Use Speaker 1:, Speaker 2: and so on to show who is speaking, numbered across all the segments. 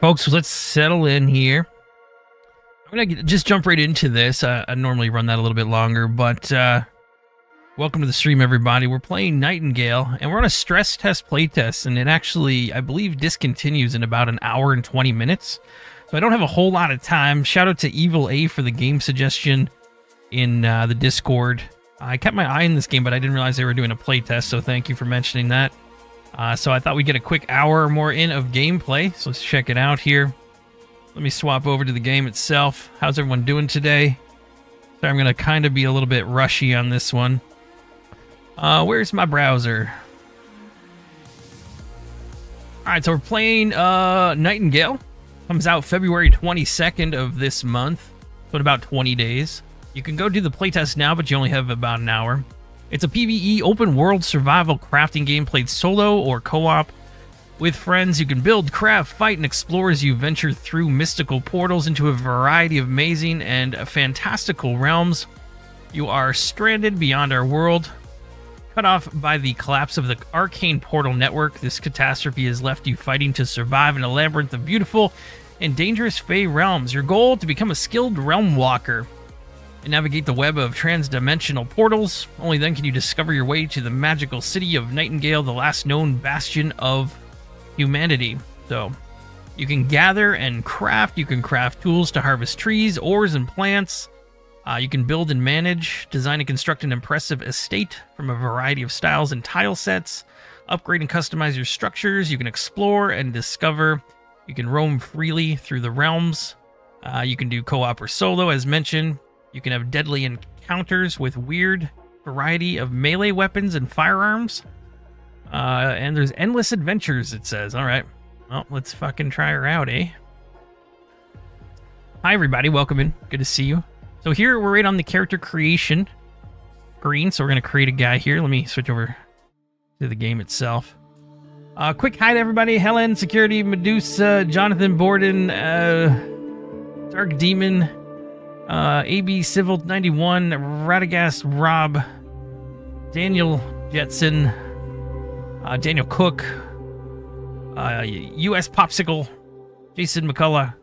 Speaker 1: Folks, let's settle in here. I'm going to just jump right into this. Uh, I normally run that a little bit longer, but uh, welcome to the stream, everybody. We're playing Nightingale, and we're on a stress test playtest, and it actually, I believe, discontinues in about an hour and 20 minutes. So I don't have a whole lot of time. Shout out to Evil A for the game suggestion in uh, the Discord. I kept my eye on this game, but I didn't realize they were doing a playtest, so thank you for mentioning that. Uh, so I thought we'd get a quick hour or more in of gameplay. So let's check it out here. Let me swap over to the game itself. How's everyone doing today? So I'm going to kind of be a little bit rushy on this one. Uh, where's my browser? All right, so we're playing uh, Nightingale. Comes out February 22nd of this month. So in about 20 days. You can go do the playtest now, but you only have about an hour. It's a PvE open world survival crafting game played solo or co op. With friends, you can build, craft, fight, and explore as you venture through mystical portals into a variety of amazing and fantastical realms. You are stranded beyond our world. Cut off by the collapse of the arcane portal network, this catastrophe has left you fighting to survive in a labyrinth of beautiful and dangerous Fae realms. Your goal to become a skilled realm walker and navigate the web of transdimensional portals. Only then can you discover your way to the magical city of Nightingale, the last known bastion of humanity. So, you can gather and craft. You can craft tools to harvest trees, ores, and plants. Uh, you can build and manage, design and construct an impressive estate from a variety of styles and tile sets. Upgrade and customize your structures. You can explore and discover. You can roam freely through the realms. Uh, you can do co op or solo, as mentioned. You can have deadly encounters with weird variety of melee weapons and firearms. Uh, and there's endless adventures, it says. All right. Well, let's fucking try her out, eh? Hi, everybody. Welcome in. Good to see you. So here we're right on the character creation screen. So we're going to create a guy here. Let me switch over to the game itself. Uh, quick hi to everybody. Helen, Security, Medusa, Jonathan Borden, uh, Dark Demon, uh, AB Civil 91, Radagast Rob, Daniel Jetson, uh, Daniel Cook, uh, US Popsicle, Jason McCullough,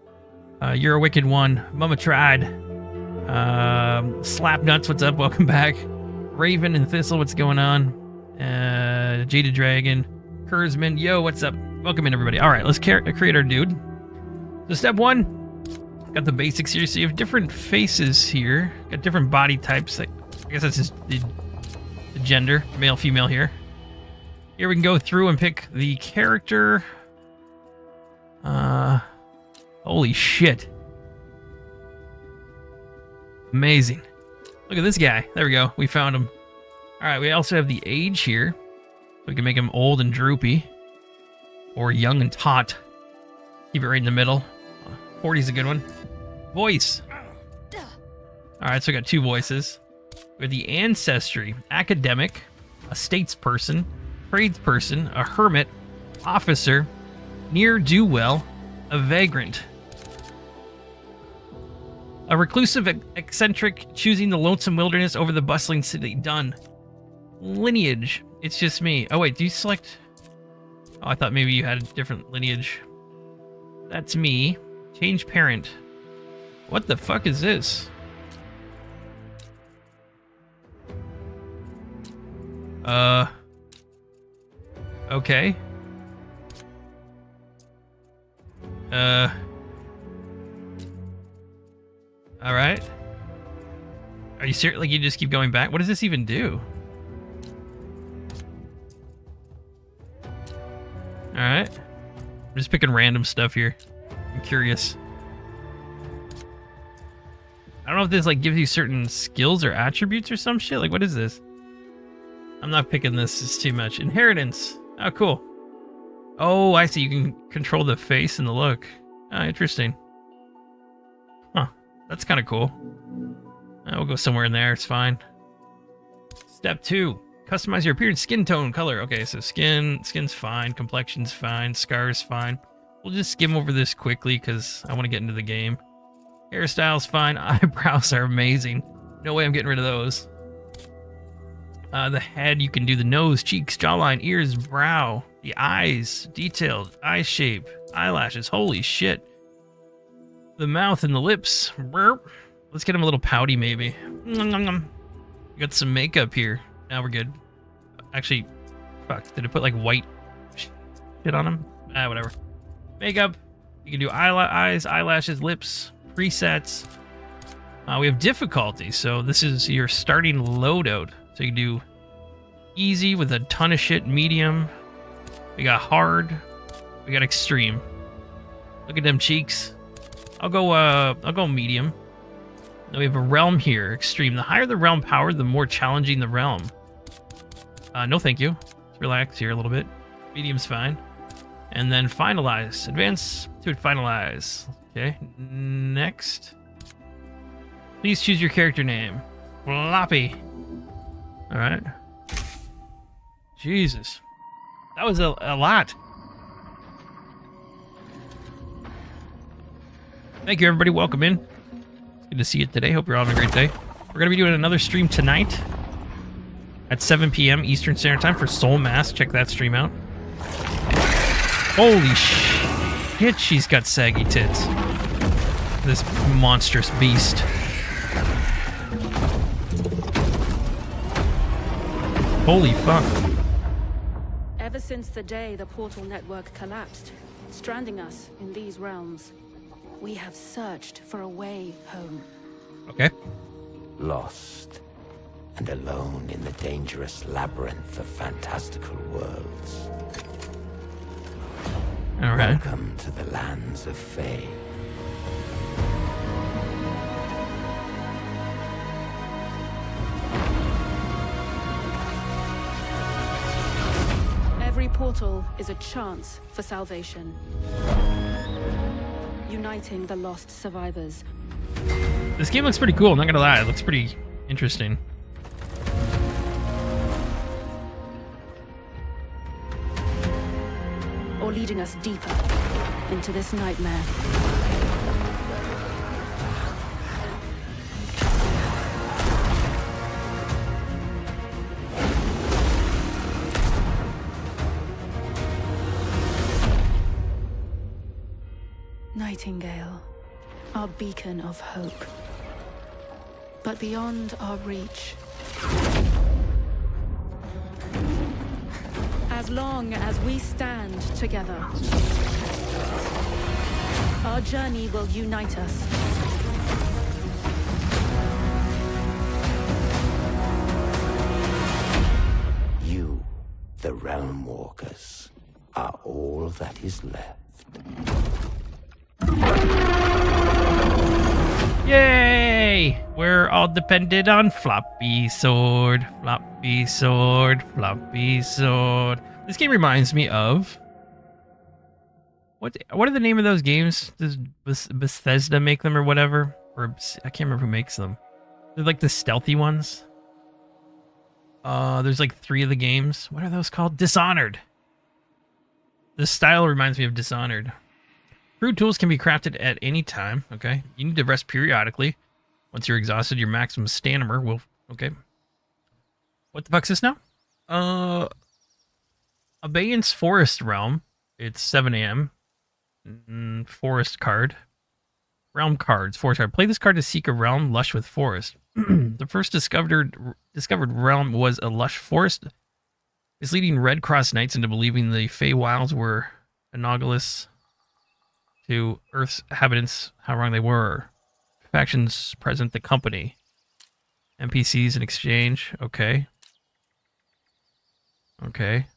Speaker 1: uh, You're a Wicked One, Mama Tried, uh, Slap Nuts, what's up? Welcome back. Raven and Thistle, what's going on? Uh, Jada Dragon, Kurzman, yo, what's up? Welcome in, everybody. All right, let's create our dude. So, step one Got the basics here. So you have different faces here. Got different body types. I guess that's just the, the gender, male, female here. Here we can go through and pick the character. Uh, holy shit. Amazing. Look at this guy. There we go. We found him. All right, we also have the age here. So we can make him old and droopy. Or young and taut. Keep it right in the middle. 40 is a good one. Voice. All right, so we got two voices. We have the ancestry, academic, a statesperson, tradesperson, a hermit, officer, near do well, a vagrant. A reclusive eccentric choosing the lonesome wilderness over the bustling city. Done. Lineage. It's just me. Oh, wait, do you select... Oh, I thought maybe you had a different lineage. That's me. Change parent. What the fuck is this? Uh. Okay. Uh. Alright. Are you serious? Like, you just keep going back? What does this even do? Alright. I'm just picking random stuff here. I'm curious. Don't know if this like gives you certain skills or attributes or some shit. Like, what is this? I'm not picking this. It's too much. Inheritance. Oh, cool. Oh, I see. You can control the face and the look. Oh, interesting. Huh. That's kind of cool. Uh, we'll go somewhere in there. It's fine. Step two. Customize your appearance, skin tone, color. Okay, so skin, skin's fine. Complexion's fine. Scars fine. We'll just skim over this quickly because I want to get into the game. Hairstyle's fine. Eyebrows are amazing. No way I'm getting rid of those. Uh, the head, you can do the nose, cheeks, jawline, ears, brow, the eyes, detailed, eye shape, eyelashes. Holy shit. The mouth and the lips. Burp. Let's get him a little pouty, maybe. Got some makeup here. Now we're good. Actually, fuck. Did it put like white shit on him? Ah, whatever. Makeup. You can do eyes, eyelashes, lips, presets. Uh, we have difficulty. So this is your starting loadout. So you can do easy with a ton of shit, medium. We got hard. We got extreme. Look at them cheeks. I'll go uh I'll go medium. Then we have a realm here, extreme. The higher the realm power, the more challenging the realm. Uh no thank you. Let's relax here a little bit. Medium's fine. And then finalize. Advance to finalize. Okay. Next. Please choose your character name. Floppy. Alright. Jesus. That was a, a lot. Thank you, everybody. Welcome in. It's good to see you today. Hope you're all having a great day. We're going to be doing another stream tonight at 7 p.m. Eastern Standard Time for Soulmask. Check that stream out. Holy shit, she's got saggy tits. This monstrous beast. Holy fuck.
Speaker 2: Ever since the day the portal network collapsed, stranding us in these realms, we have searched for a way home.
Speaker 1: Okay.
Speaker 3: Lost and alone in the dangerous labyrinth of fantastical worlds.
Speaker 1: All right.
Speaker 3: Welcome to the lands of Fae.
Speaker 2: Every portal is a chance for salvation. Uniting the lost survivors.
Speaker 1: This game looks pretty cool, I'm not gonna lie. It looks pretty interesting.
Speaker 2: Or leading us deeper into this nightmare. Nightingale, our beacon of hope. But beyond our reach. As long as we stand together, our journey will unite us.
Speaker 3: You, the Realm Walkers, are all that is left.
Speaker 1: Yay! We're all dependent on floppy sword, floppy sword, floppy sword. This game reminds me of what? What are the name of those games? Does Bethesda make them or whatever? Or I can't remember who makes them. They're like the stealthy ones. Uh, there's like three of the games. What are those called? Dishonored. The style reminds me of Dishonored. Crude tools can be crafted at any time. Okay. You need to rest periodically. Once you're exhausted, your maximum stamina will. Okay. What the fuck's this now? Uh. Abeyance Forest Realm. It's 7 a.m. Mm, forest card. Realm cards. Forest card. Play this card to seek a realm lush with forest. the first discovered discovered realm was a lush forest, misleading Red Cross Knights into believing the Fey Wilds were analogous to Earth's inhabitants how wrong they were. Factions present the company. NPCs in exchange. Okay. Okay.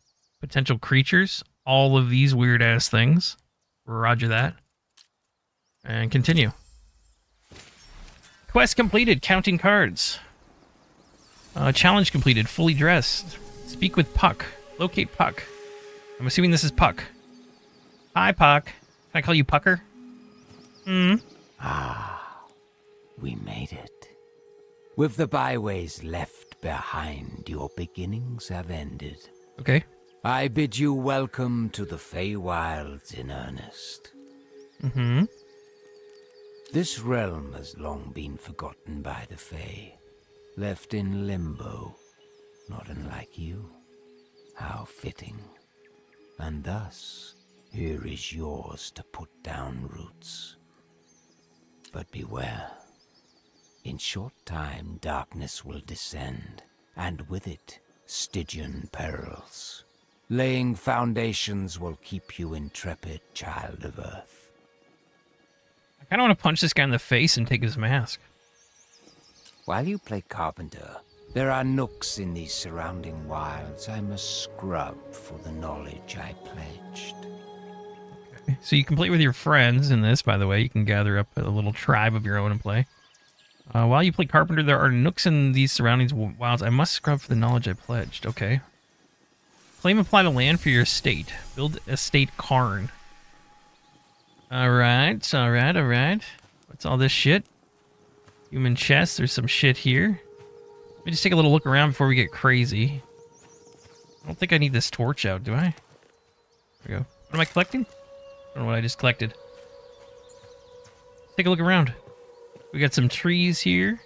Speaker 1: Potential creatures. All of these weird ass things. Roger that. And continue. Quest completed. Counting cards. Uh, challenge completed. Fully dressed. Speak with Puck. Locate Puck. I'm assuming this is Puck. Hi, Puck. Can I call you Pucker? Hmm.
Speaker 3: Ah, we made it. With the byways left behind, your beginnings have ended.
Speaker 1: Okay.
Speaker 3: I bid you welcome to the Feywilds in earnest.
Speaker 1: Mm-hmm.
Speaker 3: This realm has long been forgotten by the Fey, left in limbo, not unlike you. How fitting. And thus, here is yours to put down roots. But beware. In short time, darkness will descend, and with it, Stygian perils. Laying foundations will keep you intrepid, child of Earth.
Speaker 1: I kind of want to punch this guy in the face and take his mask.
Speaker 3: While you play carpenter, there are nooks in these surrounding wilds I must scrub for the knowledge I pledged.
Speaker 1: So you can play with your friends in this, by the way. You can gather up a little tribe of your own and play. Uh, while you play Carpenter, there are nooks in these surroundings wilds. I must scrub for the knowledge I pledged. Okay. Claim apply to land for your estate. Build estate cairn. Alright, alright, alright. What's all this shit? Human chest. There's some shit here. Let me just take a little look around before we get crazy. I don't think I need this torch out, do I? There we go. What am I collecting? What I just collected. Take a look around. We got some trees here.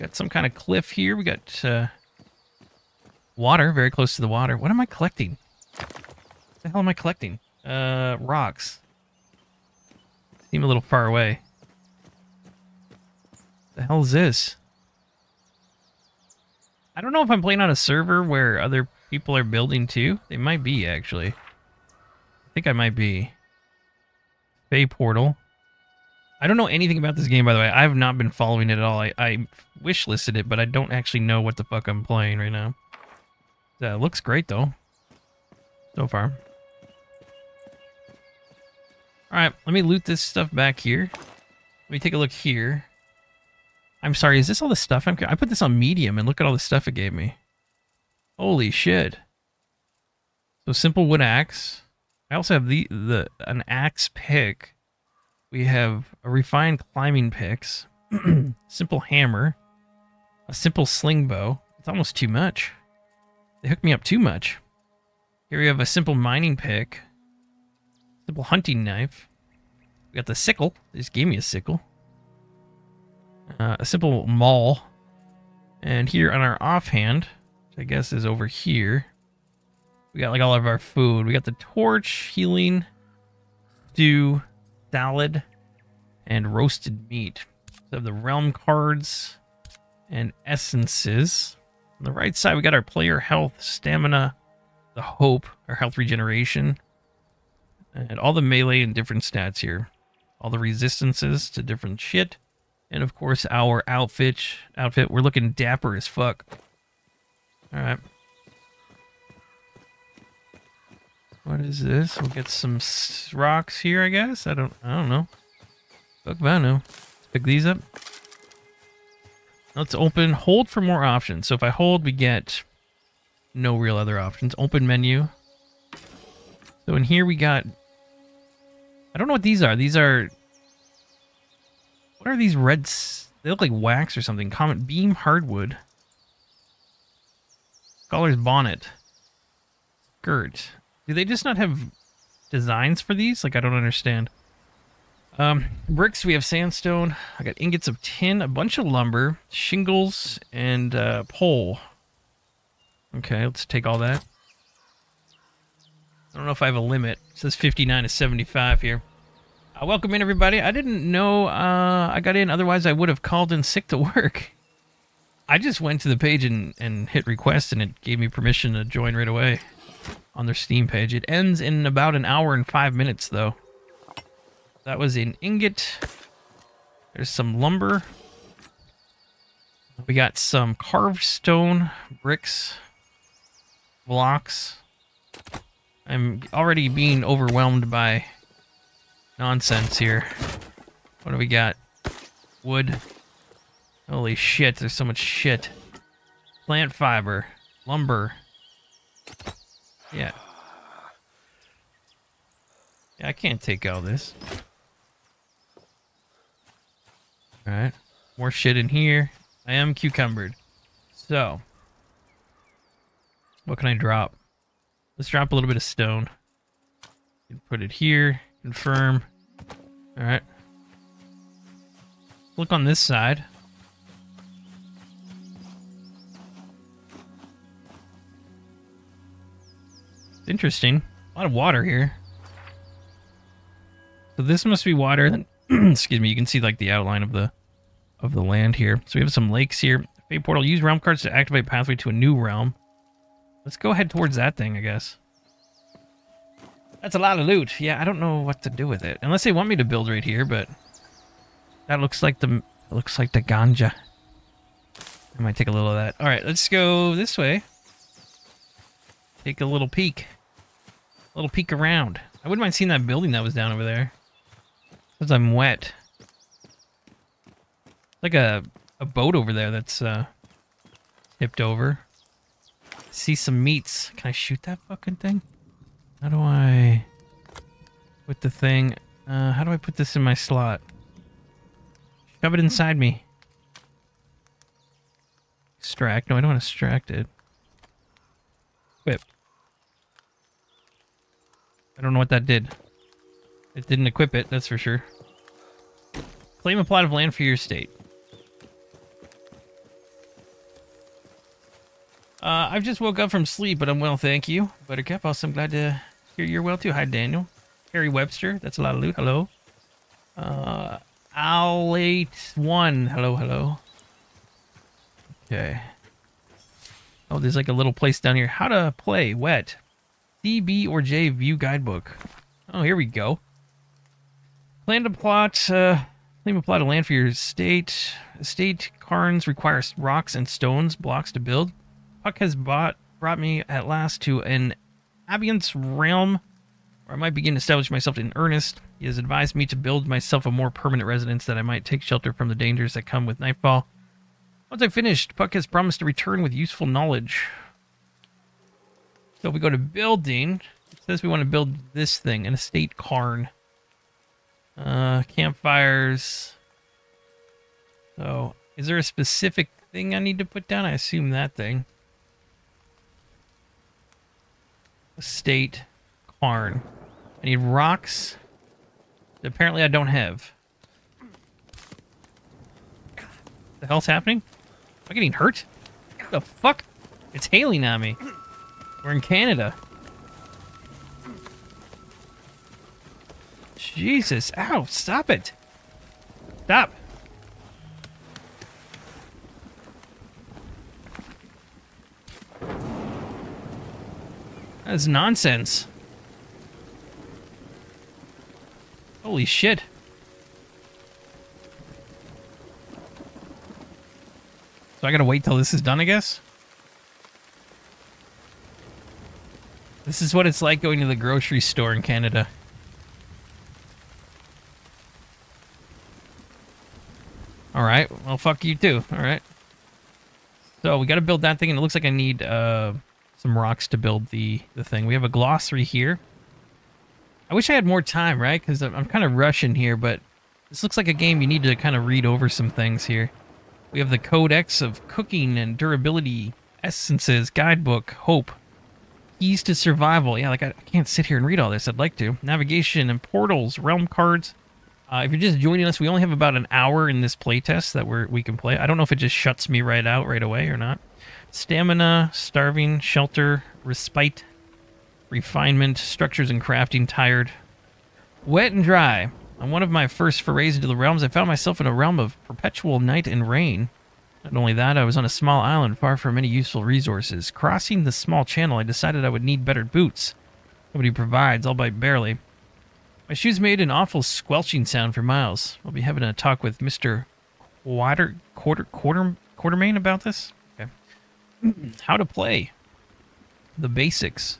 Speaker 1: Got some kind of cliff here. We got uh, water, very close to the water. What am I collecting? What the hell am I collecting? Uh, rocks. Seem a little far away. The hell is this? I don't know if I'm playing on a server where other people are building too. They might be, actually. I think I might be. Bay Portal. I don't know anything about this game, by the way. I have not been following it at all. I, I wish listed it, but I don't actually know what the fuck I'm playing right now. That looks great, though. So far. Alright, let me loot this stuff back here. Let me take a look here. I'm sorry, is this all the stuff I'm... I put this on medium, and look at all the stuff it gave me. Holy shit. So, simple wood axe. I also have the, the an axe pick we have a refined climbing picks, simple hammer, a simple sling bow. It's almost too much. They hooked me up too much. Here we have a simple mining pick, simple hunting knife. We got the sickle. They just gave me a sickle. Uh, a simple maul. And here on our offhand, which I guess is over here, we got like all of our food. We got the torch, healing, stew, salad, and roasted meat. So the realm cards and essences. On the right side, we got our player health, stamina, the hope, our health regeneration, and all the melee and different stats here. All the resistances to different shit. And of course, our outfit. Outfit. We're looking dapper as fuck. All right. What is this? We'll get some rocks here, I guess. I don't. I don't know. Fuck Vanu. Let's pick these up. Let's open. Hold for more options. So if I hold, we get no real other options. Open menu. So in here we got. I don't know what these are. These are. What are these reds? They look like wax or something. Comet beam hardwood. Scholar's bonnet. Skirt. Do they just not have designs for these? Like, I don't understand. Um, bricks, we have sandstone. I got ingots of tin, a bunch of lumber, shingles, and uh, pole. Okay, let's take all that. I don't know if I have a limit. It says 59 to 75 here. Uh, welcome in, everybody. I didn't know uh, I got in, otherwise I would have called in sick to work. I just went to the page and, and hit request, and it gave me permission to join right away on their Steam page. It ends in about an hour and five minutes, though. That was an ingot. There's some lumber. We got some carved stone, bricks, blocks. I'm already being overwhelmed by nonsense here. What do we got? Wood. Holy shit, there's so much shit. Plant fiber, lumber. Yeah. Yeah, I can't take all this. Alright. More shit in here. I am cucumbered. So. What can I drop? Let's drop a little bit of stone. Put it here. Confirm. Alright. Look on this side. Interesting. A lot of water here. So this must be water. Excuse me, you can see like the outline of the of the land here. So we have some lakes here. Fate portal. Use realm cards to activate pathway to a new realm. Let's go head towards that thing, I guess. That's a lot of loot. Yeah, I don't know what to do with it. Unless they want me to build right here, but that looks like the looks like the ganja. I might take a little of that. All right, let's go this way. Take a little peek. A little peek around. I wouldn't mind seeing that building that was down over there. Because I'm wet. Like a, a boat over there that's uh, tipped over. See some meats. Can I shoot that fucking thing? How do I... With the thing... Uh, how do I put this in my slot? Shove it inside me. Extract. No, I don't want to extract it. Equip. I don't know what that did. It didn't equip it, that's for sure. Claim a plot of land for your state. Uh, I've just woke up from sleep, but I'm well, thank you. Buttercup, also I'm glad to hear you're well too. Hi, Daniel. Harry Webster, that's a lot of loot. Hello. Uh, Owl81, hello, hello. Okay. Oh, there's like a little place down here. How to play wet. C, B, or J view guidebook. Oh, here we go. Plan to plot, uh, claim a plot of land for your estate. Estate cairns require rocks and stones, blocks to build. Puck has bought, brought me at last to an Abeyance realm where I might begin to establish myself in earnest. He has advised me to build myself a more permanent residence that I might take shelter from the dangers that come with nightfall. Once I've finished, Puck has promised to return with useful knowledge. So if we go to building, it says we want to build this thing, an estate cairn. Uh, campfires. So, is there a specific thing I need to put down? I assume that thing. Estate cairn. I need rocks. Apparently I don't have. The hell's happening? Am I getting hurt? What the fuck? It's hailing on me. We're in Canada. Jesus. Ow, stop it. Stop. That's nonsense. Holy shit. So I gotta wait till this is done, I guess? This is what it's like going to the grocery store in Canada. Alright, well fuck you too, alright. So we gotta build that thing and it looks like I need uh, some rocks to build the, the thing. We have a glossary here. I wish I had more time, right? Because I'm, I'm kind of rushing here, but this looks like a game you need to kind of read over some things here. We have the Codex of Cooking and Durability, Essences, Guidebook, Hope, Keys to Survival. Yeah, like I, I can't sit here and read all this. I'd like to. Navigation and Portals, Realm Cards. Uh, if you're just joining us, we only have about an hour in this playtest that we're, we can play. I don't know if it just shuts me right out right away or not. Stamina, Starving, Shelter, Respite, Refinement, Structures and Crafting, Tired. Wet and Dry. On one of my first forays into the realms, I found myself in a realm of perpetual night and rain. Not only that, I was on a small island far from any useful resources. Crossing the small channel, I decided I would need better boots. Nobody provides, all by barely. My shoes made an awful squelching sound for miles. I'll be having a talk with Mr. Quarter, quarter, quarter, Quartermain about this. Okay. How to play. The basics.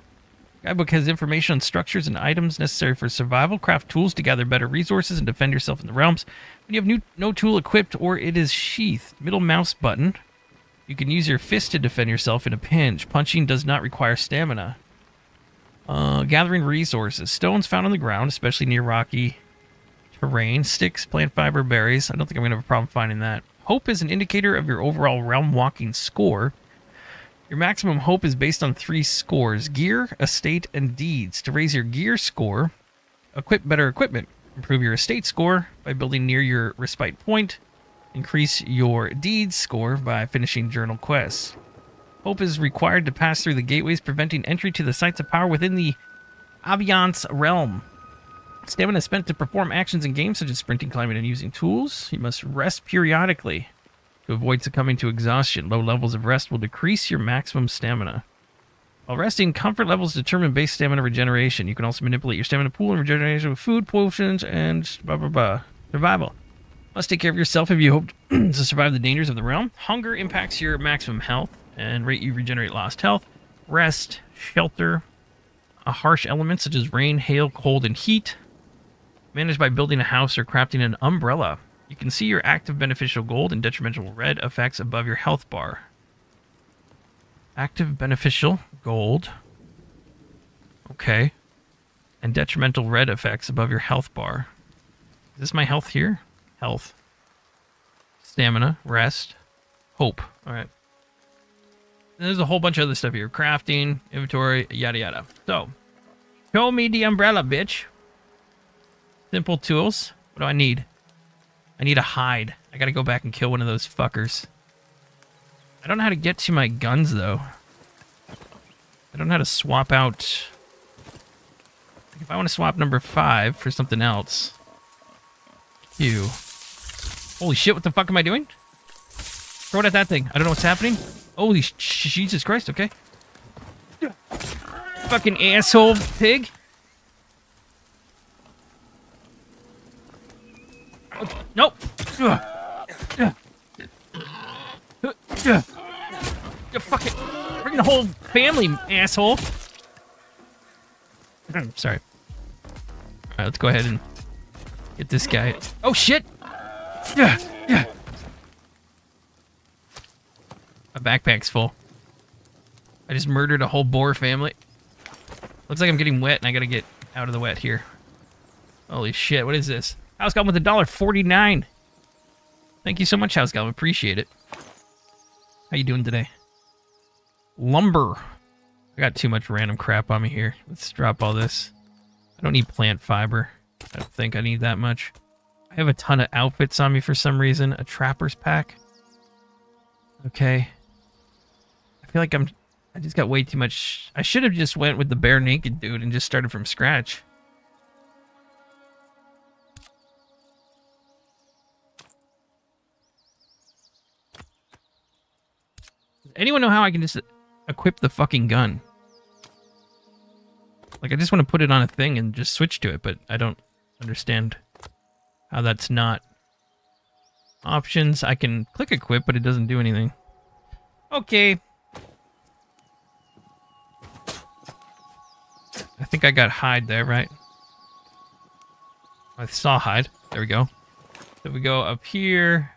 Speaker 1: Guidebook has information on structures and items necessary for survival. Craft tools to gather better resources and defend yourself in the realms. When you have new, no tool equipped or it is sheathed, middle mouse button. You can use your fist to defend yourself in a pinch. Punching does not require stamina. Uh, gathering resources. Stones found on the ground, especially near rocky terrain. Sticks, plant fiber, berries. I don't think I'm going to have a problem finding that. Hope is an indicator of your overall realm walking score. Your maximum hope is based on three scores gear, estate, and deeds. To raise your gear score, equip better equipment. Improve your estate score by building near your respite point. Increase your deeds score by finishing journal quests. Hope is required to pass through the gateways preventing entry to the sites of power within the Abeyance Realm. Stamina is spent to perform actions in games such as sprinting, climbing, and using tools. You must rest periodically to avoid succumbing to exhaustion. Low levels of rest will decrease your maximum stamina. While resting, comfort levels determine base stamina regeneration. You can also manipulate your stamina pool and regeneration with food, potions, and blah blah blah. Survival. Must take care of yourself if you hope to survive the dangers of the realm. Hunger impacts your maximum health and rate you regenerate lost health. Rest, shelter, a harsh elements such as rain, hail, cold, and heat. Managed by building a house or crafting an umbrella. You can see your active beneficial gold and detrimental red effects above your health bar. Active beneficial gold. Okay. And detrimental red effects above your health bar. Is this my health here? Health. Stamina. Rest. Hope. Alright. There's a whole bunch of other stuff here. Crafting, inventory, yada yada. So, show me the umbrella, bitch. Simple tools. What do I need? I need a hide. I gotta go back and kill one of those fuckers. I don't know how to get to my guns, though. I don't know how to swap out... If I want to swap number five for something else... Q. Holy shit, what the fuck am I doing? Throw it at that thing. I don't know what's happening. Holy Jesus Christ, okay. Fucking asshole pig. Nope. You fucking bring the whole family, asshole. Sorry. All right, let's go ahead and get this guy. Oh shit! Yeah, yeah. My backpack's full. I just murdered a whole boar family. Looks like I'm getting wet, and I gotta get out of the wet here. Holy shit! What is this? House Goblin with a dollar forty-nine. Thank you so much, House Goblin. Appreciate it. How you doing today? Lumber. I got too much random crap on me here. Let's drop all this. I don't need plant fiber. I don't think I need that much. I have a ton of outfits on me for some reason. A trapper's pack. Okay. I feel like I'm... I just got way too much... I should have just went with the bare naked dude and just started from scratch. Anyone know how I can just equip the fucking gun? Like, I just want to put it on a thing and just switch to it, but I don't understand how that's not. Options, I can click equip, but it doesn't do anything. Okay. I think I got hide there, right? I saw hide. There we go. So we go up here.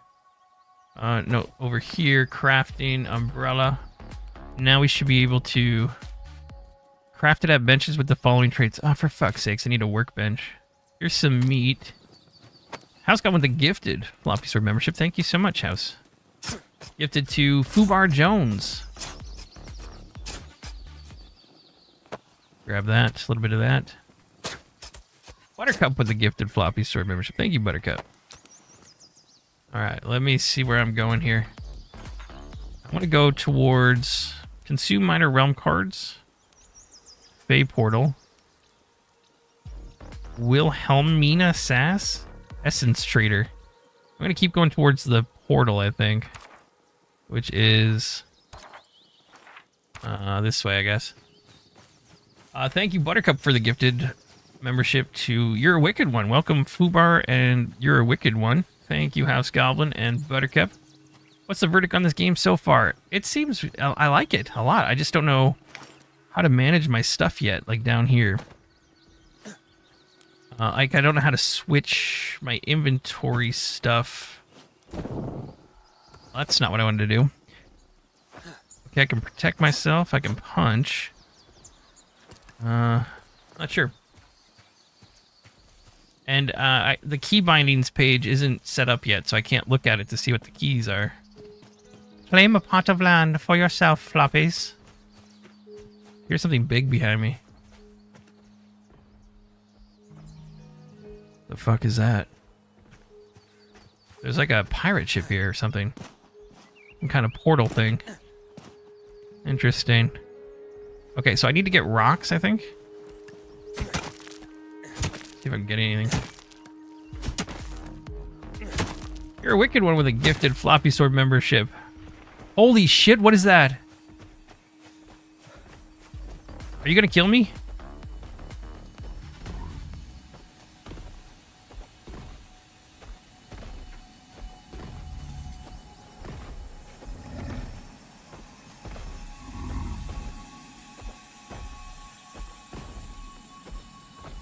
Speaker 1: Uh, no, over here, crafting umbrella. Now we should be able to craft it at benches with the following traits. Oh, for fuck's sakes, I need a workbench. Here's some meat. House got with the gifted floppy sword membership. Thank you so much, House. Gifted to Fubar Jones. Grab that, a little bit of that. Buttercup with the gifted floppy sword membership. Thank you, Buttercup. Alright, let me see where I'm going here. I want to go towards Consume Minor Realm Cards. Fae Portal. Wilhelmina Sass. Essence Trader. I'm going to keep going towards the portal, I think. Which is... Uh, this way, I guess. Uh, thank you, Buttercup, for the gifted membership to You're a Wicked One. Welcome, Fubar, and You're a Wicked One. Thank you, House Goblin and Buttercup. What's the verdict on this game so far? It seems I like it a lot. I just don't know how to manage my stuff yet, like down here. Uh, like, I don't know how to switch my inventory stuff. That's not what I wanted to do. Okay, I can protect myself. I can punch. Uh, not sure. And uh, I, the key bindings page isn't set up yet, so I can't look at it to see what the keys are. Claim a pot of land for yourself, Floppies. Here's something big behind me. The fuck is that? There's like a pirate ship here or something. Some kind of portal thing. Interesting. Okay, so I need to get rocks, I think. See if I can get anything. You're a wicked one with a gifted floppy sword membership. Holy shit, what is that? Are you gonna kill me?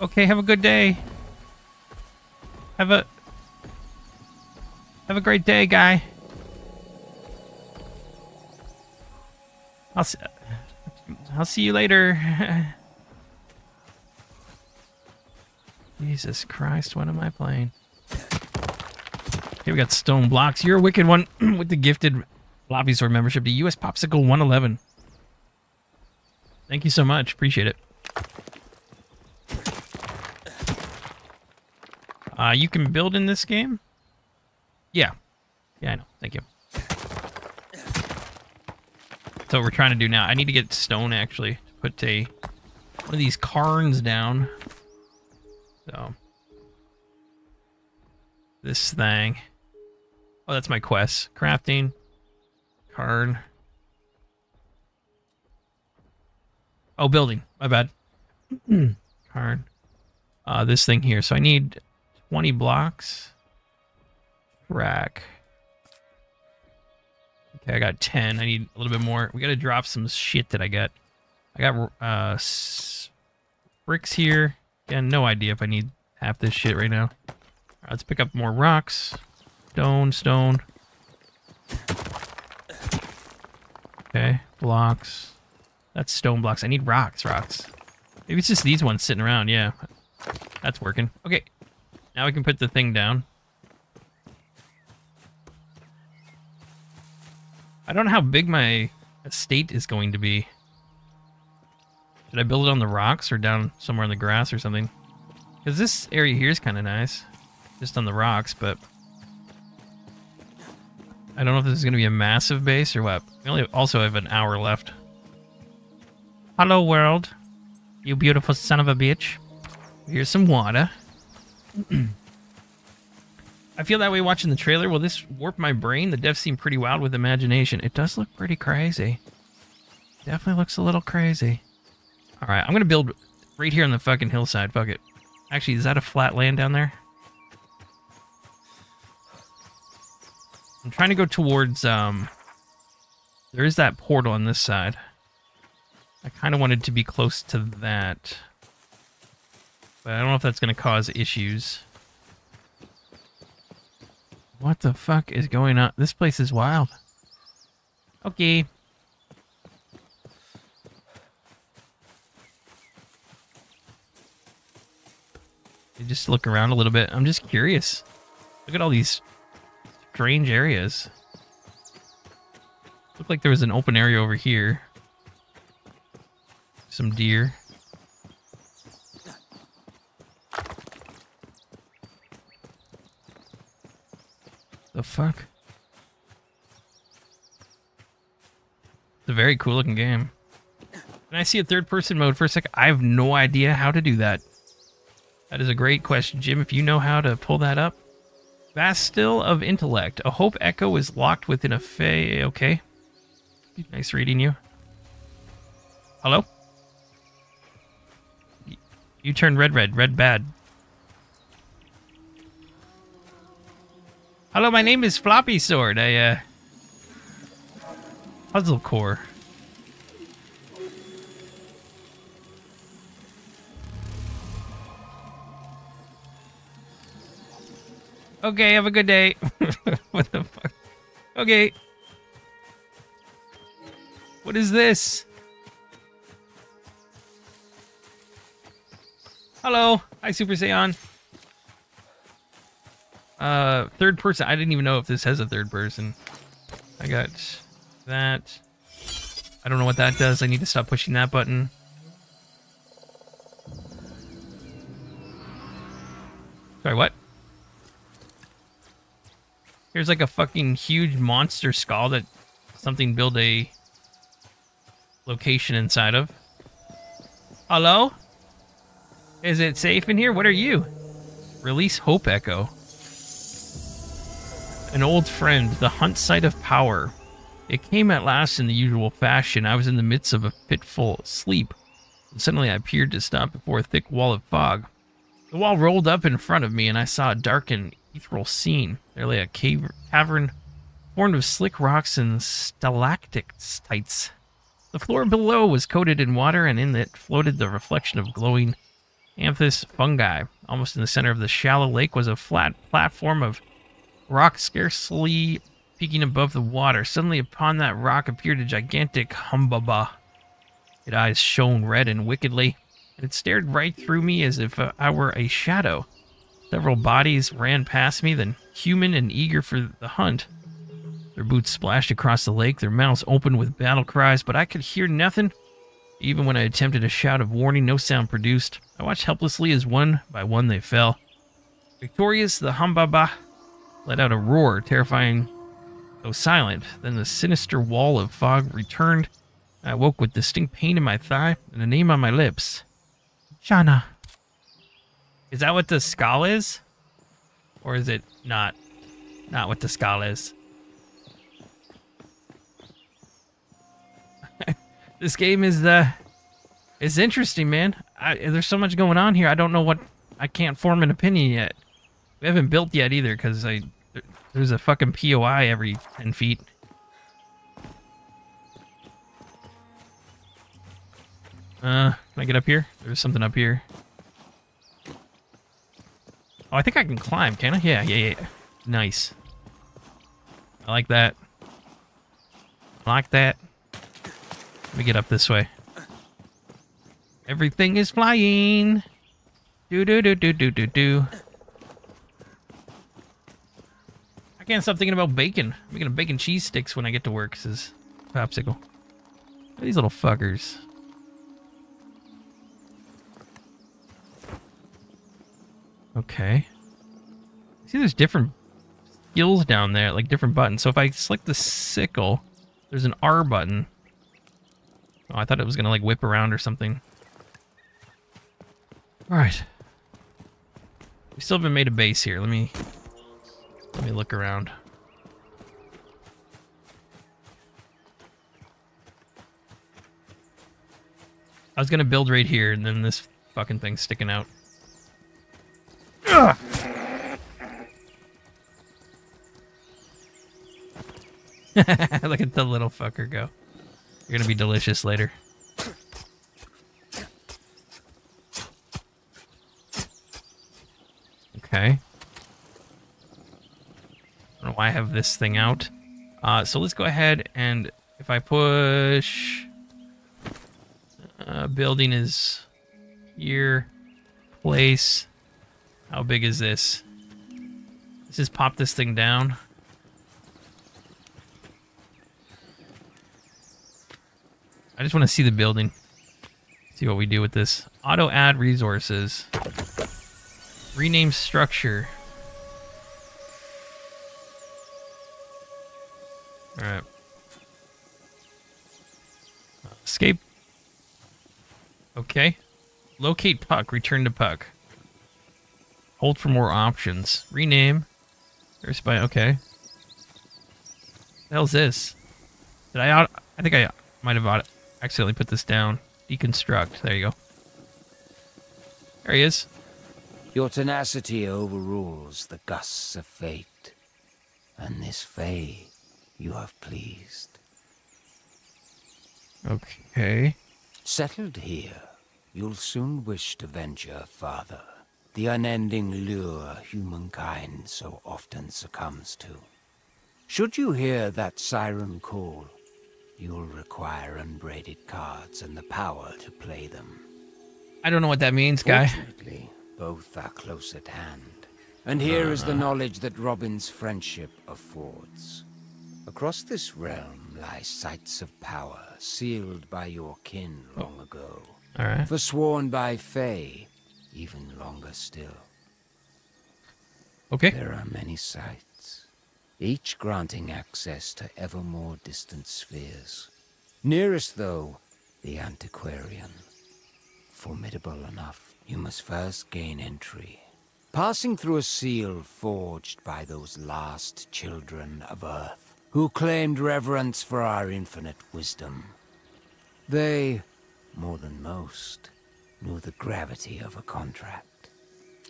Speaker 1: Okay, have a good day. Have a have a great day, guy. I'll see, I'll see you later. Jesus Christ, what am I playing? Here we got stone blocks. You're a wicked one with the gifted floppy sword membership to US Popsicle 111. Thank you so much. Appreciate it. Uh, you can build in this game? Yeah. Yeah, I know. Thank you. So we're trying to do now. I need to get stone, actually. To put a one of these cairns down. So. This thing. Oh, that's my quest. Crafting. Card. Oh, building. My bad. Card. Uh, this thing here. So I need 20 blocks. Rack. Okay, I got 10. I need a little bit more. We got to drop some shit that I got. I got uh, bricks here. Again, no idea if I need half this shit right now. Let's pick up more rocks. Stone, stone. Okay, blocks. That's stone blocks. I need rocks, rocks. Maybe it's just these ones sitting around. Yeah, that's working. Okay, now we can put the thing down. I don't know how big my estate is going to be. Should I build it on the rocks or down somewhere in the grass or something? Because this area here is kind of nice. Just on the rocks, but... I don't know if this is going to be a massive base or what. We only also have an hour left. Hello, world. You beautiful son of a bitch. Here's some water. I feel that way watching the trailer. Will this warp my brain? The devs seem pretty wild with imagination. It does look pretty crazy. Definitely looks a little crazy. Alright, I'm going to build right here on the fucking hillside. Fuck it. Actually, is that a flat land down there? I'm trying to go towards, um... There is that portal on this side. I kind of wanted to be close to that. But I don't know if that's going to cause issues. What the fuck is going on? This place is wild. Okay. You just look around a little bit. I'm just curious. Look at all these strange areas. Looked like there was an open area over here. Some deer. The fuck? It's a very cool looking game. Can I see a third person mode for a second? I have no idea how to do that. That is a great question, Jim. If you know how to pull that up. Bastille of Intellect. A Hope Echo is locked within a Fae. Okay. Nice reading you. Hello? You turn red, red. Red bad. Hello, my name is Floppy Sword. I, uh... Puzzle Core. Okay, have a good day. what the fuck? Okay. What is this? Hello. Hi, Super Saiyan. Uh, third person. I didn't even know if this has a third person. I got that. I don't know what that does. I need to stop pushing that button. Sorry, what? Here's like a fucking huge monster skull that something built a location inside of. Hello? Is it safe in here? What are you? Release Hope Echo. An old friend, the hunt site of power. It came at last in the usual fashion. I was in the midst of a fitful sleep. And suddenly I appeared to stop before a thick wall of fog. The wall rolled up in front of me, and I saw a dark and ethereal scene. There lay a cave cavern formed of slick rocks and stalactites. The floor below was coated in water, and in it floated the reflection of glowing amethyst fungi. Almost in the center of the shallow lake was a flat platform of rock scarcely peeking above the water. Suddenly, upon that rock appeared a gigantic humbaba. Its eyes shone red and wickedly, and it stared right through me as if I were a shadow. Several bodies ran past me, then human and eager for the hunt. Their boots splashed across the lake, their mouths opened with battle cries, but I could hear nothing. Even when I attempted a shout of warning, no sound produced. I watched helplessly as one by one they fell. Victorious, the Humbaba let out a roar, terrifying though silent. Then the sinister wall of fog returned. I woke with distinct pain in my thigh and a name on my lips. Shana. Is that what the skull is? Or is it not? Not what the skull is. this game is uh is interesting, man. I, there's so much going on here. I don't know what I can't form an opinion yet. We haven't built yet either because I there's a fucking POI every 10 feet. Uh, can I get up here? There's something up here. Oh, I think I can climb, can I? Yeah, yeah, yeah. Nice. I like that. I like that. Let me get up this way. Everything is flying. Do do do do do do do. I can't stop thinking about bacon. I'm making a bacon cheese sticks when I get to work, says Popsicle. These little fuckers. Okay. See, there's different skills down there, like different buttons. So if I select the sickle, there's an R button. Oh, I thought it was gonna like whip around or something. All right. We still haven't made a base here. Let me let me look around. I was gonna build right here, and then this fucking thing's sticking out. Ugh. Look at the little fucker go. You're gonna be delicious later. Okay. Don't know why I have this thing out. Uh, so let's go ahead and if I push... Uh, building is here. Place. How big is this? Let's just pop this thing down. I just want to see the building. See what we do with this. Auto add resources. Rename structure. Alright. Escape. Okay. Locate puck. Return to puck. Hold for more options. Rename. There's by okay. The hell's this? Did I? out I think I might have accidentally put this down. Deconstruct. There you go. There he is.
Speaker 3: Your tenacity overrules the gusts of fate, and this Fae you have pleased.
Speaker 1: Okay.
Speaker 3: Settled here, you'll soon wish to venture farther. The unending lure humankind so often succumbs to. Should you hear that siren call, you'll require unbraided cards and the power to play them.
Speaker 1: I don't know what that means, guy.
Speaker 3: Both are close at hand. And here is the uh-huh. knowledge that Robin's friendship affords. Across this realm lie sites of power sealed by your kin long ago.
Speaker 1: All right.
Speaker 3: Forsworn by Fae, even longer still.
Speaker 1: Okay.
Speaker 3: There are many sites, each granting access to ever more distant spheres. Nearest, though, the Antiquarian. formidable enough, you must first gain entry. Passing through a seal forged by those last children of Earth, who claimed reverence for our infinite wisdom. They, more than most, knew the gravity of a contract.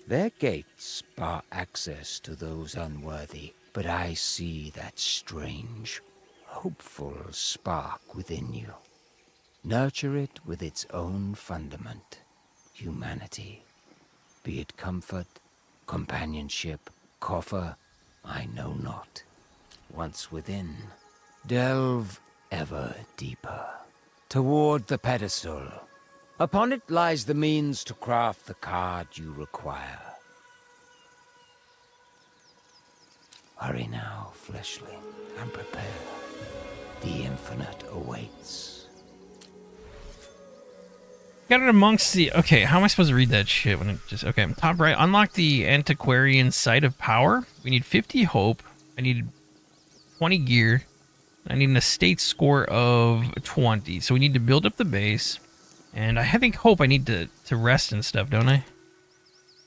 Speaker 3: Their gates bar access to those unworthy, but I see that strange, hopeful spark within you. Nurture it with its own fundament, humanity. Be it comfort, companionship, coffer, I know not. Once within, delve ever deeper, toward the pedestal. Upon it lies the means to craft the card you require. Hurry now, fleshling, and prepare. The infinite awaits.
Speaker 1: Got it amongst the. Okay, how am I supposed to read that shit when it just. Okay, top right. Unlock the Antiquarian Site of Power. We need 50 hope. I need 20 gear. I need an estate score of 20. So we need to build up the base. And I think hope I need to, to rest and stuff, don't I?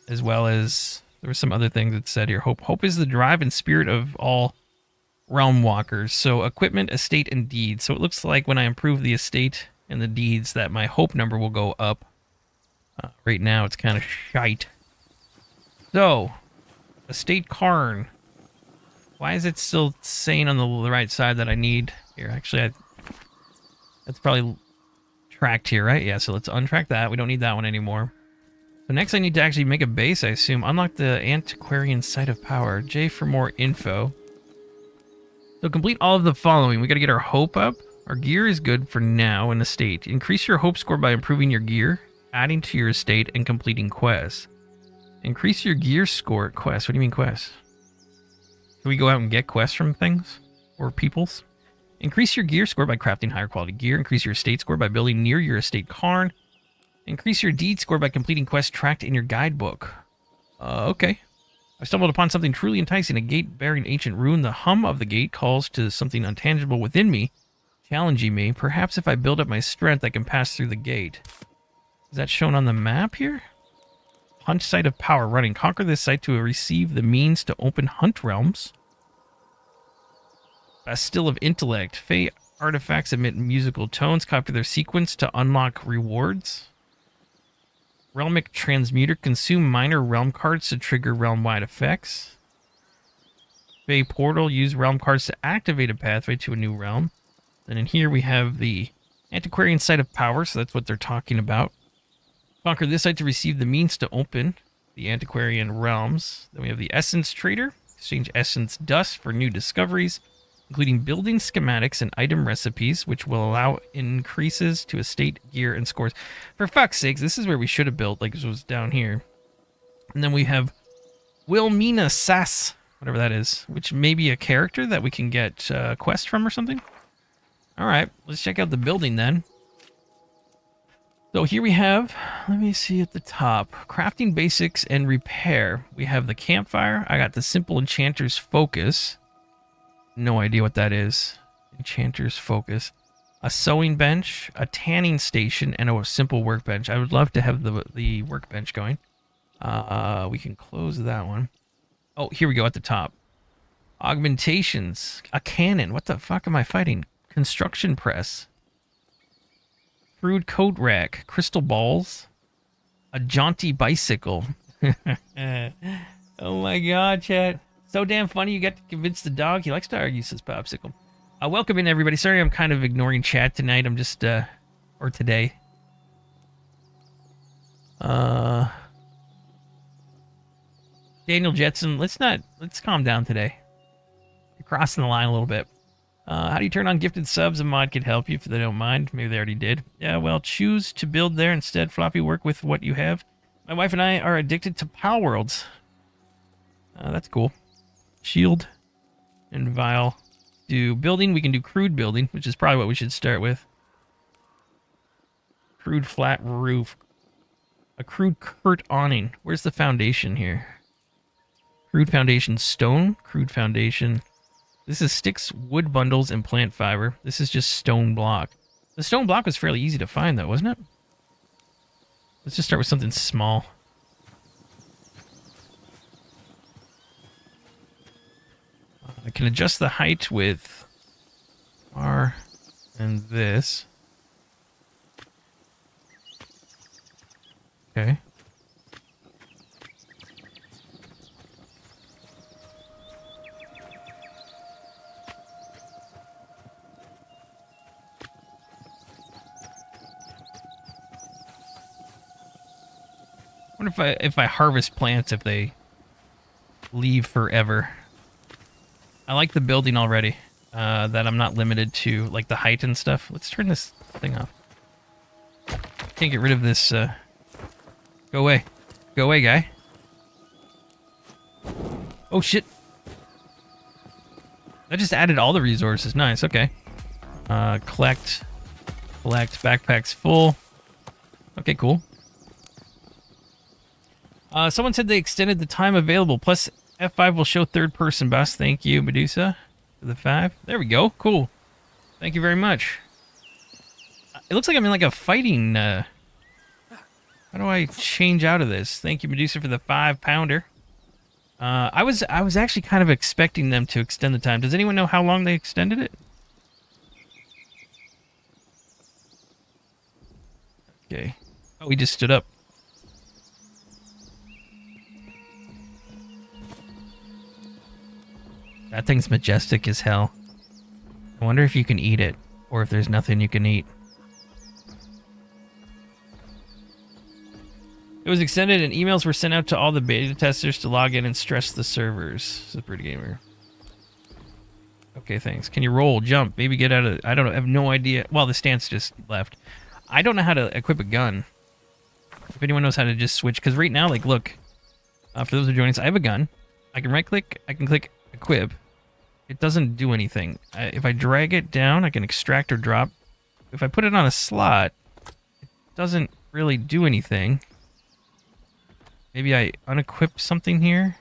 Speaker 1: As well as there was some other things that said here. Hope hope is the drive and spirit of all Realmwalkers. So equipment, estate, and deeds. So it looks like when I improve the estate and the deeds that my hope number will go up. Uh, right now it's kind of shite. So, estate cairn. Why is it still saying on the right side that I need here? Actually, I, that's probably tracked here, right? Yeah, so let's untrack that. We don't need that one anymore. So next I need to actually make a base, I assume. Unlock the Antiquarian Site of Power. J for more info. So complete all of the following. We got to get our hope up. Our gear is good for now in the state. Increase your hope score by improving your gear, adding to your estate, and completing quests. Increase your gear score at quests. What do you mean quests? Can we go out and get quests from things? Or peoples? Increase your gear score by crafting higher quality gear. Increase your estate score by building near your estate cairn. Increase your deed score by completing quests tracked in your guidebook. Uh, okay. I stumbled upon something truly enticing, a gate bearing ancient rune. The hum of the gate calls to something untangible within me, challenging me. Perhaps if I build up my strength, I can pass through the gate. Is that shown on the map here? Hunt Site of Power running. Conquer this site to receive the means to open Hunt Realms. Bastille of Intellect. Fae artifacts emit musical tones. Copy their sequence to unlock rewards. Realmic Transmuter. Consume minor realm cards to trigger realm-wide effects. Fae Portal. Use realm cards to activate a pathway to a new realm. And in here we have the Antiquarian Site of Power, so that's what they're talking about. Conquer this site to receive the means to open the Antiquarian Realms. Then we have the Essence Trader. Exchange Essence Dust for new discoveries including building schematics and item recipes, which will allow increases to estate gear and scores. For fuck's sakes, this is where we should have built, like it was down here. And then we have Wilmina Sass, whatever that is, which may be a character that we can get uh, a quest from or something. All right, let's check out the building then. So here we have, let me see at the top, crafting basics and repair. We have the campfire. I got the simple enchanter's focus. No idea what that is. Enchanter's Focus. A sewing bench, a tanning station, and a simple workbench. I would love to have the, the workbench going. Uh, we can close that one. Oh, here we go at the top. Augmentations. A cannon. What the fuck am I fighting? Construction press. Crude coat rack. Crystal balls. A jaunty bicycle. oh my god, chat. So damn funny you got to convince the dog. He likes to argue, says Popsicle. Uh, welcome in, everybody. Sorry I'm kind of ignoring chat tonight. I'm just, uh, or today. Uh, Daniel Jetson, let's not, let's calm down today. You're crossing the line a little bit. Uh, how do you turn on gifted subs? A mod could help you if they don't mind. Maybe they already did. Yeah, well, choose to build there instead. Floppy, work with what you have. My wife and I are addicted to Palworlds. Uh, that's cool shield and vial. Do building, we can do crude building, which is probably what we should start with. Crude flat roof. A crude curt awning. Where's the foundation here? Crude foundation stone, crude foundation. This is sticks, wood bundles, and plant fiber. This is just stone block. The stone block was fairly easy to find though, wasn't it? Let's just start with something small. I can adjust the height with R and this. Okay. Wonder if I if I harvest plants if they leave forever. I like the building already. Uh, that I'm not limited to like the height and stuff. Let's turn this thing off. Can't get rid of this. Uh... Go away. Go away, guy. Oh shit. That just added all the resources. Nice. Okay. Uh, collect. Collect. Backpacks full. Okay, cool. Uh, someone said they extended the time available. Plus, F5 will show third person bus. Thank you, Medusa, for the five. There we go. Cool. Thank you very much. It looks like I'm in like a fighting. Uh... How do I change out of this? Thank you, Medusa, for the five pounder. Uh, I was I was actually kind of expecting them to extend the time. Does anyone know how long they extended it? Okay. Oh, just stood up. That thing's majestic as hell. I wonder if you can eat it, or if there's nothing you can eat. It was extended and emails were sent out to all the beta testers to log in and stress the servers. Super gamer. Okay, thanks. Can you roll, jump, maybe get out of... I don't know. I have no idea. Well, the stance just left. I don't know how to equip a gun. If anyone knows how to just switch. Because right now, like, look. Uh, for those who are joining us, I have a gun. I can right-click. I can click equip. It doesn't do anything. I, if I drag it down, I can extract or drop. If I put it on a slot, it doesn't really do anything. Maybe I unequip something here?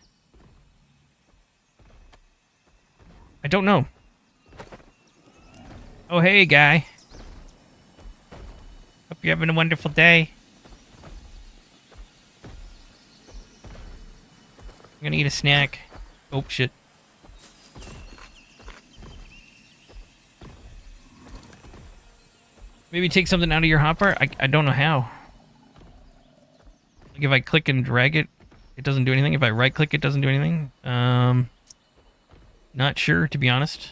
Speaker 1: I don't know. Oh, hey, guy. Hope you're having a wonderful day. I'm gonna eat a snack. Oh, shit. Maybe take something out of your hotbar? I, I don't know how. Like if I click and drag it, it doesn't do anything. If I right click, it doesn't do anything. Um, not sure, to be honest.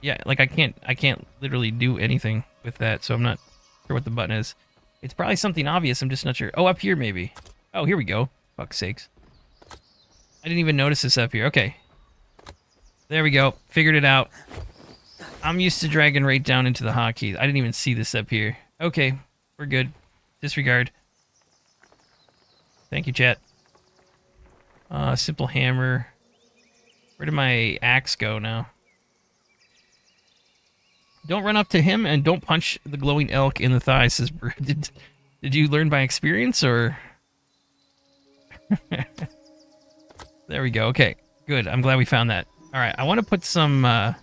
Speaker 1: Yeah, like I can't, I can't literally do anything with that, so I'm not sure what the button is. It's probably something obvious, I'm just not sure. Oh, up here maybe. Oh, here we go. Fuck sakes. I didn't even notice this up here. Okay. There we go. Figured it out. I'm used to dragging right down into the hotkey. I didn't even see this up here. Okay, we're good. Disregard. Thank you, chat. Uh, simple hammer. Where did my axe go now? Don't run up to him and don't punch the glowing elk in the thigh, says Did, did you learn by experience or... there we go. Okay, good. I'm glad we found that. All right, I want to put some... Uh,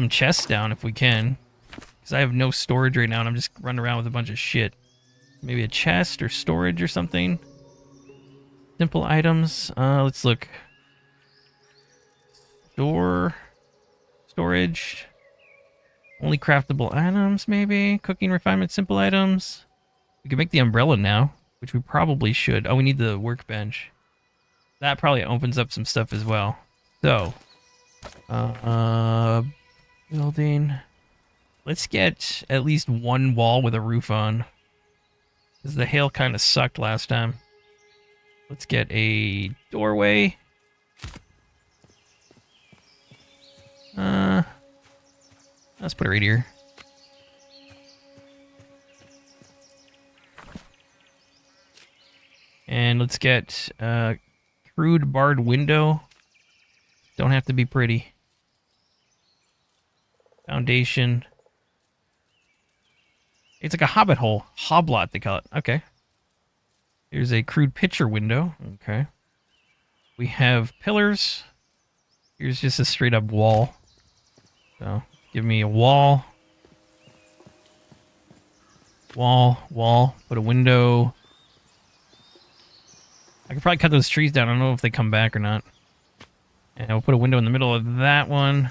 Speaker 1: some chests down if we can. Because I have no storage right now and I'm just running around with a bunch of shit. Maybe a chest or storage or something. Simple items. Uh, let's look. Store. Storage. Only craftable items, maybe. Cooking refinement, simple items. We can make the umbrella now, which we probably should. Oh, we need the workbench. That probably opens up some stuff as well. So, uh, Building. Let's get at least one wall with a roof on. Because the hail kind of sucked last time. Let's get a doorway. Uh, let's put it right here. And let's get a crude barred window. Don't have to be pretty. Foundation. It's like a hobbit hole. Hoblot, they call it. Okay. Here's a crude picture window. Okay. We have pillars. Here's just a straight up wall. So, give me a wall. Wall, wall, put a window. I could probably cut those trees down. I don't know if they come back or not. And I'll put a window in the middle of that one.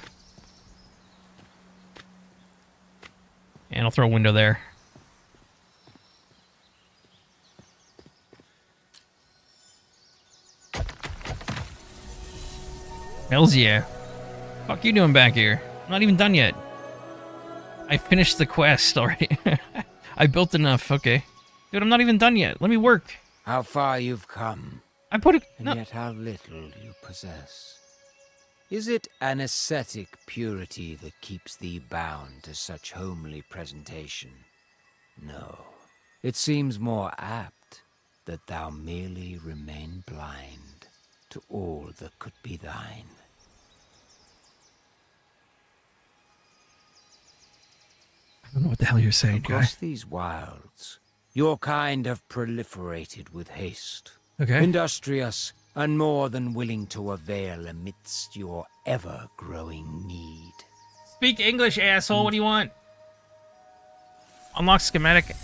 Speaker 1: And I'll throw a window there. Hells yeah. Fuck you doing back here? I'm not even done yet. I finished the quest already. I built enough. Okay. Dude, I'm not even done yet. Let me work.
Speaker 3: How far you've come,
Speaker 1: I put it.
Speaker 3: and
Speaker 1: No.
Speaker 3: yet how little you possess. Is it an ascetic purity that keeps thee bound to such homely presentation? No. It seems more apt that thou merely remain blind to all that could be thine.
Speaker 1: I don't know what the hell you're saying, guy.
Speaker 3: Across these wilds, your kind have proliferated with haste.
Speaker 1: Okay.
Speaker 3: Industrious and more than willing to avail amidst your ever-growing need.
Speaker 1: Speak English, asshole. What do you want? Unlock schematic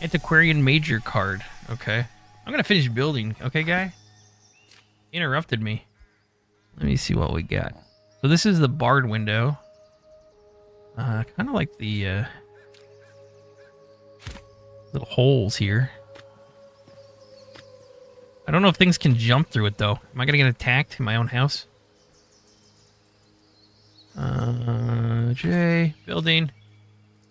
Speaker 1: antiquarian major card. Okay. I'm gonna finish building. Okay, guy. Interrupted me. Let me see what we got. So this is the barred window. Uh, kind of like the uh, little holes here. I don't know if things can jump through it though. Am I gonna get attacked in my own house? Uh, J building,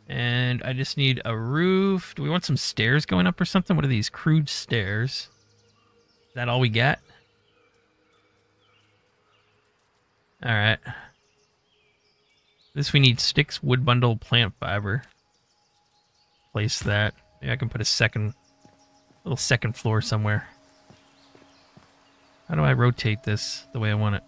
Speaker 1: and I just need a roof. Do we want some stairs going up or something? What are these crude stairs? Is that all we got? All right. This we need sticks, wood bundle, plant fiber. Place that. Maybe I can put a second, little second floor somewhere. How do I rotate this the way I want it?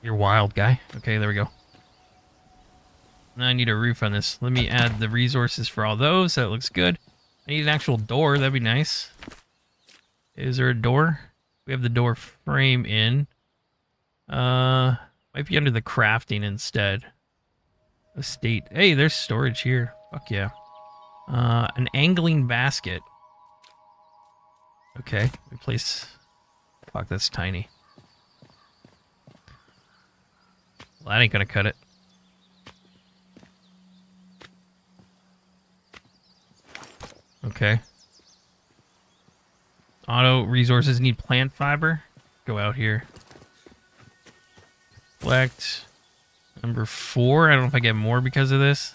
Speaker 1: You're wild, guy. Okay, there we go. Now I need a roof on this. Let me add the resources for all those. That looks good. I need an actual door. That'd be nice. Is there a door? We have the door frame in. Uh, might be under the crafting instead. Estate. Hey, there's storage here. Fuck yeah. Uh, an angling basket. Okay, replace. Fuck, that's tiny. Well, that ain't gonna cut it. Okay. Auto resources need plant fiber. Go out here. Select number four. I don't know if I get more because of this.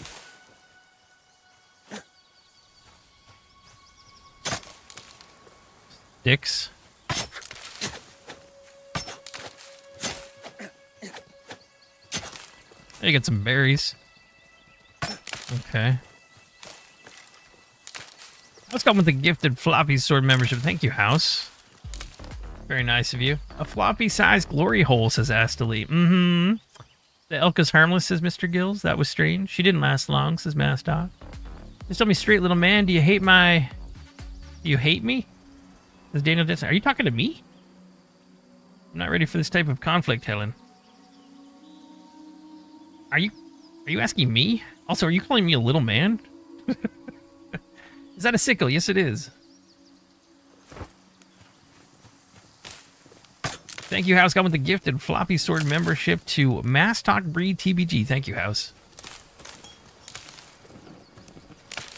Speaker 1: Sticks. I get some berries. Okay. Let's go with the gifted floppy sword membership. Thank you, House. Very nice of you. A floppy sized glory hole, says Astali. Mm-hmm. The elk is harmless, says Mr. Gills. That was strange. She didn't last long, says Mastock. Just tell me straight, little man, do you hate my... Do you hate me? Says Daniel Jensen. Are you talking to me? I'm not ready for this type of conflict, Helen. Are you... Are you asking me? Also, are you calling me a little man? is that a sickle? Yes, it is. Thank you, House. Got with the gifted floppy sword membership to Mass Talk Breed TBG. Thank you, House.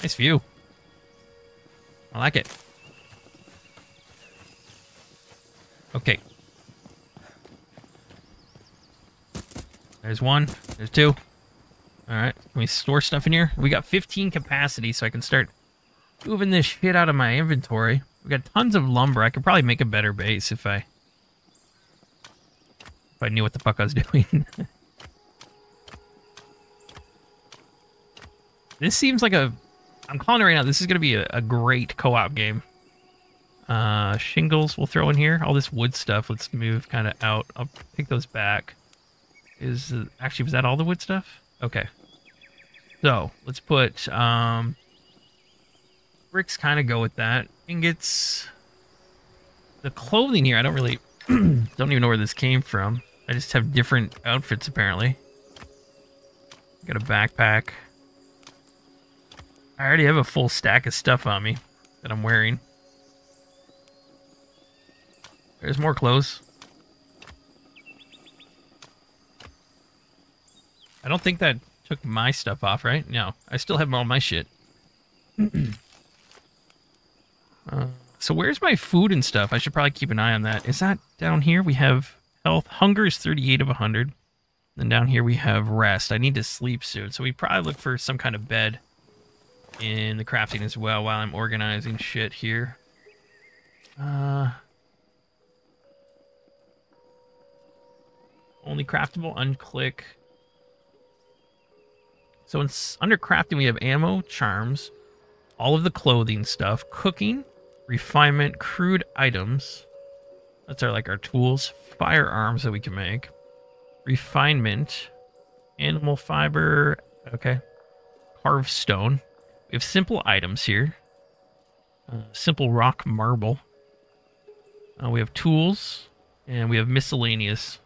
Speaker 1: Nice view. I like it. Okay. There's one. There's two. All right. Can we store stuff in here? We got 15 capacity, so I can start moving this shit out of my inventory. We got tons of lumber. I could probably make a better base if I if I knew what the fuck I was doing. this seems like a I'm calling it right now. This is gonna be a, a great co-op game. Uh, shingles we'll throw in here. All this wood stuff. Let's move kind of out. I'll take those back. Is actually was that all the wood stuff? Okay. So let's put um bricks. Kind of go with that. Ingots. The clothing here. I don't really don't even know where this came from. I just have different outfits apparently. Got a backpack. I already have a full stack of stuff on me that I'm wearing. There's more clothes. I don't think that took my stuff off, right? No, I still have all my shit. uh, so where's my food and stuff? I should probably keep an eye on that. Is that down here? We have health. Hunger is 38 of 100. Then down here we have rest. I need to sleep soon. So we probably look for some kind of bed in the crafting as well while I'm organizing shit here. Uh... Only craftable, unclick. So in, under crafting, we have ammo, charms, all of the clothing stuff, cooking, refinement, crude items. That's our like our tools, firearms that we can make, refinement, animal fiber. Okay, carved stone. We have simple items here. Uh, simple rock marble. Uh, we have tools, and we have miscellaneous.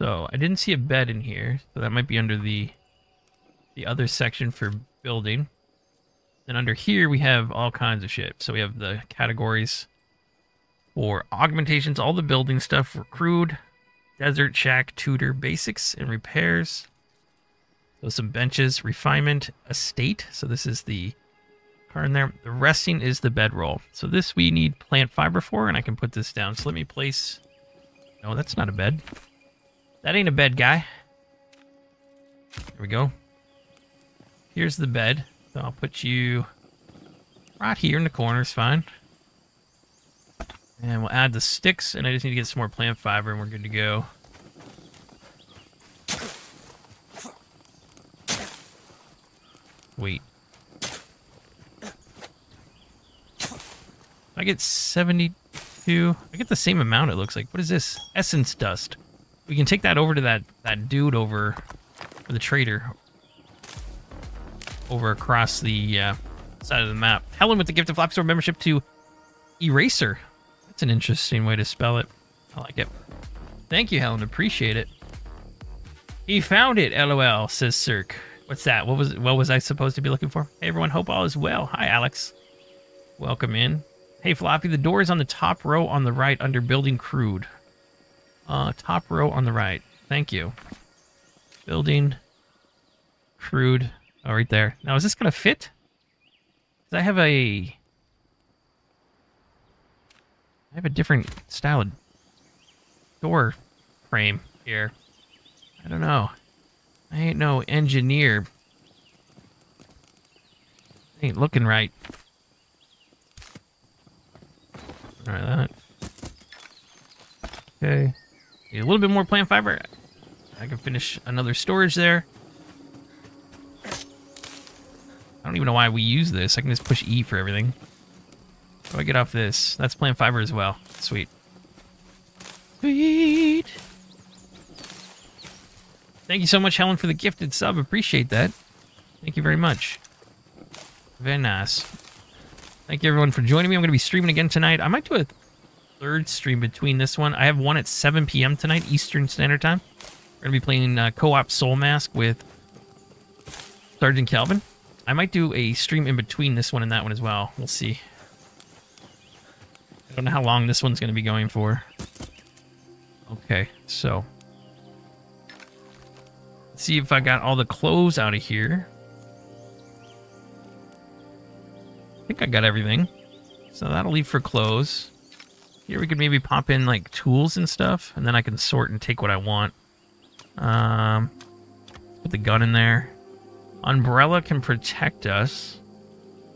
Speaker 1: So I didn't see a bed in here, so that might be under the the other section for building. Then under here, we have all kinds of shit. So we have the categories for augmentations, all the building stuff crude, desert, shack, Tudor, basics, and repairs. So some benches, refinement, estate. So this is the car in there. The resting is the bedroll. So this we need plant fiber for, and I can put this down. So let me place... No, that's not a bed. That ain't a bed, guy. There we go. Here's the bed. So I'll put you right here in the corner is fine. And we'll add the sticks, and I just need to get some more plant fiber, and we're good to go. Wait. I get 72. I get the same amount, it looks like. What is this? Essence dust. We can take that over to that, that dude over, the trader over across the uh, side of the map. Helen with the gift of floppy sword membership to Eraser. That's an interesting way to spell it. I like it. Thank you, Helen. Appreciate it. He found it, lol, says Cirque. What's that? What was what was I supposed to be looking for? Hey everyone, hope all is well. Hi Alex. Welcome in. Hey Floppy, the door is on the top row on the right under building crude. Uh top row on the right. Thank you. Building crude Oh, right there. Now, is this going to fit? Because I have a... I have a different style of door frame here. I don't know. I ain't no engineer. Ain't looking right. Alright, that. Okay. A little bit more plant fiber. I can finish another storage there. I don't even know why we use this. I can just push E for everything. Do I get off this? That's plant fiber as well. Sweet. Sweet. Thank you so much, Helen, for the gifted sub. Appreciate that. Thank you very much. Very nice. Thank you, everyone, for joining me. I'm going to be streaming again tonight. I might do a third stream between this one. I have one at 7 p.m. tonight, Eastern Standard Time. We're going to be playing uh, co-op Soulmask with Sergeant Calvin. I might do a stream in between this one and that one as well. We'll see. I don't know how long this one's going to be going for. Okay, so. Let's see if I got all the clothes out of here. I think I got everything. So that'll leave for clothes. Here we could maybe pop in like tools and stuff, and then I can sort and take what I want. Um, put the gun in there. Umbrella can protect us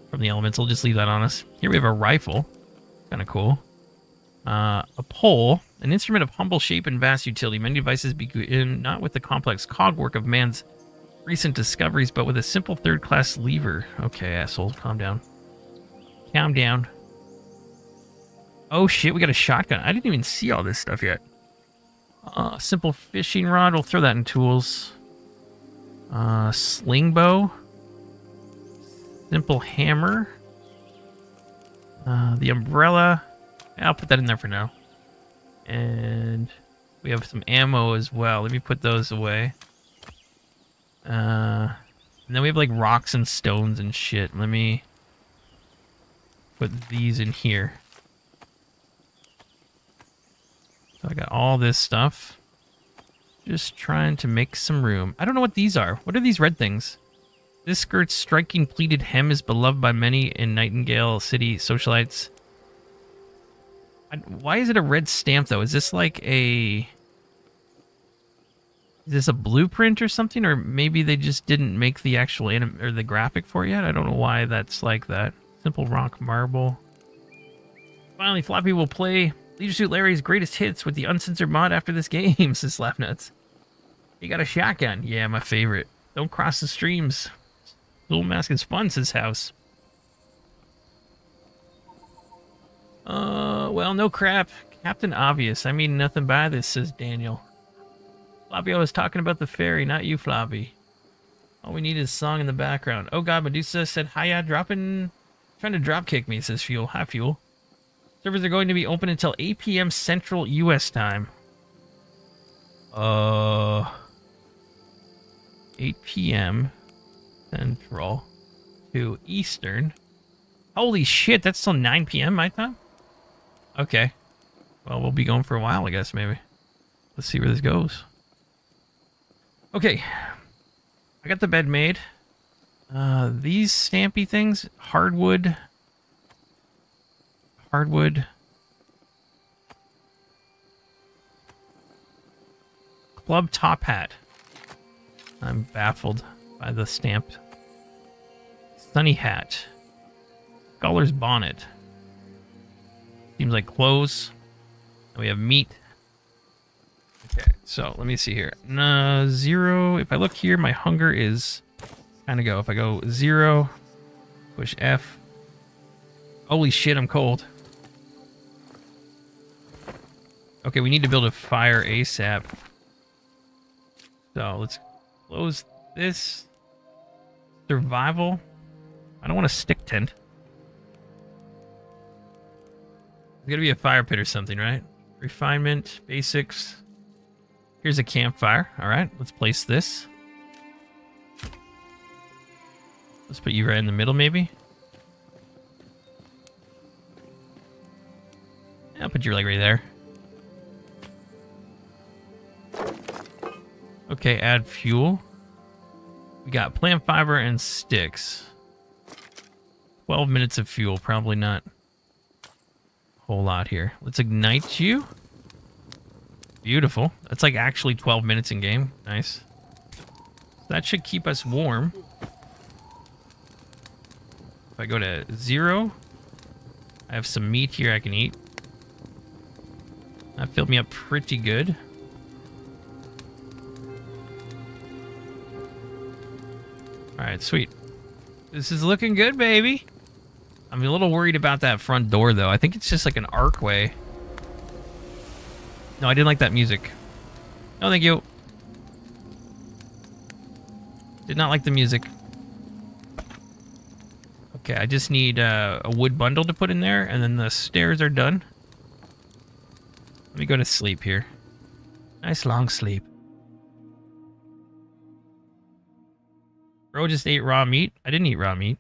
Speaker 1: from the elements. I'll just leave that on us. Here we have a rifle. Kind of cool. Uh, a pole, an instrument of humble shape and vast utility. Many devices begin not with the complex cogwork of man's recent discoveries, but with a simple third-class lever. Okay, asshole, calm down. Calm down. Oh shit, we got a shotgun. I didn't even see all this stuff yet. Uh, simple fishing rod. We'll throw that in tools. Uh, sling bow. Simple hammer. Uh, the umbrella. I'll put that in there for now. And we have some ammo as well. Let me put those away. Uh, and then we have like rocks and stones and shit. Let me put these in here. So I got all this stuff. Just trying to make some room. I don't know what these are. What are these red things? This skirt's striking pleated hem is beloved by many in Nightingale City socialites. I, why is it a red stamp though? Is this like a is this a blueprint or something or maybe they just didn't make the actual anim or the graphic for it yet? I don't know why that's like that. Simple rock marble. Finally, Floppy will play Leisure Suit Larry's greatest hits with the uncensored mod after this game, says Slapnuts. You got a shotgun. Yeah, my favorite. Don't cross the streams. Little Mask is fun, says House. Uh, well, no crap. Captain Obvious. I mean nothing by this, says Daniel. I was talking about the fairy, not you, Floppy. All we need is a song in the background. Oh god, Medusa said, hiya, dropping... Trying to drop kick me, says Fuel. Hi, Fuel. Servers are going to be open until 8 p.m. Central U.S. time. Uh, 8 p.m. Central to Eastern. Holy shit, that's still 9 p.m. my time? Okay. Well, we'll be going for a while, I guess, maybe. Let's see where this goes. Okay. I got the bed made. Uh, these stampy things, hardwood hardwood. Club top hat. I'm baffled by the stamp. Sunny hat. Scholar's bonnet. Seems like clothes. And we have meat. Okay, so let me see here. No, zero. If I look here, my hunger is kind of go. If I go zero, push F. Holy shit, I'm cold. Okay, we need to build a fire ASAP. So let's close this. Survival. I don't want a stick tent. There's gotta be a fire pit or something, right? Refinement, basics. Here's a campfire. All right, let's place this. Let's put you right in the middle, maybe. I'll put your leg right there. Okay, add fuel. We got plant fiber and sticks. 12 minutes of fuel, probably not a whole lot here. Let's ignite you. Beautiful. That's like actually 12 minutes in game. Nice. That should keep us warm. If I go to zero, I have some meat here I can eat. That filled me up pretty good. Alright, sweet. This is looking good, baby. I'm a little worried about that front door, though. I think it's just like an archway. No, I didn't like that music. No, thank you. Did not like the music. Okay, I just need uh, a wood bundle to put in there, and then the stairs are done. Let me go to sleep here. Nice long sleep. Bro just ate raw meat. I didn't eat raw meat.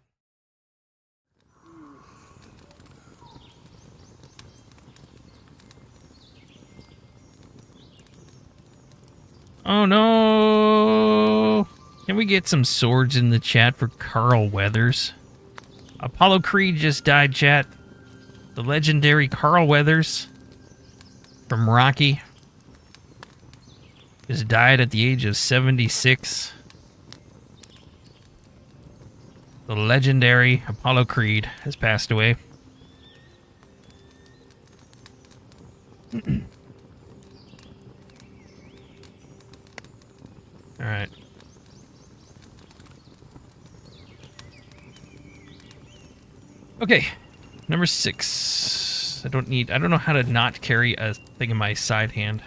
Speaker 1: Oh no! Can we get some swords in the chat for Carl Weathers? Apollo Creed just died, chat. The legendary Carl Weathers from Rocky just died at the age of 76. The legendary Apollo Creed has passed away. All right. Okay, number six. I don't need, I don't know how to not carry a thing in my side hand.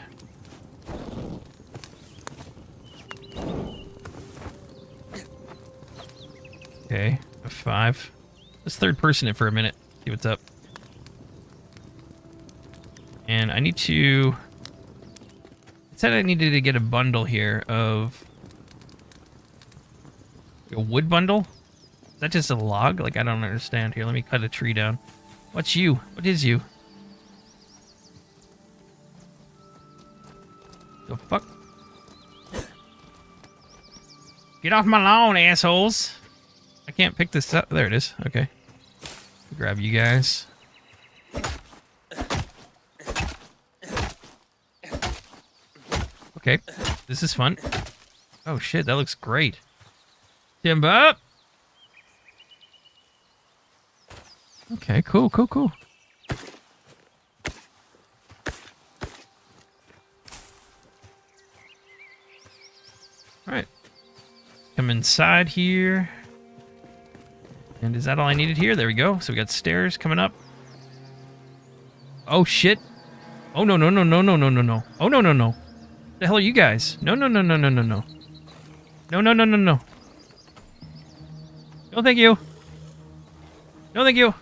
Speaker 1: Okay, a five. Let's third person it for a minute. See what's up. And I need to... It said I needed to get a bundle here of A wood bundle? Is that just a log? Like, I don't understand. Here, let me cut a tree down. What's you? What is you? The fuck? Get off my lawn, assholes! Can't pick this up. There it is. Okay. Grab you guys. Okay. This is fun. Oh shit, that looks great. Timber! Okay, cool, cool, cool. Alright. Come inside here. And is that all I needed here? There we go. So we got stairs coming up. Oh shit. Oh no no no no no no no no. Oh no no no. The hell are you guys? No no no no no no no. No no no no no. No thank you. No thank you.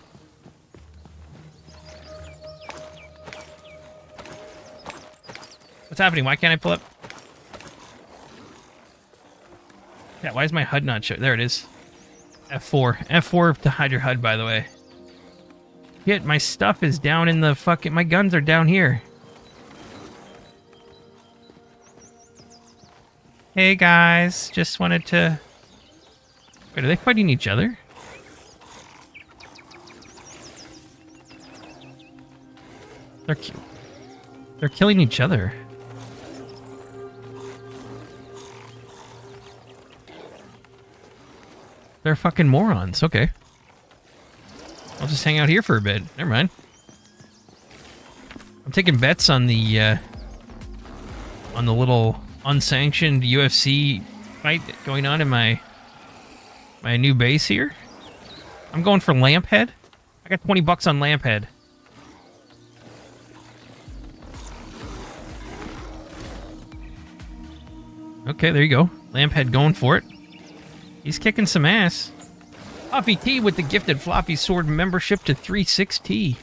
Speaker 1: What's happening? Why can't I pull up? Yeah, why is my HUD not show? There it is. F4. F4 to hide your HUD, by the way. Shit, my stuff is down in the fucking... My guns are down here. Hey, guys. Just wanted to... Wait, are they fighting each other? They're... They're killing each other. They're fucking morons. Okay. I'll just hang out here for a bit. Never mind. I'm taking bets on the uh, on the little unsanctioned UFC fight going on in my my new base here. I'm going for Lamphead. I got 20 bucks on Lamphead. Okay, there you go. Lamphead going for it. He's kicking some ass. Huffy T with the gifted floppy sword membership to 36T.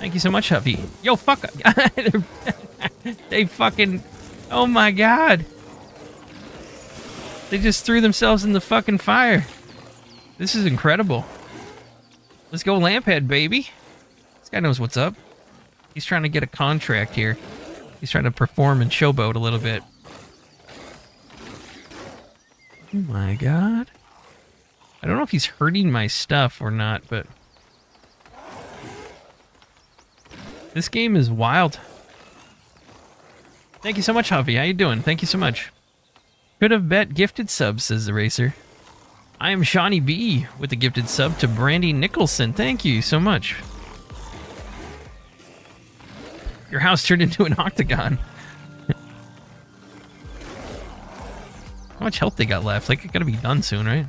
Speaker 1: Thank you so much, Huffy. Yo, fuck. they fucking. Oh my god. They just threw themselves in the fucking fire. This is incredible. Let's go Lamphead, baby. This guy knows what's up. He's trying to get a contract here. He's trying to perform and showboat a little bit. Oh my god. I don't know if he's hurting my stuff or not, but... This game is wild. Thank you so much, Huffy. How you doing? Thank you so much. Could have bet gifted sub, says the racer. I am Shawnee B with the gifted sub to Brandy Nicholson. Thank you so much. Your house turned into an octagon. How much health they got left? Like, it gotta be done soon, right?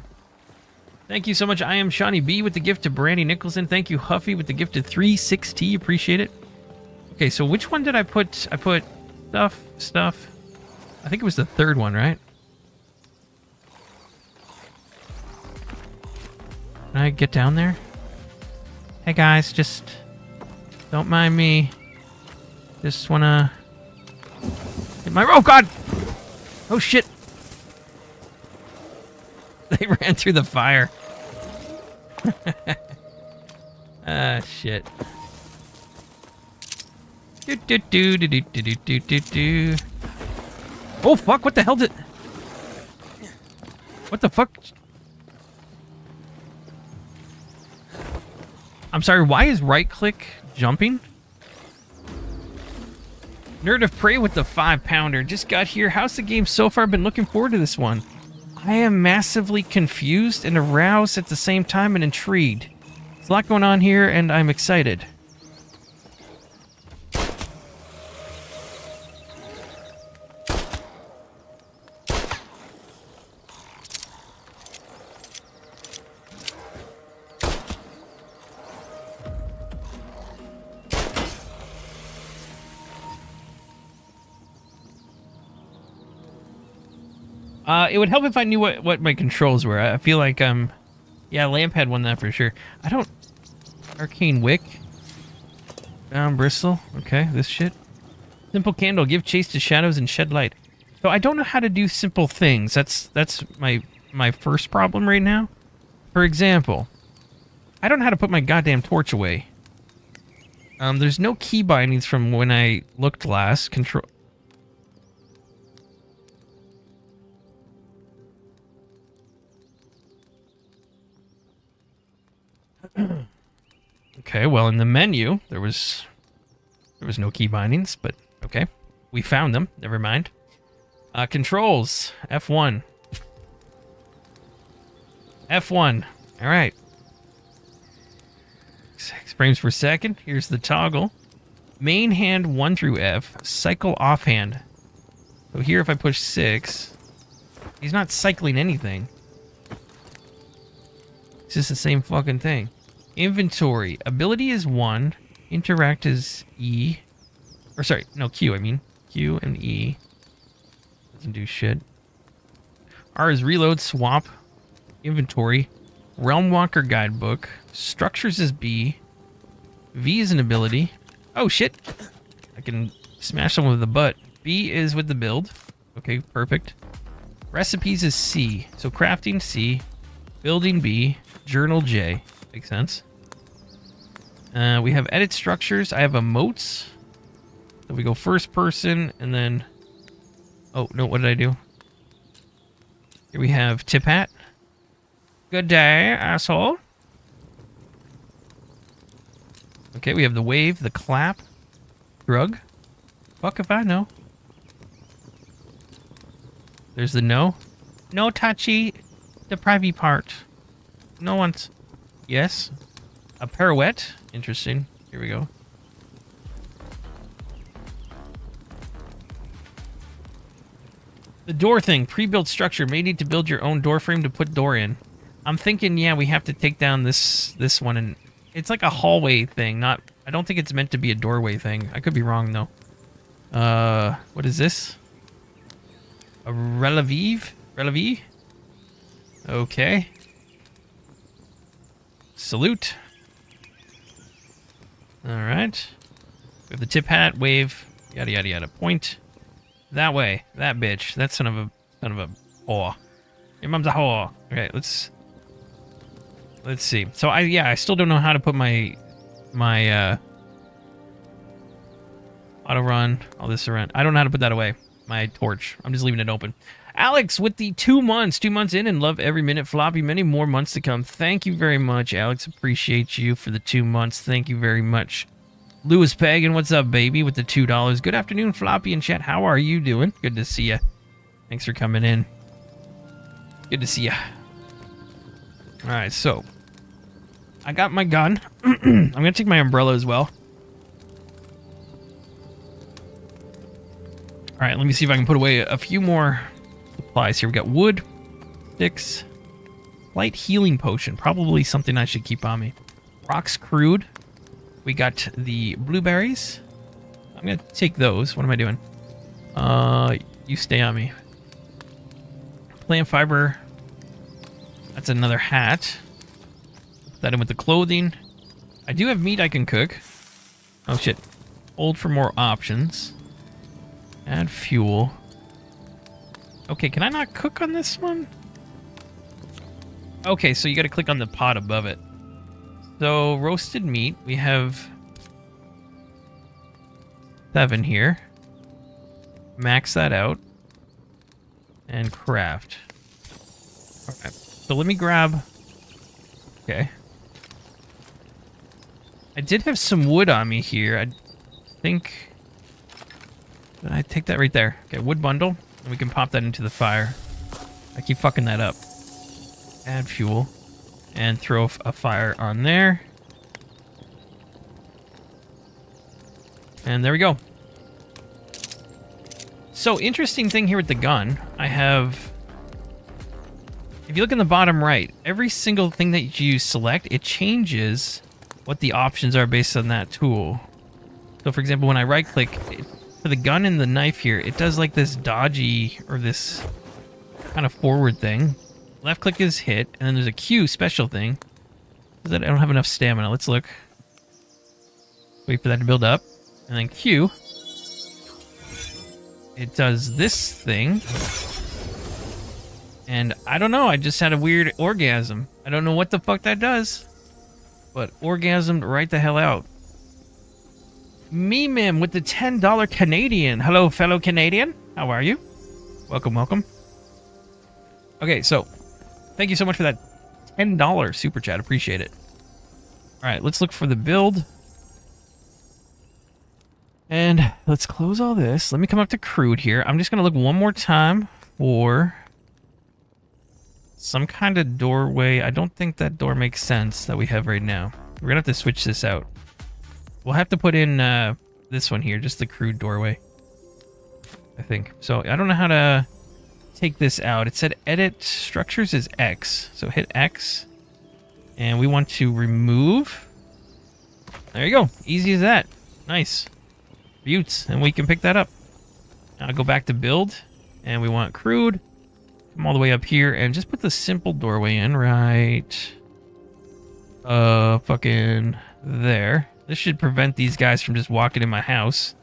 Speaker 1: Thank you so much. I am Shawnee B with the gift to Brandy Nicholson. Thank you, Huffy, with the gift to 36T. Appreciate it. Okay, so which one did I put? I put stuff, stuff. I think it was the third one, right? Can I get down there? Hey guys, just don't mind me. Just wanna get my oh god! Oh shit! they ran through the fire. ah, shit. Do, do, do, do, do, do, do, do, do. Oh, fuck, what the hell did... What the fuck? I'm sorry, why is right-click jumping? Nerd of Prey with the five-pounder. Just got here. How's the game so far? Been looking forward to this one. I am massively confused and aroused at the same time and intrigued. There's a lot going on here, and I'm excited. Uh, it would help if I knew what, what my controls were. I feel like, um, yeah, Lamphead won that for sure. I don't... Arcane Wick. Down Bristle. Okay, this shit. Simple Candle. Give chase to shadows and shed light. So I don't know how to do simple things. That's that's my my first problem right now. For example, I don't know how to put my goddamn torch away. Um, there's no key bindings from when I looked last. Control. okay, well in the menu there was there was no key bindings, but okay. We found them. Never mind. Uh, controls. F1. F1. All right. Six frames per second. Here's the toggle. Main hand 1 through F. Cycle offhand. So here if I push 6, he's not cycling anything. It's just the same fucking thing. Inventory. Ability is 1. Interact is E. Or sorry, no, Q, I mean. Q and E. Doesn't do shit. R is reload, swap, inventory, Realmwalker guidebook. Structures is B. V is an ability. Oh shit! I can smash someone with the butt. B is with the build. Okay, perfect. Recipes is C. So crafting C, building B, journal J. Makes sense. Uh, we have edit structures. I have emotes. So we go first person and then... Oh, no, what did I do? Here we have tip hat. Good day, asshole. Okay, we have the wave, the clap, drug. Fuck if I know. There's the no. No touchy, the private part. No one's... Yes. A pirouette. Interesting. Here we go. The door thing, pre-built structure. May need to build your own door frame to put door in. I'm thinking, yeah, we have to take down this this one, and it's like a hallway thing. Not, I don't think it's meant to be a doorway thing. I could be wrong though. Uh, what is this? A relevive? Relevive? Okay. Salute. All right. We have the tip hat, wave, yada yada yada. Point. That way. That bitch. That son of a son of a whore. Your mom's a whore. Okay, let's let's see. So I yeah, I still don't know how to put my my uh auto run, all this around. I don't know how to put that away. My torch. I'm just leaving it open. Alex with the two months, two months in and love every minute floppy. Many more months to come. Thank you very much, Alex. Appreciate you for the two months. Thank you very much. Lewis Pagan, what's up, baby, with the $2. Good afternoon, Floppy and chat. How are you doing? Good to see you. Thanks for coming in. Good to see you. All right, so I got my gun. I'm going to take my umbrella as well. All right, let me see if I can put away a few more supplies here. We got wood, sticks, light healing potion. Probably something I should keep on me. Rocks crude. We got the blueberries. I'm going to take those. What am I doing? Uh, you stay on me. Plant fiber. That's another hat. Put that in with the clothing. I do have meat I can cook. Oh, shit. Hold for more options. Add fuel. Okay, can I not cook on this one? Okay, so you got to click on the pot above it. So, roasted meat, we have seven here. Max that out. And craft. Alright, so let me grab... Okay. I did have some wood on me here. I think... Did I take that right there? Okay, wood bundle. And we can pop that into the fire. I keep fucking that up. Add fuel and throw a fire on there. And there we go. So, interesting thing here with the gun. I have... If you look in the bottom right, every single thing that you select, it changes what the options are based on that tool. So, for example, when I right-click, for the gun and the knife here, it does like this dodgy, or this kind of forward thing. Left click is hit, and then there's a Q special thing. Is that I don't have enough stamina. Let's look. Wait for that to build up. And then Q. It does this thing. And I don't know, I just had a weird orgasm. I don't know what the fuck that does. But orgasmed right the hell out. Memim with the $10 Canadian. Hello, fellow Canadian. How are you? Welcome, welcome. Okay, so thank you so much for that $10 super chat. Appreciate it. All right, let's look for the build. And let's close all this. Let me come up to crude here. I'm just going to look one more time for some kind of doorway. I don't think that door makes sense that we have right now. We're going to have to switch this out. We'll have to put in uh, this one here, just the crude doorway. I think. So I don't know how to take this out. It said edit structures is X. So hit X. And we want to remove. There you go. Easy as that. Nice. Buttes. And we can pick that up. Now go back to build. And we want crude. Come all the way up here and just put the simple doorway in right. Uh, fucking there. This should prevent these guys from just walking in my house.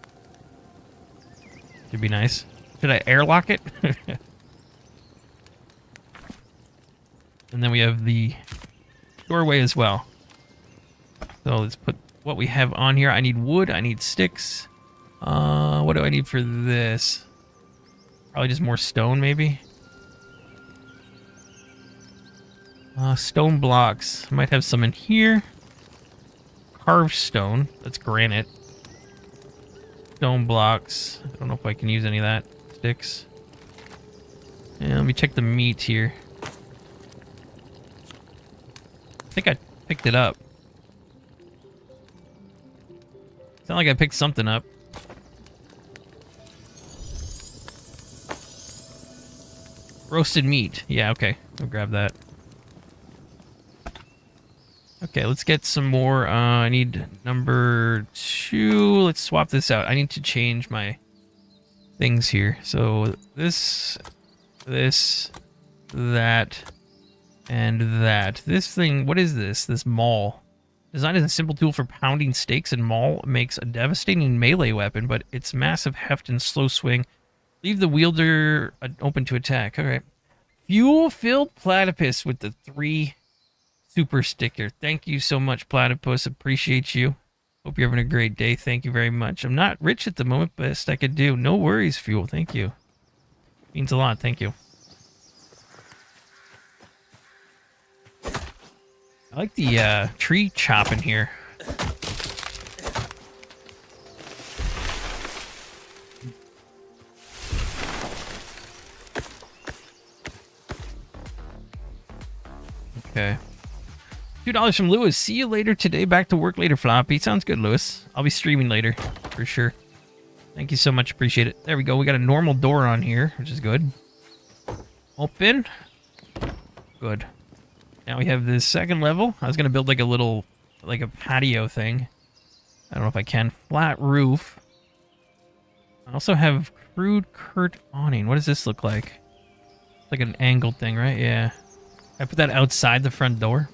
Speaker 1: Should be nice. Should I airlock it? and then we have the doorway as well. So let's put what we have on here. I need wood. I need sticks. Uh, what do I need for this? Probably just more stone, maybe. Uh, stone blocks. Might have some in here. Carved stone. That's granite. Stone blocks. I don't know if I can use any of that. Sticks. And let me check the meat here. I think I picked it up. Not like I picked something up. Roasted meat. Yeah, okay. I'll grab that. Okay, let's get some more. Uh, I need number two. Let's swap this out. I need to change my things here. So this, this, that, and that. This thing, what is this? This maul. Designed as a simple tool for pounding stakes and maul makes a devastating melee weapon, but its massive heft and slow swing leave the wielder uh, open to attack. All right. Fuel-filled platypus with the three super sticker. Thank you so much, Platypus. Appreciate you. Hope you're having a great day. Thank you very much. I'm not rich at the moment. Best I could do. No worries, Fuel. Thank you. Means a lot. Thank you. I like the uh, tree chopping here. Okay. Two dollars from Lewis. See you later today. Back to work later, Floppy. Sounds good, Lewis. I'll be streaming later for sure. Thank you so much. Appreciate it. There we go. We got a normal door on here, which is good. Open. Good. Now we have this second level. I was gonna build like a little, like a patio thing. I don't know if I can. Flat roof. I also have crude curt awning. What does this look like? Like an angled thing, right? Yeah. I put that outside the front door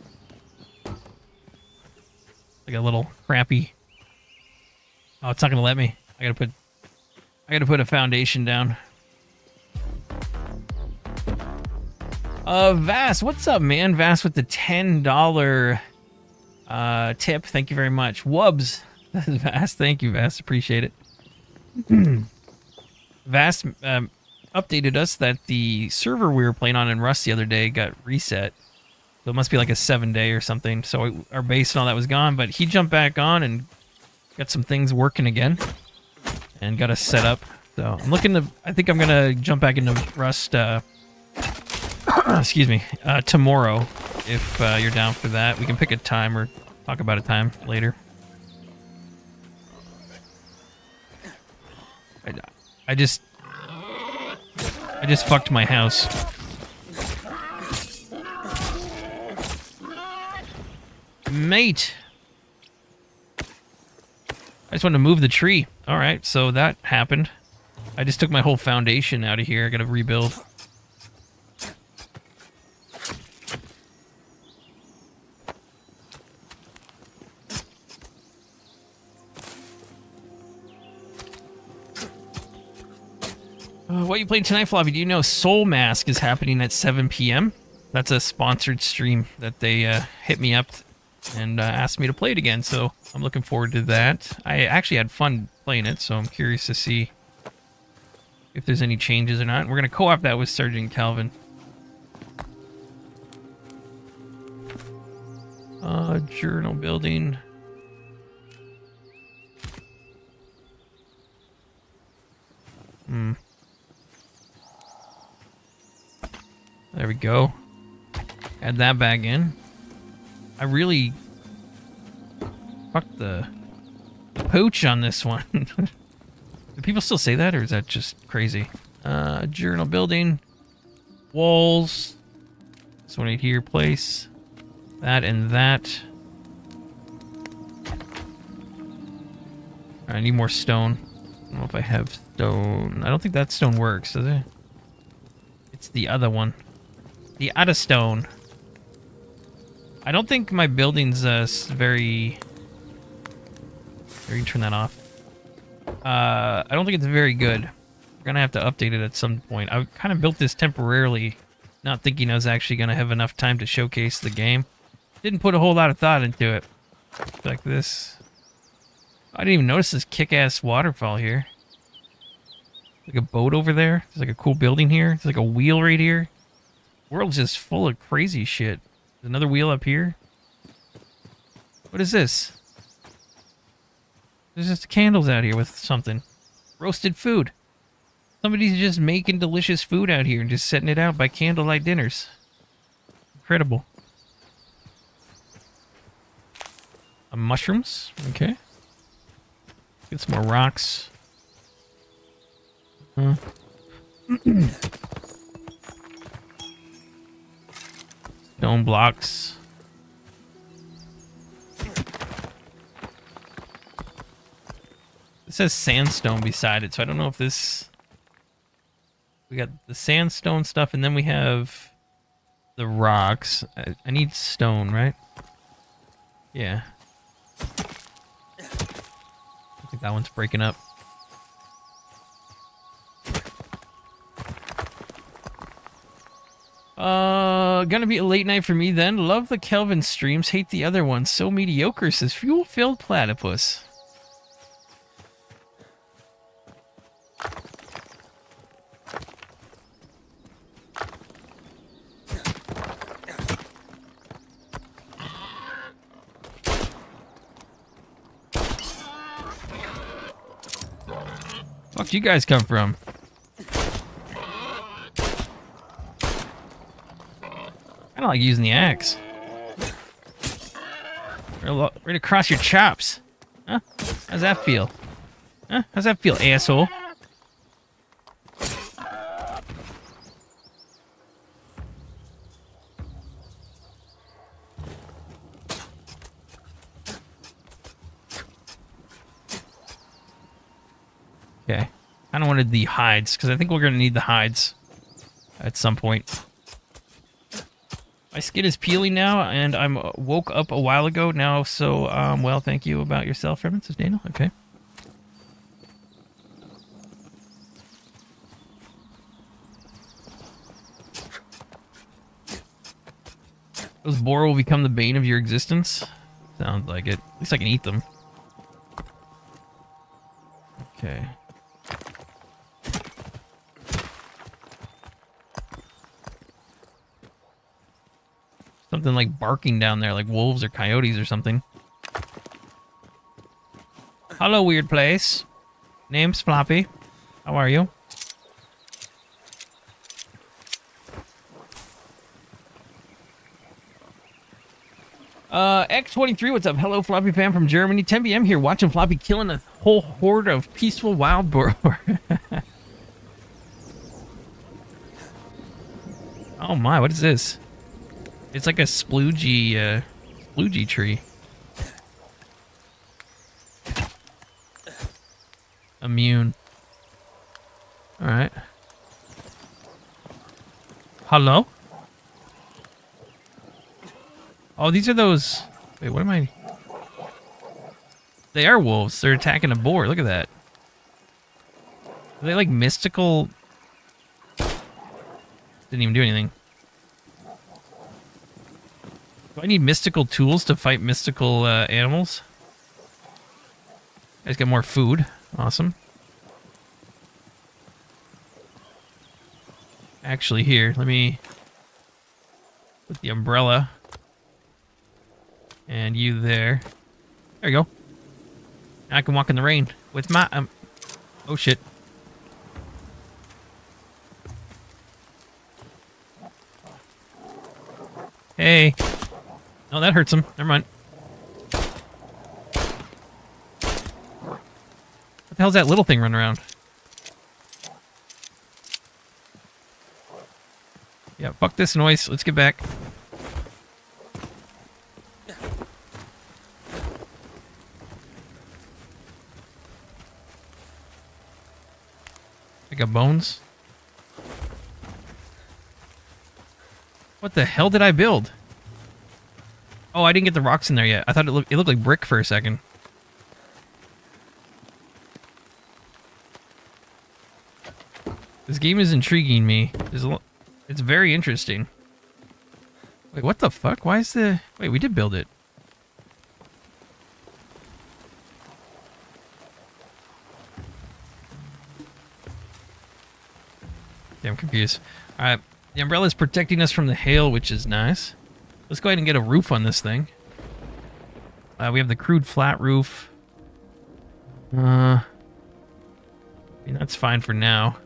Speaker 1: like a little crappy. Oh, it's not gonna let me. I gotta put. I gotta put a foundation down. Uh, Vass, what's up, man? Vass with the ten dollar uh tip. Thank you very much. Wubs, Vass. Thank you, Vass. Appreciate it. Vass um, updated us that the server we were playing on in Rust the other day got reset. It must be like a seven day or something. So our base and all that was gone, but he jumped back on and got some things working again and got us set up. So I'm looking to, I think I'm going to jump back into Rust, uh, excuse me, uh, tomorrow if uh, you're down for that. We can pick a time or talk about a time later. I, I just, I just fucked my house. Mate! I just wanted to move the tree. Alright, so that happened. I just took my whole foundation out of here. I gotta rebuild. Uh, what you playing tonight, Floppy? Do you know Soulmask is happening at 7 p.m.? That's a sponsored stream that they uh, hit me up and uh, asked me to play it again, so I'm looking forward to that. I actually had fun playing it, so I'm curious to see if there's any changes or not. We're going to co-op that with Sergeant Calvin. Uh, journal building. Hmm. There we go. Add that back in. I really fucked the, pooch on this one. Do people still say that, or is that just crazy? Uh, journal building. Walls. This one right here, place. That and that. I need more stone. I don't know if I have stone. I don't think that stone works, does it? It's the other one. The other stone. I don't think my building's uh, very... Here, you turn that off. Uh, I don't think it's very good. We're gonna have to update it at some point. I kind of built this temporarily, not thinking I was actually gonna have enough time to showcase the game. Didn't put a whole lot of thought into it. Like this. I didn't even notice this kick-ass waterfall here. Like a boat over there. There's like a cool building here. There's like a wheel right here. world's just full of crazy shit. There's another wheel up here. What is this? There's just candles out here with something. Roasted food. Somebody's just making delicious food out here and just setting it out by candlelight dinners. Incredible. Uh, mushrooms. Okay. Get some more rocks. Huh. Stone blocks. It says sandstone beside it, so I don't know if this... We got the sandstone stuff, and then we have the rocks. I, I need stone, right? Yeah. I think that one's breaking up. Uh, gonna be a late night for me then. Love the Kelvin streams, hate the other ones. So mediocre, says Fuel-Filled Platypus. You guys come from? I don't like using the axe. Right across your chops. Huh? How's that feel? Huh? How's that feel, asshole? Okay. I the hides, because I think we're going to need the hides at some point. My skin is peeling now, and I'm uh, woke up a while ago now, so, um, well, thank you about yourself, Reverend, says Daniel. Okay. Those boar will become the bane of your existence? Sounds like it. At least I can eat them. Okay. Something like barking down there, like wolves or coyotes or something. Hello, weird place. Name's Floppy. How are you? Uh, X23, what's up? Hello, Floppy Fan from Germany. 10 p.m. here, watching Floppy killing a whole horde of peaceful wild boar. oh my, what is this? It's like a sploogey, uh, tree. Immune. Alright. Hello? Oh, these are those... Wait, what am I... They are wolves. They're attacking a boar. Look at that. Are they like mystical Didn't even do anything. Do I need mystical tools to fight mystical uh, animals? Guys get more food. Awesome. Actually, here, let me put the umbrella and you there. There you go. I can walk in the rain with my um. Oh shit. Hey. Oh, that hurts him. Never mind. What the hell's that little thing running around? Yeah, fuck this noise. Let's get back. I got bones. What the hell did I build? Oh, I didn't get the rocks in there yet. I thought it looked it looked like brick for a second. This game is intriguing me. There's a it's very interesting. Wait, what the fuck? Why is the... Wait, we did build it. I'm confused. Alright, the umbrella is protecting us from the hail, which is nice. Let's go ahead and get a roof on this thing. Uh, we have the crude flat roof. Uh, I mean, that's fine for now.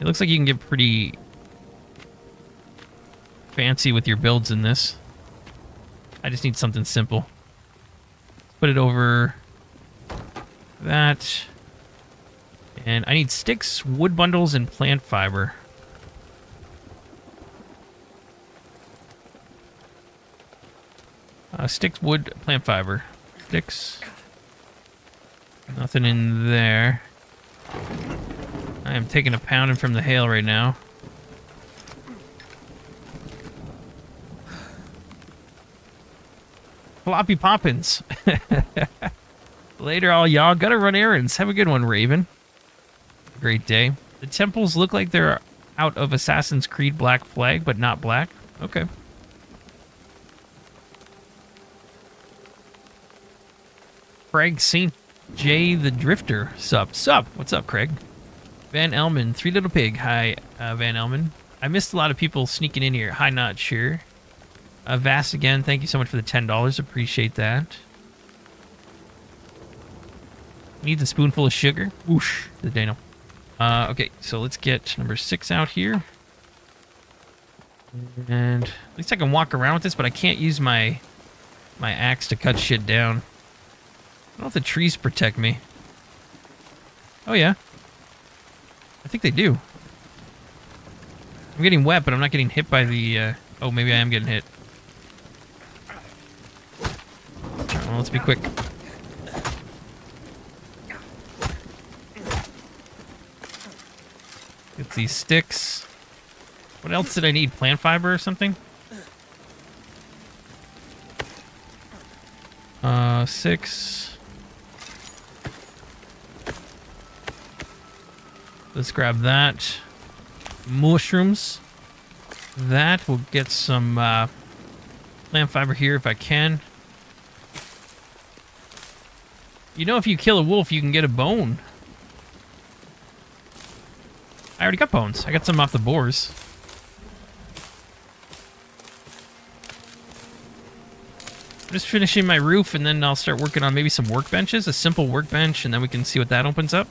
Speaker 1: It looks like you can get pretty fancy with your builds in this. I just need something simple. Put it over that. And I need sticks, wood bundles, and plant fiber. Sticks, wood, plant fiber. Sticks. Nothing in there. I am taking a pounding from the hail right now. Floppy Poppins. Later, all y'all. Gotta run errands. Have a good one, Raven. Great day. The temples look like they're out of Assassin's Creed Black Flag, but not black. Okay. Craig St. J the Drifter. Sup? Sup? What's up, Craig? Van Elman, Three Little Pig. Hi, uh, Van Elman. I missed a lot of people sneaking in here. Hi, not sure. Uh, Vast again, thank you so much for the $10. Appreciate that. Needs a spoonful of sugar. Whoosh, the Dano. Uh, okay, so let's get number six out here. And at least I can walk around with this, but I can't use my my axe to cut shit down. I don't know if the trees protect me. Oh, yeah. I think they do. I'm getting wet, but I'm not getting hit by the... Uh... Oh, maybe I am getting hit. Right, well, let's be quick. Get these sticks. What else did I need? Plant fiber or something? Uh, six. Let's grab that. Mushrooms. That. We'll get some uh, plant fiber here if I can. You know, if you kill a wolf, you can get a bone. I already got bones. I got some off the boars. I'm just finishing my roof, and then I'll start working on maybe some workbenches. A simple workbench, and then we can see what that opens up.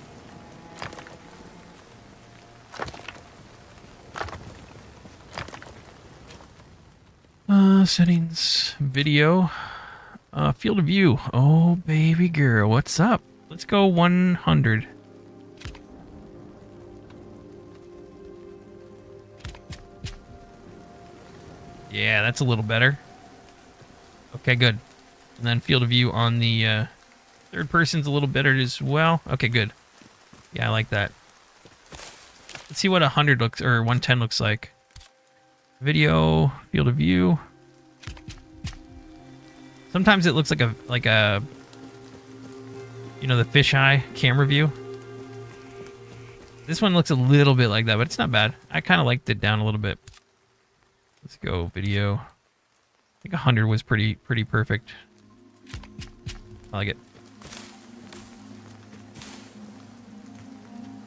Speaker 1: Uh, settings, video, uh, field of view. Oh, baby girl, what's up? Let's go 100. Yeah, that's a little better. Okay, good. And then field of view on the uh, third person's a little better as well. Okay, good. Yeah, I like that. Let's see what 100 looks, or 110 looks like. Video, field of view. Sometimes it looks like a, like a, you know, the fisheye camera view. This one looks a little bit like that, but it's not bad. I kind of liked it down a little bit. Let's go video. I think 100 was pretty pretty perfect. I like it.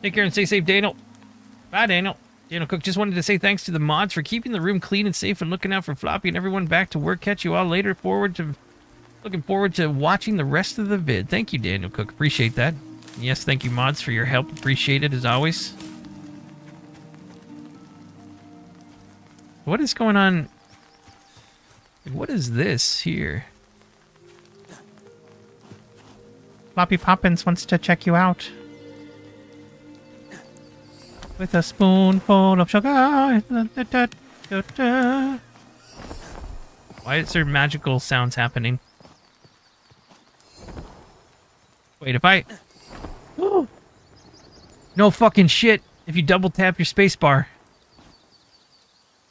Speaker 1: Take care and stay safe, Daniel. Bye, Daniel. Daniel Cook just wanted to say thanks to the mods for keeping the room clean and safe and looking out for Floppy and everyone back to work. Catch you all later. Forward to looking forward to watching the rest of the vid. Thank you, Daniel Cook. Appreciate that. Yes, thank you, mods, for your help. Appreciate it as always. What is going on? What is this here? Floppy Poppins wants to check you out. With a spoonful of sugar. Why is there magical sounds happening? Wait, if I... No fucking shit. If you double tap your spacebar.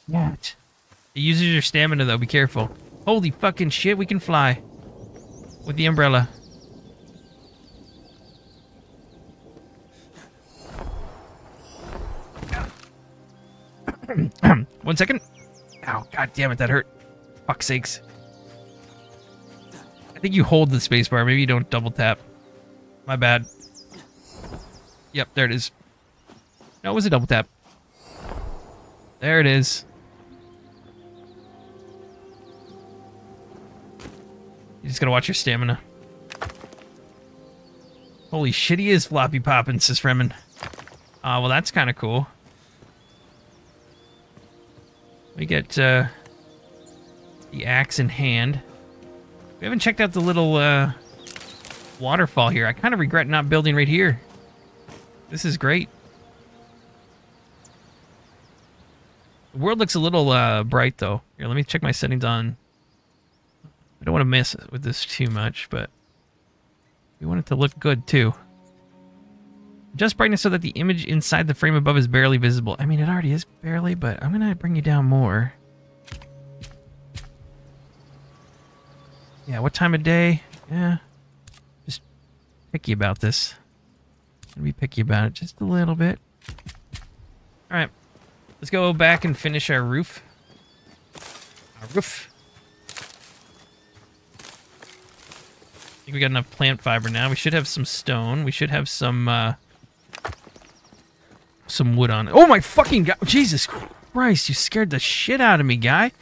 Speaker 1: What? It uses your stamina though, be careful. Holy fucking shit, we can fly. With the umbrella. One second. Ow, god damn it, that hurt. Fuck sakes. I think you hold the spacebar, maybe you don't double tap. My bad. Yep, there it is. No, it was a double tap. There it is. You just gotta watch your stamina. Holy shit, he is floppy popping, says Fremen. Uh, well, that's kind of cool. We get uh, the axe in hand. We haven't checked out the little uh, waterfall here. I kind of regret not building right here. This is great. The world looks a little uh, bright, though. Here, let me check my settings on. I don't want to mess with this too much, but we want it to look good, too. Just brightness so that the image inside the frame above is barely visible. I mean, it already is barely, but I'm going to bring you down more. Yeah, what time of day? Yeah. Picky about this. Gonna be picky about it just a little bit. Alright. Let's go back and finish our roof. Our roof. I think we got enough plant fiber now. We should have some stone. We should have some, uh, some wood on it. Oh my fucking god! Jesus Christ! You scared the shit out of me, guy.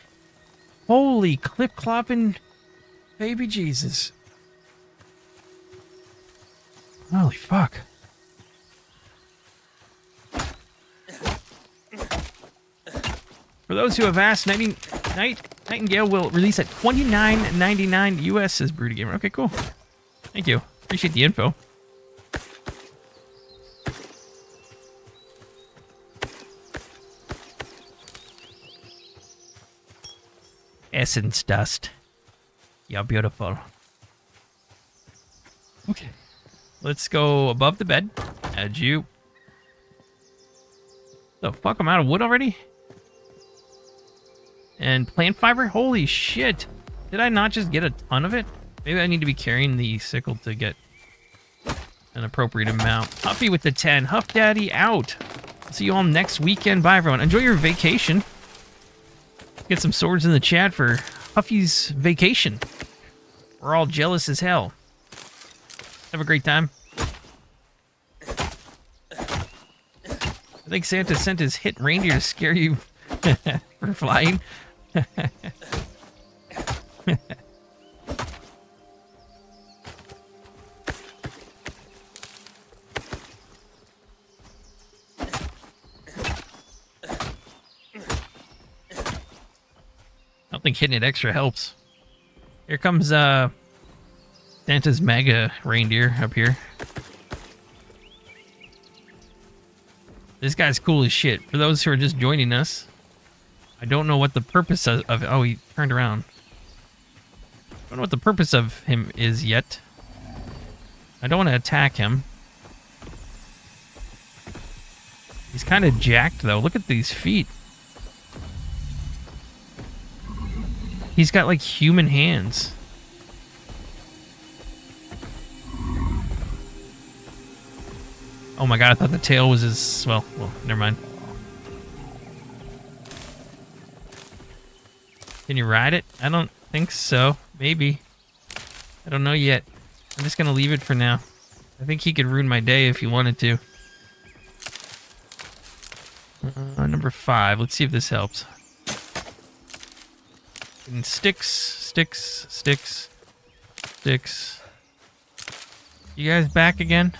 Speaker 1: Holy clip clopping, baby Jesus! Holy fuck! For those who have asked, Night Nightingale will release at $29.99 US, says Broody Gamer. Okay, cool. Thank you. Appreciate the info. essence dust. You're beautiful. Okay. Let's go above the bed. Add you. The fuck, I'm out of wood already? And plant fiber? Holy shit. Did I not just get a ton of it? Maybe I need to be carrying the sickle to get an appropriate amount. Huffy with the 10. Huff Daddy out. See you all next weekend. Bye, everyone. Enjoy your vacation. Get some swords in the chat for Huffy's vacation. We're all jealous as hell. Have a great time. I think Santa sent his hit reindeer to scare you for flying. I don't think hitting it extra helps. Here comes uh Santa's mega reindeer up here. This guy's cool as shit. For those who are just joining us, I don't know what the purpose of, of oh he turned around. I don't know what the purpose of him is yet. I don't want to attack him. He's kind of jacked though. Look at these feet. He's got like human hands. Oh my god, I thought the tail was his... Well, well, never mind. Can you ride it? I don't think so. Maybe. I don't know yet. I'm just gonna leave it for now. I think he could ruin my day if he wanted to. Uh, number five. Let's see if this helps. And sticks, sticks, sticks, sticks. You guys back again?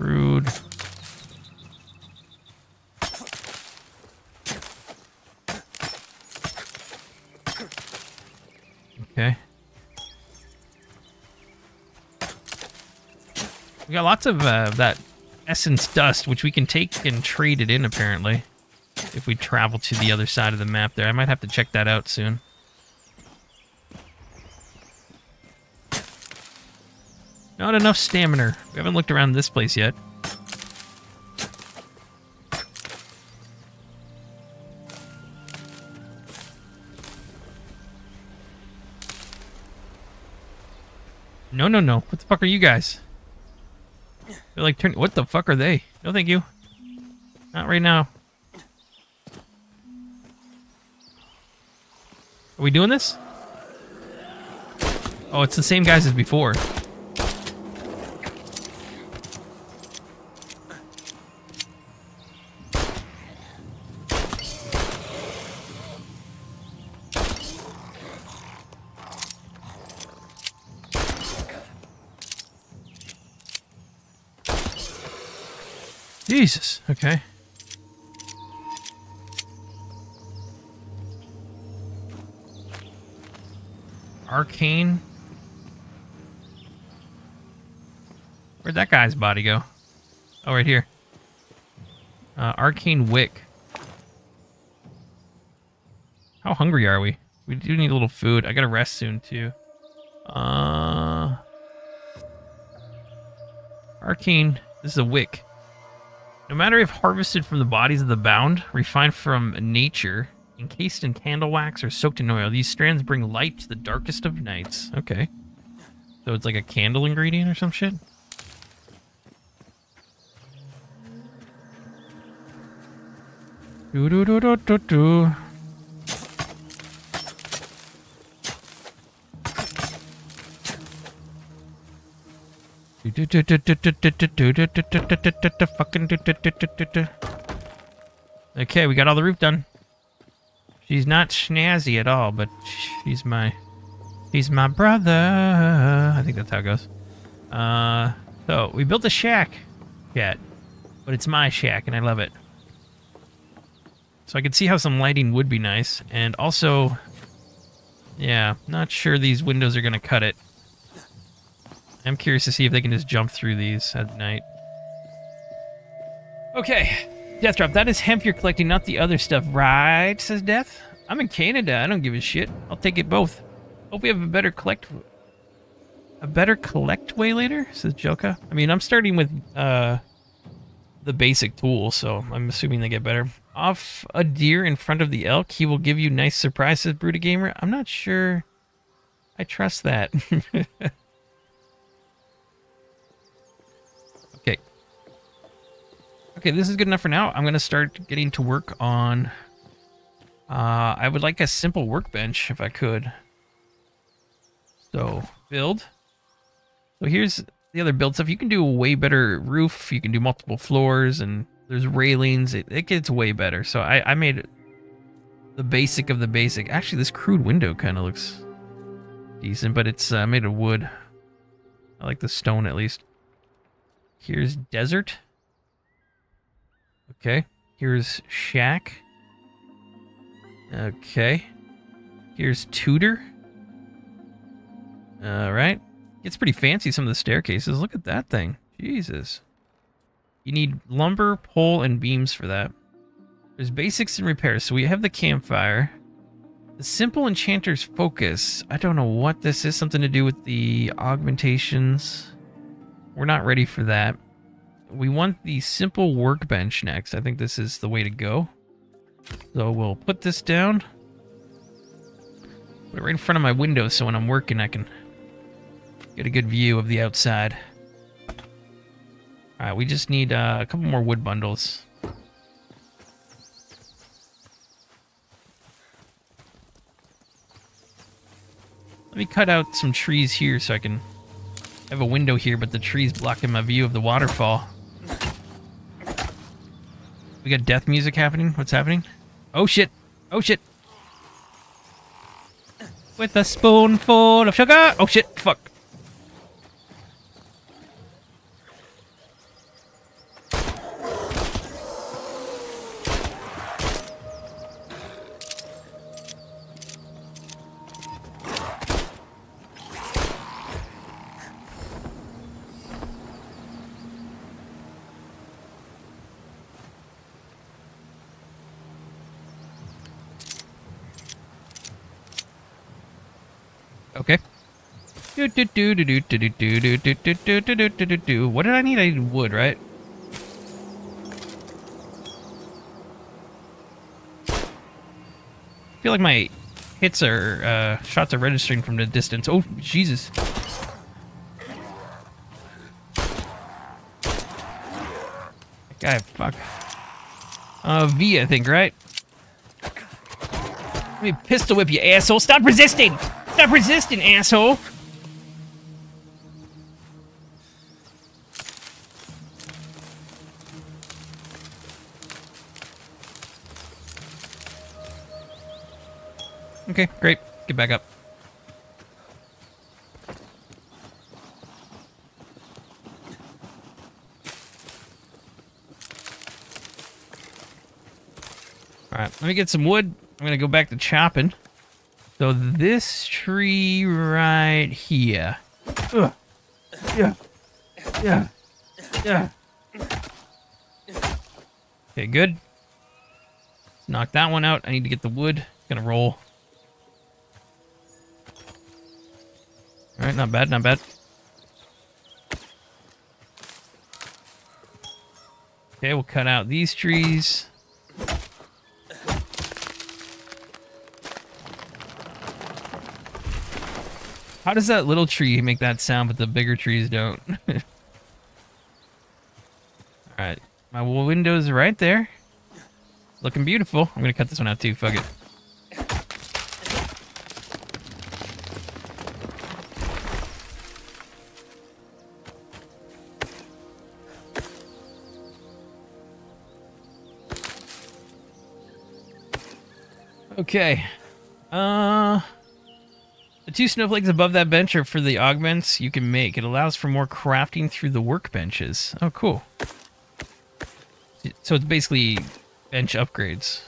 Speaker 1: Rude. Okay. We got lots of uh, that essence dust, which we can take and trade it in, apparently. If we travel to the other side of the map there. I might have to check that out soon. Not enough stamina. We haven't looked around this place yet. No, no, no. What the fuck are you guys? They're like, turn. What the fuck are they? No, thank you. Not right now. Are we doing this? Oh, it's the same guys as before. Okay. Arcane. Where'd that guy's body go? Oh, right here. Uh, Arcane Wick. How hungry are we? We do need a little food. I gotta rest soon, too. Uh... Arcane. This is a wick. No matter if harvested from the bodies of the bound, refined from nature, encased in candle wax, or soaked in oil, these strands bring light to the darkest of nights. Okay. So it's like a candle ingredient or some shit? Do do do do do do. Okay, we got all the roof done. She's not snazzy at all, but she's my she's my brother. I think that's how it goes. Uh, so we built a shack, yet, but it's my shack and I love it. So I could see how some lighting would be nice, and also, yeah, not sure these windows are gonna cut it. I'm curious to see if they can just jump through these at night. Okay, Death Drop, that is hemp you're collecting, not the other stuff, right? Says Death. I'm in Canada. I don't give a shit. I'll take it both. Hope we have a better collect... A better collect way later, says Joka. I mean, I'm starting with uh, the basic tool, so I'm assuming they get better. Off a deer in front of the elk, he will give you nice surprises, Bruta Gamer. I'm not sure I trust that. Okay, this is good enough for now. I'm going to start getting to work on... Uh, I would like a simple workbench, if I could. So, build. So here's the other build stuff. You can do a way better roof. You can do multiple floors, and there's railings. It, it gets way better. So I, I made the basic of the basic. Actually, this crude window kind of looks decent, but it's uh, made of wood. I like the stone, at least. Here's desert. Okay. Here's Shack. Okay. Here's Tudor. Alright. It's pretty fancy, some of the staircases. Look at that thing. Jesus. You need lumber, pole, and beams for that. There's basics and repairs. So we have the campfire. The simple enchanter's focus. I don't know what this is. Something to do with the augmentations. We're not ready for that we want the simple workbench next. I think this is the way to go. So we'll put this down. Put it right in front of my window so when I'm working I can Get a good view of the outside. Alright, we just need uh, a couple more wood bundles. Let me cut out some trees here so I can have a window here, but the tree's blocking my view of the waterfall. We got death music happening. What's happening? Oh shit. Oh shit. With a spoonful of sugar. Oh shit. Fuck. What did I need? I need wood, right? I feel like my hits are uh, shots are registering from the distance. Oh Jesus! Guy, fuck. Uh, V, I think, right? Let me pistol whip you, asshole! Stop resisting! Stop resisting, asshole! Okay, great. Get back up. Alright, let me get some wood. I'm gonna go back to chopping. So this tree right here. Ugh. Yeah. Yeah. Yeah. Okay, good. Knock that one out. I need to get the wood. Gonna roll. Alright, not bad, not bad. Okay, we'll cut out these trees. How does that little tree make that sound, but the bigger trees don't? Alright. My window's right there. Looking beautiful. I'm gonna cut this one out too. Fuck it. Okay. Uh... The two snowflakes above that bench are for the augments you can make. It allows for more crafting through the workbenches. Oh, cool. So it's basically bench upgrades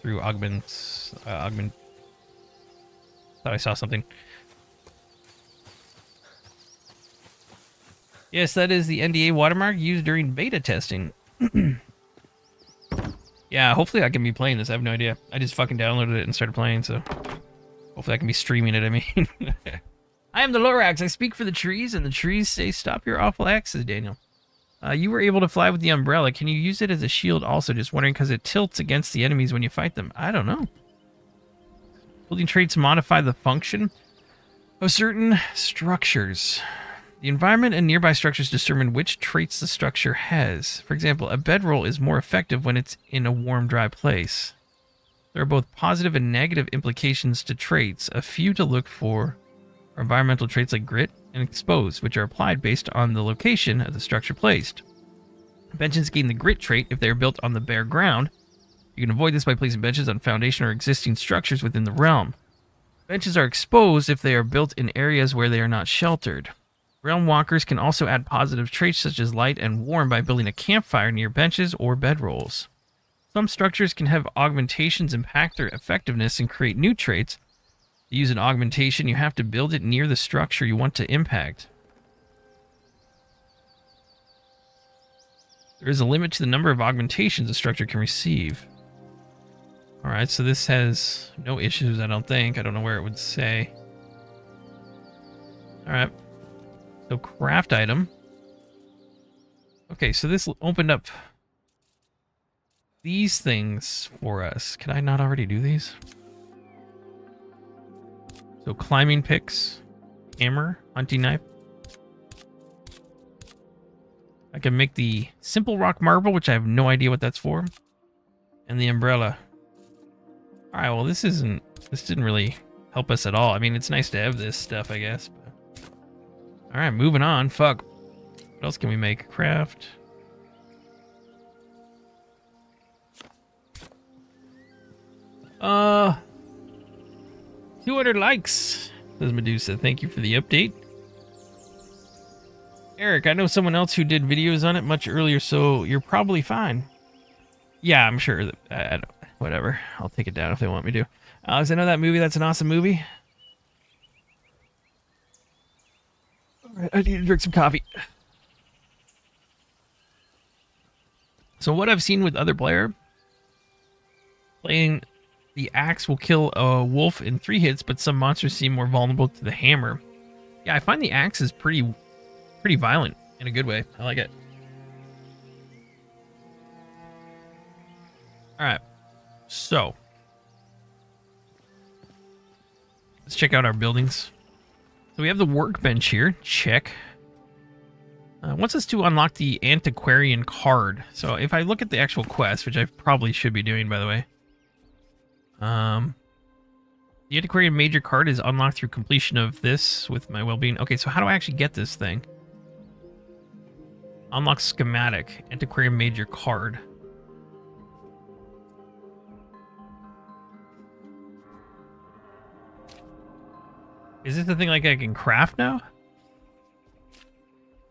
Speaker 1: through augments. Uh, augment. Thought I saw something. Yes, that is the NDA watermark used during beta testing. yeah, hopefully I can be playing this. I have no idea. I just fucking downloaded it and started playing, so... Hopefully I can be streaming it, I mean. I am the Lorax. I speak for the trees, and the trees say stop your awful axes, Daniel. Uh, you were able to fly with the umbrella. Can you use it as a shield also? Just wondering because it tilts against the enemies when you fight them. I don't know. Building traits modify the function of certain structures. The environment and nearby structures determine which traits the structure has. For example, a bedroll is more effective when it's in a warm, dry place. There are both positive and negative implications to traits. A few to look for are environmental traits like grit and expose, which are applied based on the location of the structure placed. Benches gain the grit trait if they are built on the bare ground. You can avoid this by placing benches on foundation or existing structures within the realm. Benches are exposed if they are built in areas where they are not sheltered. Realmwalkers can also add positive traits such as light and warm by building a campfire near benches or bedrolls. Some structures can have augmentations impact their effectiveness and create new traits. To use an augmentation, you have to build it near the structure you want to impact. There is a limit to the number of augmentations a structure can receive. Alright, so this has no issues, I don't think. I don't know where it would say. Alright. So craft item. Okay, so this opened up these things for us. Can I not already do these? So climbing picks. hammer, hunting knife. I can make the simple rock marble, which I have no idea what that's for. And the umbrella. All right, well, this isn't, this didn't really help us at all. I mean, it's nice to have this stuff, I guess. All right, moving on. Fuck. What else can we make? Craft. Uh, 200 likes, says Medusa. Thank you for the update. Eric, I know someone else who did videos on it much earlier, so you're probably fine. Yeah, I'm sure that, I, I whatever. I'll take it down if they want me to. Alex, I know that movie. That's an awesome movie. Right, I need to drink some coffee. So what I've seen with other player playing the axe will kill a wolf in three hits, but some monsters seem more vulnerable to the hammer. Yeah, I find the axe is pretty pretty violent in a good way. I like it. All right. So, let's check out our buildings. So we have the workbench here. Check. Uh, wants us to unlock the antiquarian card. So if I look at the actual quest, which I probably should be doing, by the way. Um, the antiquarian major card is unlocked through completion of this with my well-being. Okay, so how do I actually get this thing? Unlock schematic. Antiquarian major card. Is this the thing like I can craft now?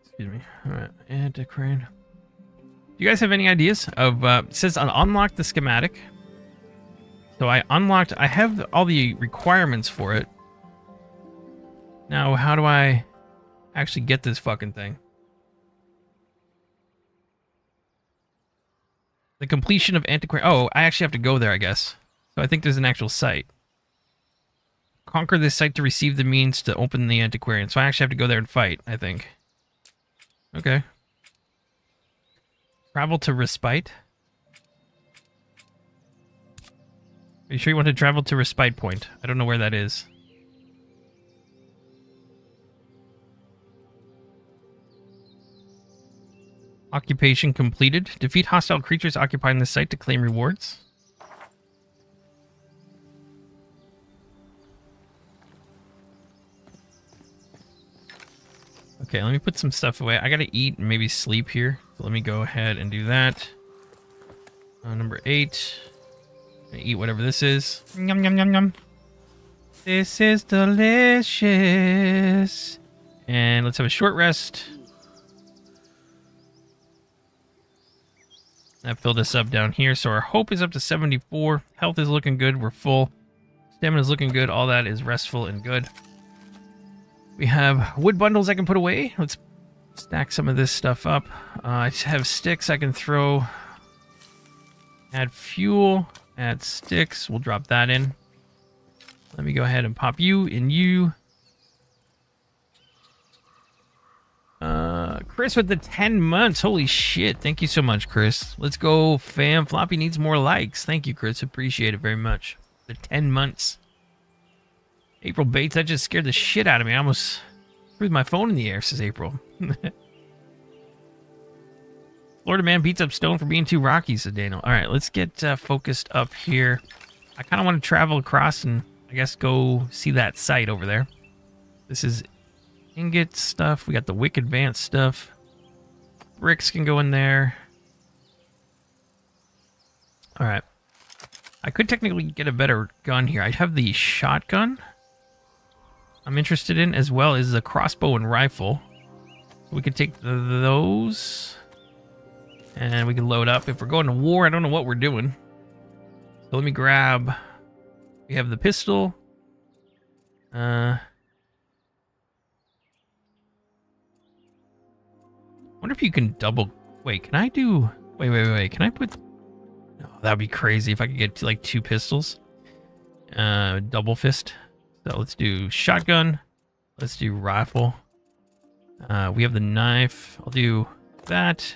Speaker 1: Excuse me. Alright, antiquarian. Do you guys have any ideas of, uh, says unlock the schematic. So I unlocked, I have all the requirements for it. Now, how do I actually get this fucking thing? The completion of Antiquarian. Oh, I actually have to go there, I guess. So I think there's an actual site. Conquer this site to receive the means to open the Antiquarian. So I actually have to go there and fight, I think. Okay. Travel to Respite. Are you sure you want to travel to Respite Point? I don't know where that is. Occupation completed. Defeat hostile creatures occupying the site to claim rewards. Okay, let me put some stuff away. I gotta eat and maybe sleep here. So let me go ahead and do that. Uh, number eight. eat whatever this is. Yum, yum, yum, yum. This is delicious. And let's have a short rest. That filled us up down here. So our hope is up to 74. Health is looking good. We're full. Stamina is looking good. All that is restful and good. We have wood bundles I can put away. Let's stack some of this stuff up. Uh, I have sticks I can throw. Add fuel. Add sticks. We'll drop that in. Let me go ahead and pop you in you. Uh, Chris with the 10 months. Holy shit. Thank you so much, Chris. Let's go, fam. Floppy needs more likes. Thank you, Chris. Appreciate it very much. The 10 months. April Bates, that just scared the shit out of me. I almost threw my phone in the air, says April. Florida man beats up Stone for being too rocky, said Daniel. All right, let's get uh, focused up here. I kind of want to travel across and I guess go see that site over there. This is ingot stuff. We got the wick advanced stuff. Bricks can go in there. All right. I could technically get a better gun here. I have the shotgun. I'm interested in as well as the crossbow and rifle. We could take those. And we can load up. If we're going to war, I don't know what we're doing. So let me grab... We have the pistol. Uh... wonder if you can double... Wait, can I do... Wait, wait, wait. Can I put... Oh, that would be crazy if I could get like two pistols. Uh, double fist. So let's do shotgun. Let's do rifle. Uh, we have the knife. I'll do that.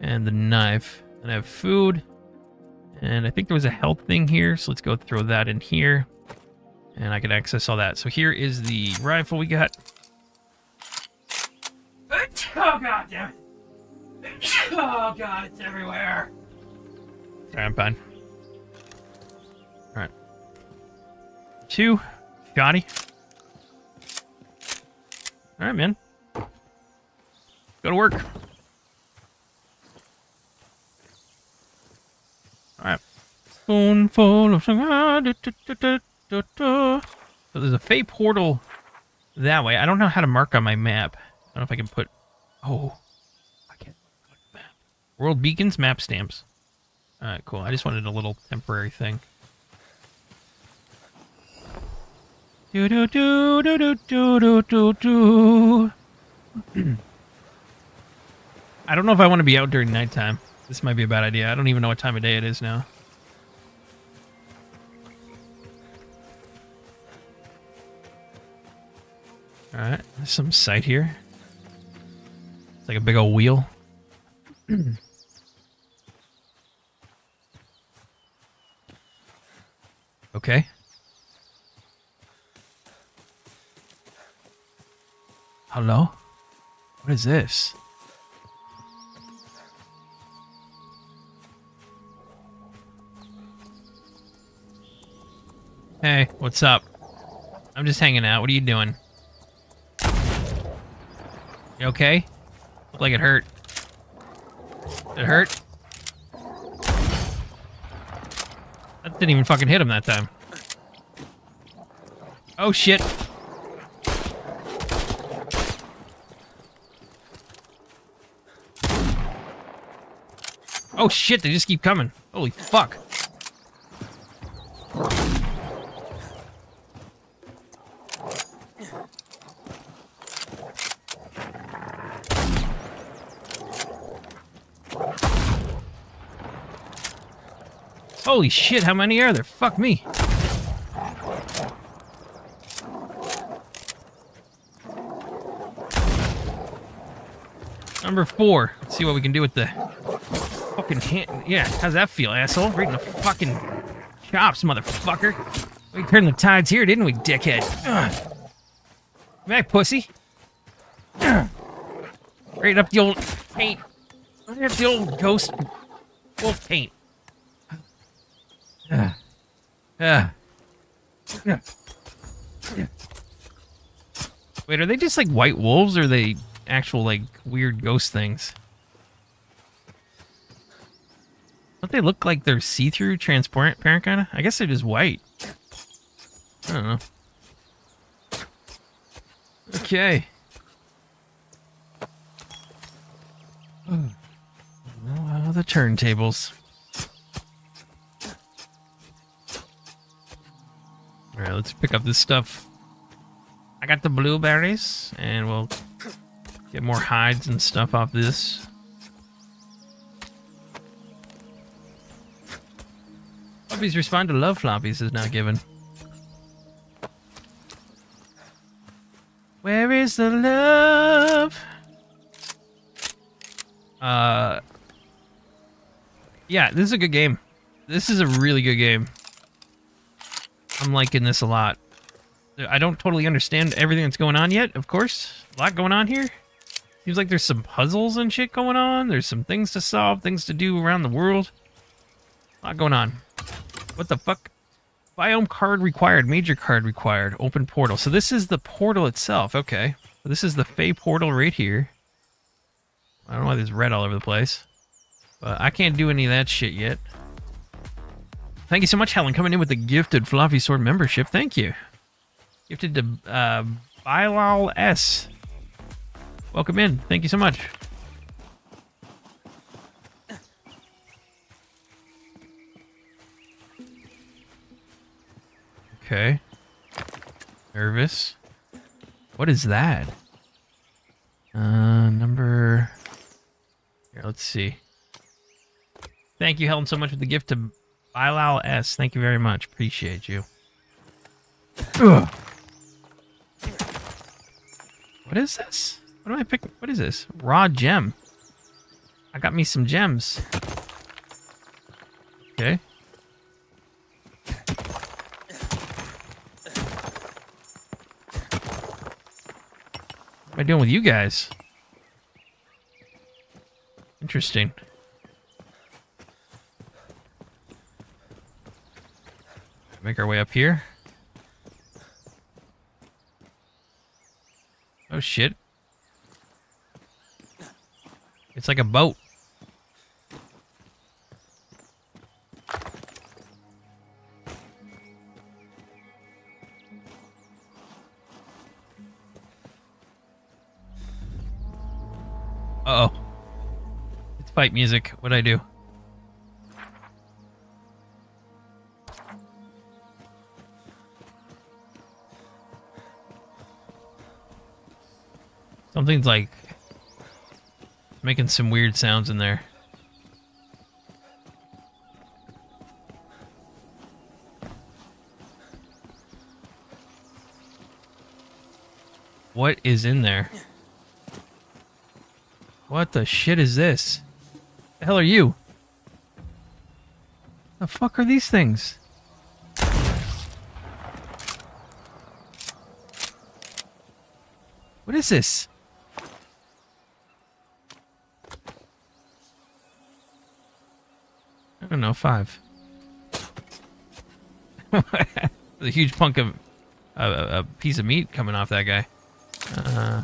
Speaker 1: And the knife. And I have food. And I think there was a health thing here. So let's go throw that in here. And I can access all that. So here is the rifle we got. Oh god damn it. Oh god, it's everywhere. Sorry, I'm fine. Alright. Two. Johnny. Alright, man. Go to work. Alright. Spoonful of sugar. So there's a Fae portal that way. I don't know how to mark on my map. I don't know if I can put... Oh. I can't. World beacons, map stamps. Alright, cool. I just wanted a little temporary thing. Do do do do do do do do do. I don't know if I want to be out during nighttime. This might be a bad idea. I don't even know what time of day it is now. Alright, there's some sight here. It's like a big old wheel. okay. Hello? What is this? Hey, what's up? I'm just hanging out. What are you doing? You okay? Looked like it hurt. Did it hurt? That didn't even fucking hit him that time. Oh shit. Oh shit, they just keep coming. Holy fuck. Holy shit, how many are there? Fuck me. Number four. Let's see what we can do with the fucking. Yeah, how's that feel, asshole? Right in the fucking chops, motherfucker. We turned the tides here, didn't we, dickhead? Ugh. Pussy. Ugh. Right up the old paint. Right up the old ghost wolf paint. Yeah. Yeah. Wait, are they just like white wolves or are they actual like weird ghost things? Don't they look like they're see-through, transparent, parent kind of? I guess they're just white. I don't know. Okay. Oh, the turntables. Alright, let's pick up this stuff. I got the blueberries, and we'll get more hides and stuff off this. Floppies respond to love floppies is now given. Where is the love? Uh, yeah, this is a good game. This is a really good game. I'm liking this a lot. I don't totally understand everything that's going on yet, of course. A lot going on here. Seems like there's some puzzles and shit going on. There's some things to solve, things to do around the world. A lot going on. What the fuck? Biome card required, major card required, open portal. So this is the portal itself. Okay. So this is the Fae portal right here. I don't know why there's red all over the place. But I can't do any of that shit yet. Thank you so much, Helen, coming in with the gifted floppy sword membership. Thank you. Gifted to uh, Bilal S. Welcome in. Thank you so much. Okay. Nervous. What is that? Uh, number... Here, let's see. Thank you, Helen, so much for the gift to Bilal S. Thank you very much. Appreciate you. Ugh. What is this? What am I picking? What is this? Raw gem. I got me some gems. Okay. Am I doing with you guys? Interesting. Make our way up here. Oh shit. It's like a boat. Uh oh. It's fight music. What'd I do? Something's like making some weird sounds in there. What is in there? What the shit is this? The hell are you? The fuck are these things? What is this? I don't know, five. a huge punk of a, a piece of meat coming off that guy. Uh,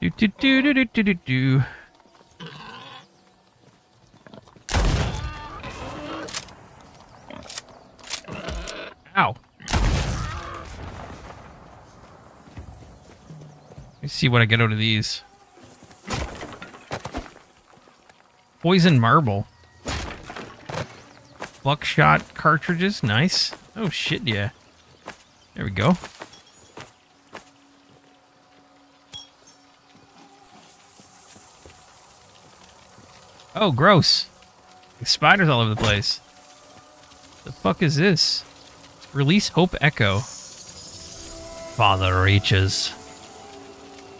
Speaker 1: do do do do do do do do. Ow. Let me see what I get out of these. Poison marble. Buckshot cartridges, nice. Oh shit, yeah. There we go. Oh, gross. There's spiders all over the place. The fuck is this? Release Hope Echo. Father reaches.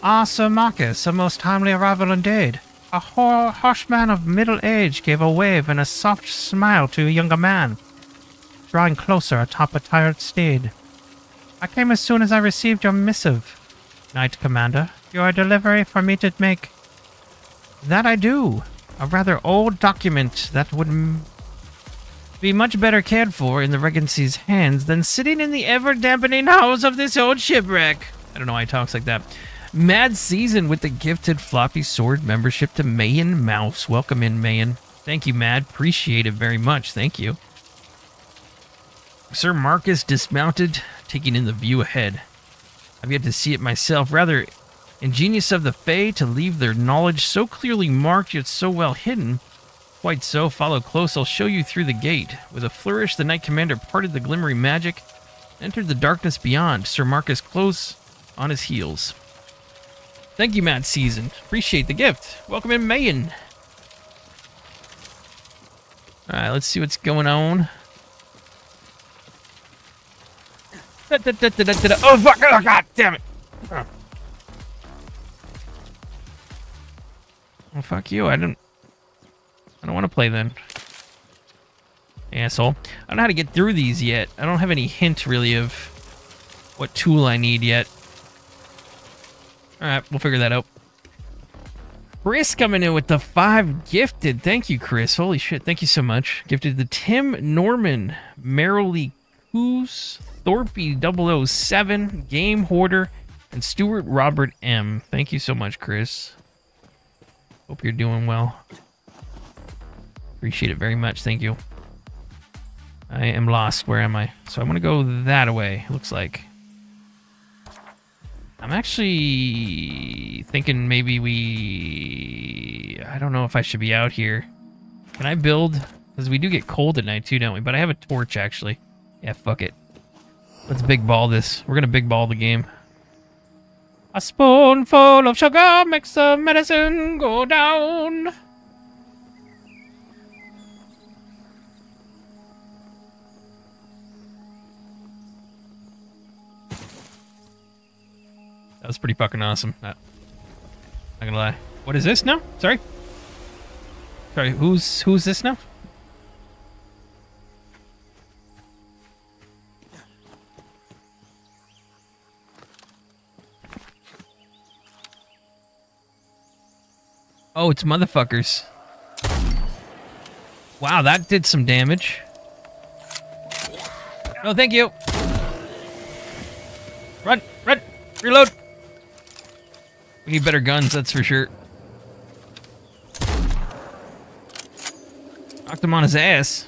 Speaker 1: Ah, Sir Marcus, a most timely arrival indeed. A harsh man of middle age gave a wave and a soft smile to a younger man, drawing closer atop a tired steed. I came as soon as I received your missive, Knight Commander. Your delivery for me to make. That I do. A rather old document that would be much better cared for in the Regency's hands than sitting in the ever dampening house of this old shipwreck. I don't know why he talks like that. Mad Season with the gifted floppy sword membership to Mayan Mouse. Welcome in, Mayan. Thank you, Mad. Appreciate it very much. Thank you. Sir Marcus dismounted, taking in the view ahead. I've yet to see it myself. Rather ingenious of the Fae to leave their knowledge so clearly marked yet so well hidden. Quite so, follow close, I'll show you through the gate. With a flourish, the Knight Commander parted the glimmering magic, entered the darkness beyond, Sir Marcus close on his heels. Thank you, Mad Season. Appreciate the gift. Welcome in, Mayan. Alright, let's see what's going on. Da, da, da. Oh, fuck! Oh, God damn it! Oh. Well, fuck you. I didn't... I don't want to play then. Asshole. I don't know how to get through these yet. I don't have any hint, really, of what tool I need yet. Alright, we'll figure that out. Chris coming in with the five gifted. Thank you, Chris. Holy shit, thank you so much. Gifted the Tim Norman, Merrily Coos, Thorpe 007, Game Hoarder, and Stuart Robert M. Thank you so much, Chris. Hope you're doing well. Appreciate it very much. Thank you. I am lost. Where am I? So I'm going to go that way, looks like. I'm actually thinking maybe we... I don't know if I should be out here. Can I build? Because we do get cold at night too, don't we? But I have a torch, actually. Yeah, fuck it. Let's big ball this. We're going to big ball the game. A spoonful of sugar makes the medicine go down. That was pretty fucking awesome. Not, not gonna lie. What is this now? Sorry. Sorry, who's who's this now? Oh, it's motherfuckers. Wow, that did some damage. No, thank you. Run, run, reload. We need better guns, that's for sure. Knocked him on his ass.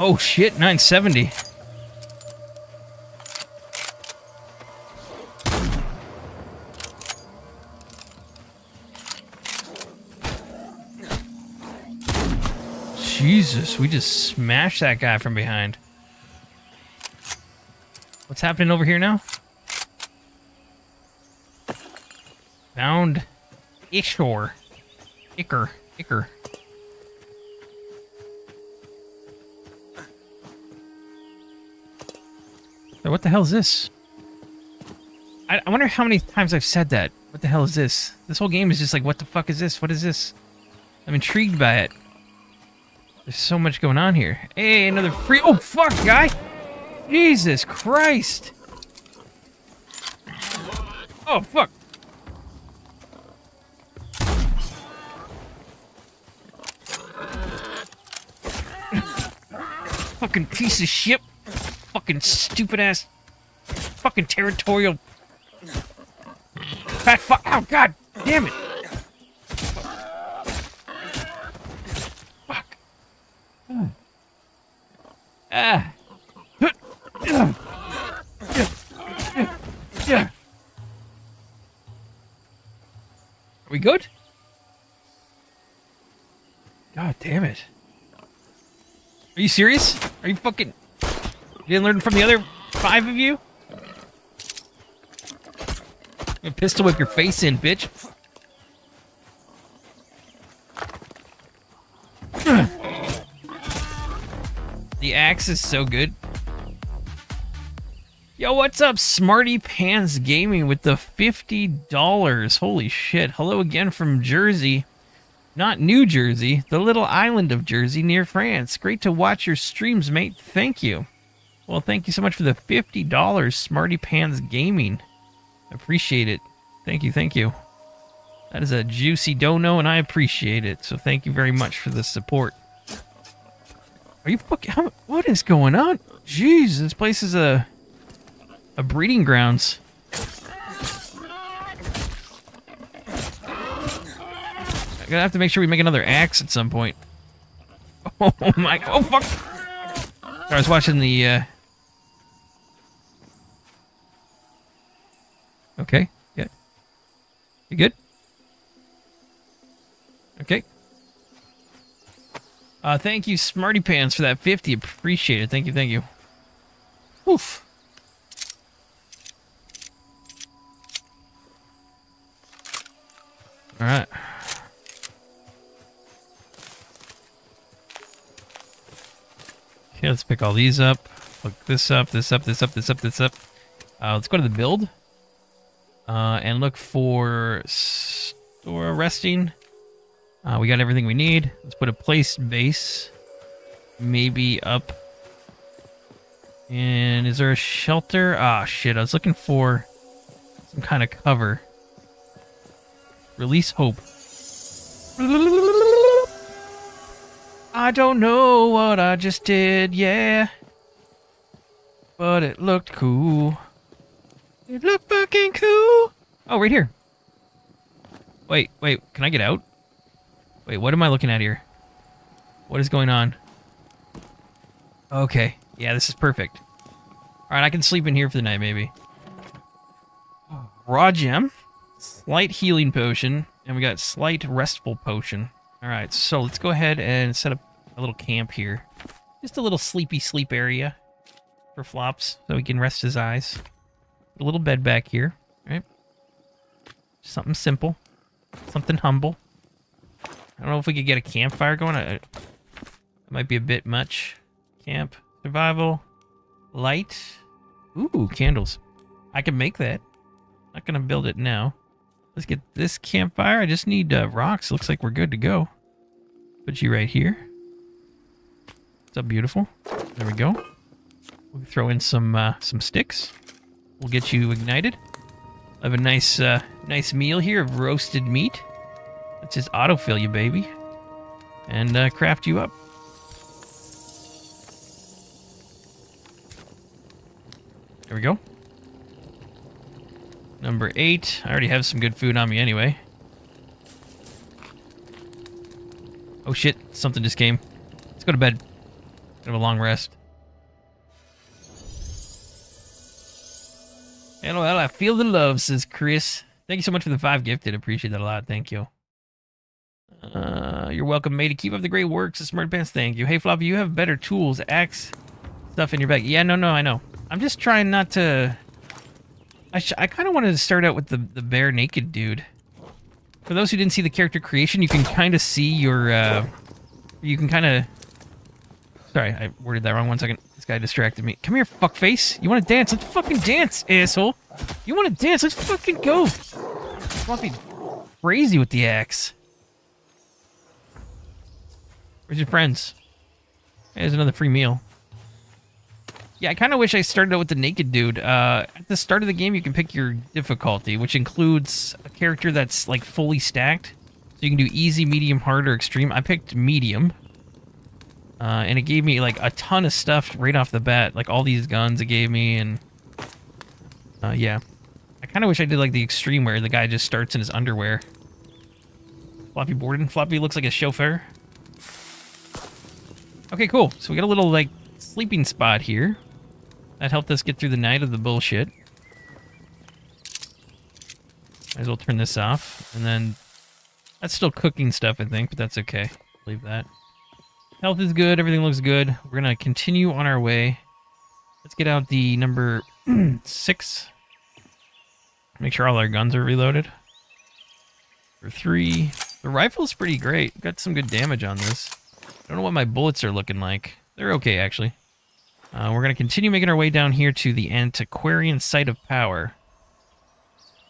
Speaker 1: Oh shit, 970. Jesus, we just smashed that guy from behind. What's happening over here now? Found Ishor. Icker. Icker. So what the hell is this? I, I wonder how many times I've said that. What the hell is this? This whole game is just like, what the fuck is this? What is this? I'm intrigued by it. There's so much going on here. Hey, another free- Oh, fuck, guy! Jesus Christ! Oh, fuck! Fucking piece of shit! Fucking stupid ass! Fucking territorial! Fat fuck! Oh, god damn it! Fuck! Ah! Are we good? God damn it. Are you serious? Are you fucking... You didn't learn from the other five of you? A pistol whip your face in, bitch. the axe is so good. Yo, what's up, Smarty Pants Gaming with the $50? Holy shit. Hello again from Jersey. Not New Jersey, the little island of Jersey near France. Great to watch your streams, mate. Thank you. Well, thank you so much for the $50, Smarty Pants Gaming. Appreciate it. Thank you, thank you. That is a juicy dono, and I appreciate it. So thank you very much for the support. Are you fucking... How, what is going on? Jeez, this place is a... A breeding grounds. I'm gonna have to make sure we make another axe at some point. Oh my... Oh, fuck! I was watching the, uh... Okay, yeah. You good? Okay. Uh, thank you, Smarty Pants, for that 50. Appreciate it. Thank you, thank you. Oof. Alright. Okay, let's pick all these up. Look this up, this up, this up, this up, this up. Uh, let's go to the build. Uh, and look for store resting. Uh, we got everything we need. Let's put a place base. Maybe up. And is there a shelter? Ah, shit. I was looking for some kind of cover. Release hope. I don't know what I just did, yeah. But it looked cool. It looked fucking cool. Oh, right here. Wait, wait, can I get out? Wait, what am I looking at here? What is going on? Okay, yeah, this is perfect. Alright, I can sleep in here for the night, maybe. Raw gem, slight healing potion, and we got slight restful potion. Alright, so let's go ahead and set up a little camp here. Just a little sleepy sleep area for Flops, so he can rest his eyes. A little bed back here, right? Something simple. Something humble. I don't know if we could get a campfire going. It might be a bit much. Camp. Survival. Light. Ooh, candles. I can make that. Not gonna build it now. Let's get this campfire. I just need uh, rocks. Looks like we're good to go. Put you right here. What's up, beautiful? There we go. We'll throw in some uh, some sticks. We'll get you ignited. Have a nice uh, nice meal here of roasted meat. Let's just autofill you, baby, and uh, craft you up. There we go. Number eight. I already have some good food on me anyway. Oh shit, something just came. Let's go to bed. Have a long rest. Hello, I feel the love, says Chris. Thank you so much for the five gifted. Appreciate that a lot. Thank you. Uh, you're welcome, matey. Keep up the great work. Smart pants, thank you. Hey, Floppy, you have better tools, axe, stuff in your bag. Yeah, no, no, I know. I'm just trying not to... I, I kind of wanted to start out with the, the bare naked dude. For those who didn't see the character creation, you can kind of see your... Uh, you can kind of... Sorry, I worded that wrong. One second This guy distracted me. Come here, fuckface. You want to dance? Let's fucking dance, asshole. You want to dance? Let's fucking go. Fucking crazy with the axe. Where's your friends? There's another free meal. Yeah, I kind of wish I started out with the naked dude. Uh, at the start of the game, you can pick your difficulty, which includes a character that's like fully stacked. So you can do easy, medium, hard, or extreme. I picked medium. Uh, and it gave me like a ton of stuff right off the bat, like all these guns it gave me, and uh, yeah. I kind of wish I did like the extreme where the guy just starts in his underwear. Floppy Borden. Floppy looks like a chauffeur. Okay, cool. So we got a little like sleeping spot here. That helped us get through the night of the bullshit. Might as well turn this off. And then that's still cooking stuff, I think, but that's okay. Leave that. Health is good. Everything looks good. We're going to continue on our way. Let's get out the number six. Make sure all our guns are reloaded. For three. The rifle's pretty great. Got some good damage on this. I don't know what my bullets are looking like. They're okay, actually. Uh, we're going to continue making our way down here to the Antiquarian Site of Power.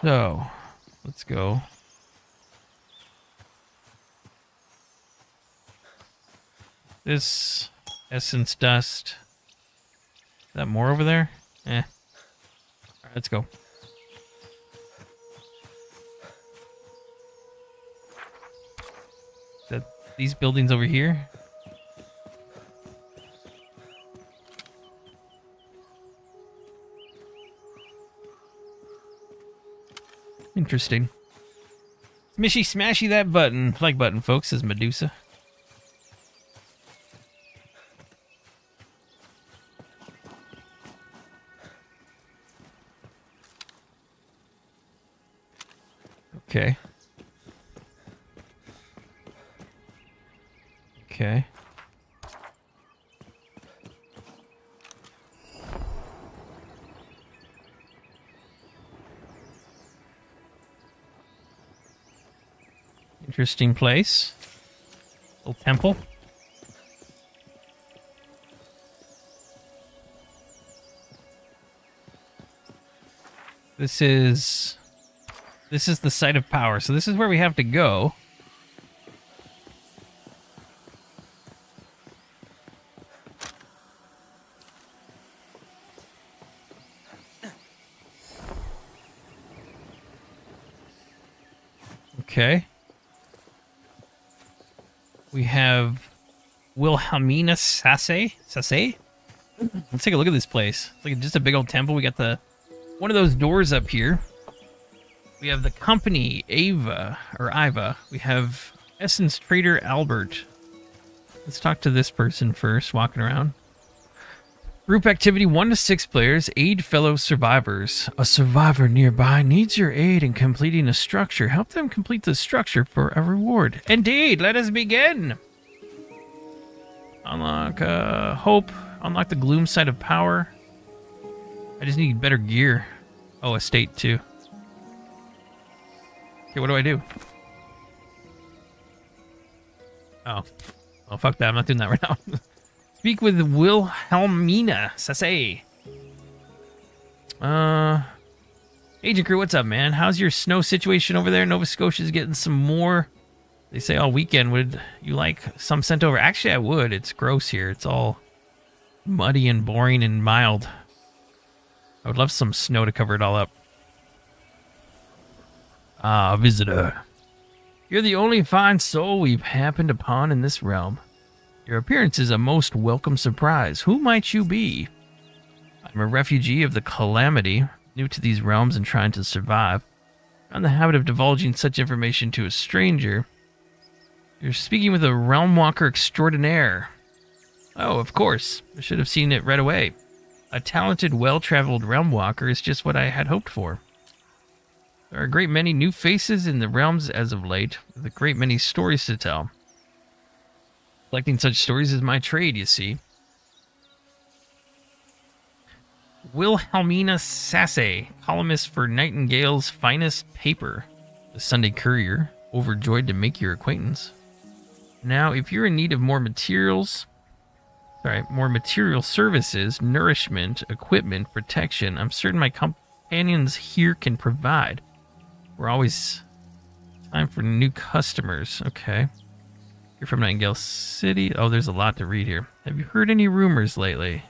Speaker 1: So, let's go. This essence dust. Is that more over there? Eh. Let's go. That these buildings over here? Interesting. Smishy smashy that button. Like button, folks, says Medusa. Okay. Okay. Interesting place. Little temple. This is this is the site of power. So this is where we have to go. Okay. We have Wilhelmina Sasse. Sasse? Let's take a look at this place. It's like just a big old temple. We got the one of those doors up here. We have the company, Ava, or Iva. We have Essence Trader Albert. Let's talk to this person first, walking around. Group activity 1 to 6 players, aid fellow survivors. A survivor nearby needs your aid in completing a structure. Help them complete the structure for a reward. Indeed, let us begin. Unlock uh, hope. Unlock the gloom side of power. I just need better gear. Oh, estate too. Okay, what do I do? Oh. Oh, fuck that. I'm not doing that right now. Speak with Wilhelmina Sasse. Uh, Agent Crew, what's up, man? How's your snow situation over there? Nova Scotia's getting some more. They say all weekend. Would you like some sent over? Actually, I would. It's gross here. It's all muddy and boring and mild. I would love some snow to cover it all up. Ah, visitor. You're the only fine soul we've happened upon in this realm. Your appearance is a most welcome surprise. Who might you be? I'm a refugee of the Calamity, new to these realms and trying to survive. I'm in the habit of divulging such information to a stranger. You're speaking with a Realmwalker extraordinaire. Oh, of course. I should have seen it right away. A talented, well-traveled Realmwalker is just what I had hoped for. There are a great many new faces in the realms as of late, with a great many stories to tell. Collecting such stories is my trade, you see. Wilhelmina Sasse, columnist for Nightingale's finest paper, the Sunday Courier, overjoyed to make your acquaintance. Now, if you're in need of more materials, sorry, more material services, nourishment, equipment, protection, I'm certain my companions here can provide. We're always time for new customers. Okay. You're from Nightingale City. Oh, there's a lot to read here. Have you heard any rumors lately?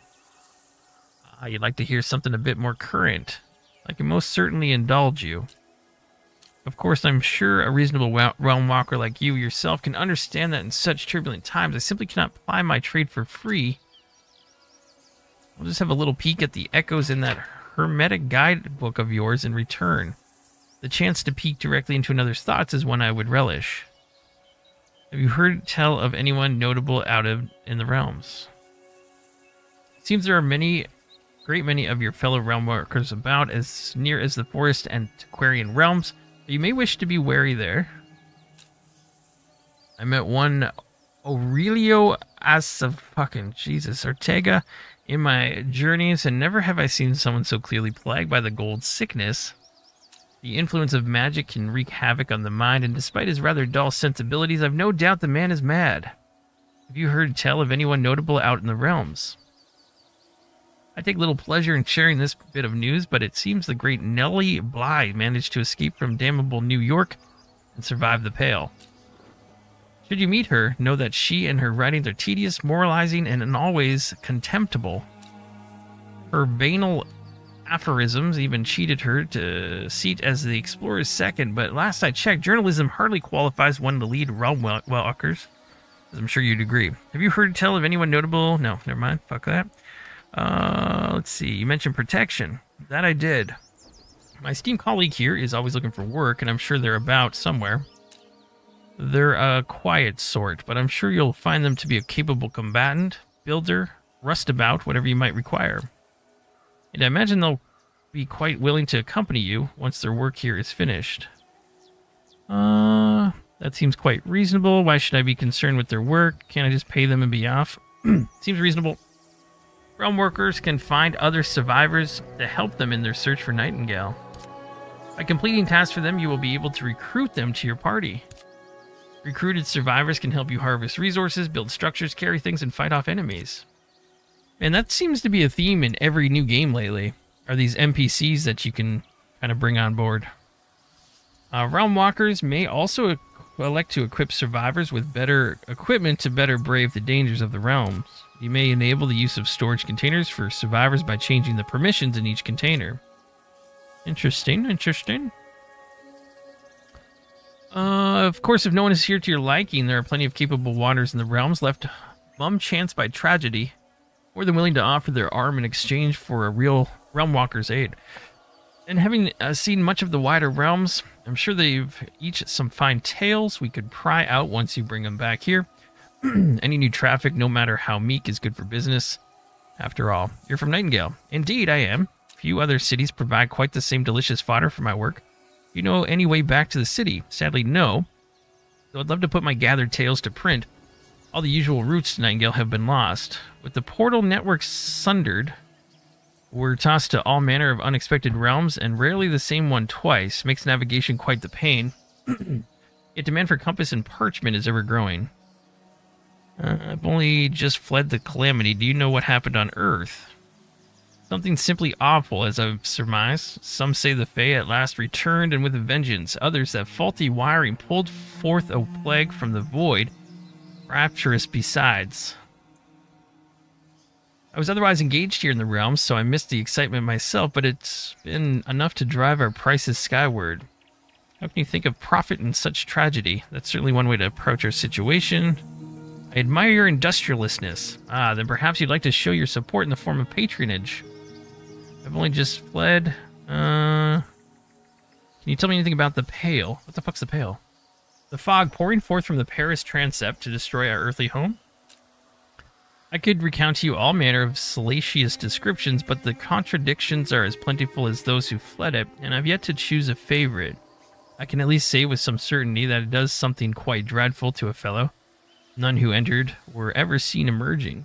Speaker 1: Ah, you'd like to hear something a bit more current. I can most certainly indulge you. Of course, I'm sure a reasonable Realmwalker like you yourself can understand that in such turbulent times, I simply cannot ply my trade for free. I'll just have a little peek at the echoes in that hermetic guidebook of yours in return. The chance to peek directly into another's thoughts is one I would relish. Have you heard tell of anyone notable out of in the realms? It seems there are many, great many of your fellow Realmwalkers about as near as the forest and Aquarian realms. You may wish to be wary there. I met one Aurelio as of fucking Jesus Ortega in my journeys, and never have I seen someone so clearly plagued by the gold sickness. The influence of magic can wreak havoc on the mind, and despite his rather dull sensibilities, I've no doubt the man is mad. Have you heard tell of anyone notable out in the realms? I take little pleasure in sharing this bit of news, but it seems the great Nellie Bly managed to escape from damnable New York and survive the Pale. Should you meet her, know that she and her writings are tedious, moralizing, and in always contemptible. Her banal aphorisms even cheated her to seat as the explorer's second, but last I checked, journalism hardly qualifies one to lead Realmwalkers. As I'm sure you'd agree. Have you heard tell of anyone notable? No, never mind. Fuck that. Uh, let's see. You mentioned protection. That I did. My esteemed colleague here is always looking for work, and I'm sure they're about somewhere. They're a quiet sort, but I'm sure you'll find them to be a capable combatant, builder, rustabout, whatever you might require. And I imagine they'll be quite willing to accompany you once their work here is finished. Uh, that seems quite reasonable. Why should I be concerned with their work? Can't I just pay them and be off? seems reasonable. Realmwalkers can find other survivors to help them in their search for Nightingale. By completing tasks for them, you will be able to recruit them to your party. Recruited survivors can help you harvest resources, build structures, carry things, and fight off enemies. And that seems to be a theme in every new game lately. Are these NPCs that you can kind of bring on board? Uh, Realmwalkers may also elect to equip survivors with better equipment to better brave the dangers of the realms. You may enable the use of storage containers for survivors by changing the permissions in each container. Interesting, interesting. Uh, of course, if no one is here to your liking, there are plenty of capable wanderers in the realms left mum chance by tragedy more than willing to offer their arm in exchange for a real Realmwalker's aid. And having uh, seen much of the wider realms, I'm sure they've each some fine tales we could pry out once you bring them back here. Any new traffic, no matter how meek, is good for business. After all, you're from Nightingale. Indeed, I am. Few other cities provide quite the same delicious fodder for my work. You know any way back to the city? Sadly, no. Though I'd love to put my gathered tales to print, all the usual routes to Nightingale have been lost. With the portal network sundered, we're tossed to all manner of unexpected realms, and rarely the same one twice makes navigation quite the pain. Yet demand for compass and parchment is ever growing. Uh, I've only just fled the calamity. Do you know what happened on Earth? Something simply awful, as I've surmised. Some say the Fae at last returned and with a vengeance. Others that faulty wiring pulled forth a plague from the void rapturous besides. I was otherwise engaged here in the realms, so I missed the excitement myself, but it's been enough to drive our prices skyward. How can you think of profit in such tragedy? That's certainly one way to approach our situation. I admire your industrialistness. Ah, then perhaps you'd like to show your support in the form of patronage. I've only just fled. Uh, can you tell me anything about the Pale? What the fuck's the Pale? The fog pouring forth from the Paris transept to destroy our earthly home? I could recount to you all manner of salacious descriptions, but the contradictions are as plentiful as those who fled it, and I've yet to choose a favorite. I can at least say with some certainty that it does something quite dreadful to a fellow. None who entered were ever seen emerging.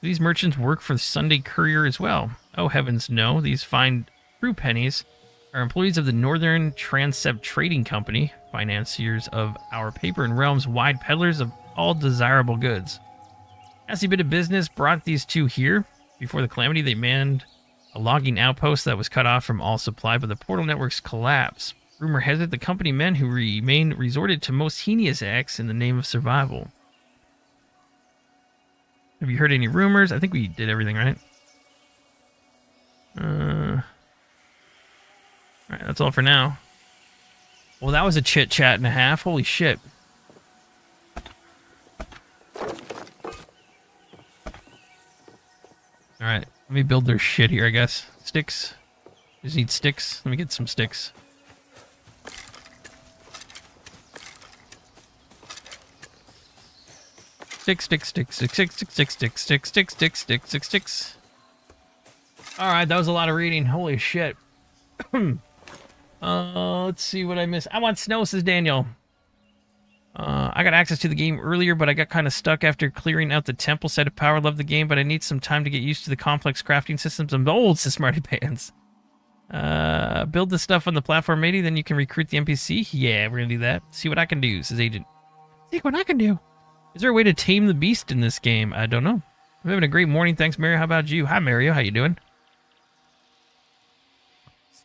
Speaker 1: These merchants work for the Sunday Courier as well. Oh heavens, no! These fine fruit pennies are employees of the Northern Transept Trading Company, financiers of our paper and realms, wide peddlers of all desirable goods. As a bit of business brought these two here. Before the calamity, they manned a logging outpost that was cut off from all supply by the portal network's collapse. Rumor has it the company men who remained resorted to most heinous acts in the name of survival. Have you heard any rumors? I think we did everything right. Uh, all right, that's all for now. Well, that was a chit chat and a half. Holy shit. All right, let me build their shit here, I guess. Sticks. Just need sticks. Let me get some sticks. Sticks, sticks, sticks, sticks, sticks, sticks, sticks, sticks, sticks, sticks, sticks, sticks, sticks, sticks. All right, that was a lot of reading. Holy shit. Uh, let's see what I missed. I want snow, says Daniel. Uh, I got access to the game earlier, but I got kind of stuck after clearing out the temple set of power. Love the game, but I need some time to get used to the complex crafting systems. I'm old, says Smarty Pants. Uh, build the stuff on the platform, maybe, then you can recruit the NPC. Yeah, we're gonna do that. See what I can do, says Agent. See what I can do. Is there a way to tame the beast in this game? I don't know. I'm having a great morning. Thanks, Mario. How about you? Hi, Mario. How you doing?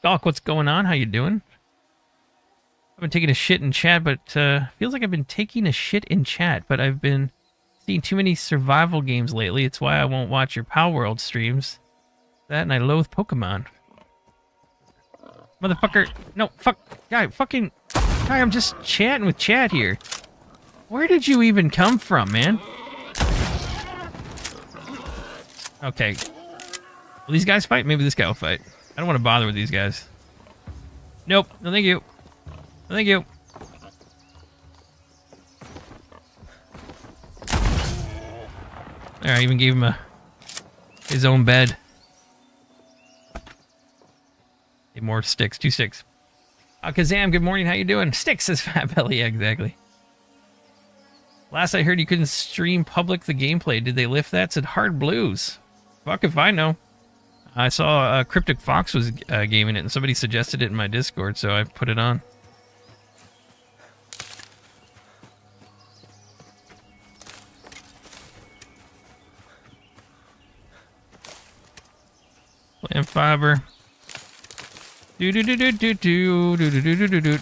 Speaker 1: Stalk, what's going on? How you doing? I've been taking a shit in chat, but uh, feels like I've been taking a shit in chat, but I've been seeing too many survival games lately. It's why I won't watch your Palworld streams. That and I loathe Pokemon. Motherfucker. No, fuck. Guy, fucking. Guy, I'm just chatting with chat here. Where did you even come from, man? Okay. Will these guys fight? Maybe this guy will fight. I don't want to bother with these guys. Nope. No, thank you. Thank you. There, I even gave him a his own bed. Need more sticks. Two sticks. Uh, Kazam, good morning. How you doing? Sticks says Fat Belly. Yeah, exactly. Last I heard, you couldn't stream public the gameplay. Did they lift that? Said Hard Blues. Fuck if I know. I saw uh, Cryptic Fox was uh, gaming it, and somebody suggested it in my Discord, so I put it on. Plant fiber. Do do do do do do do do do do do.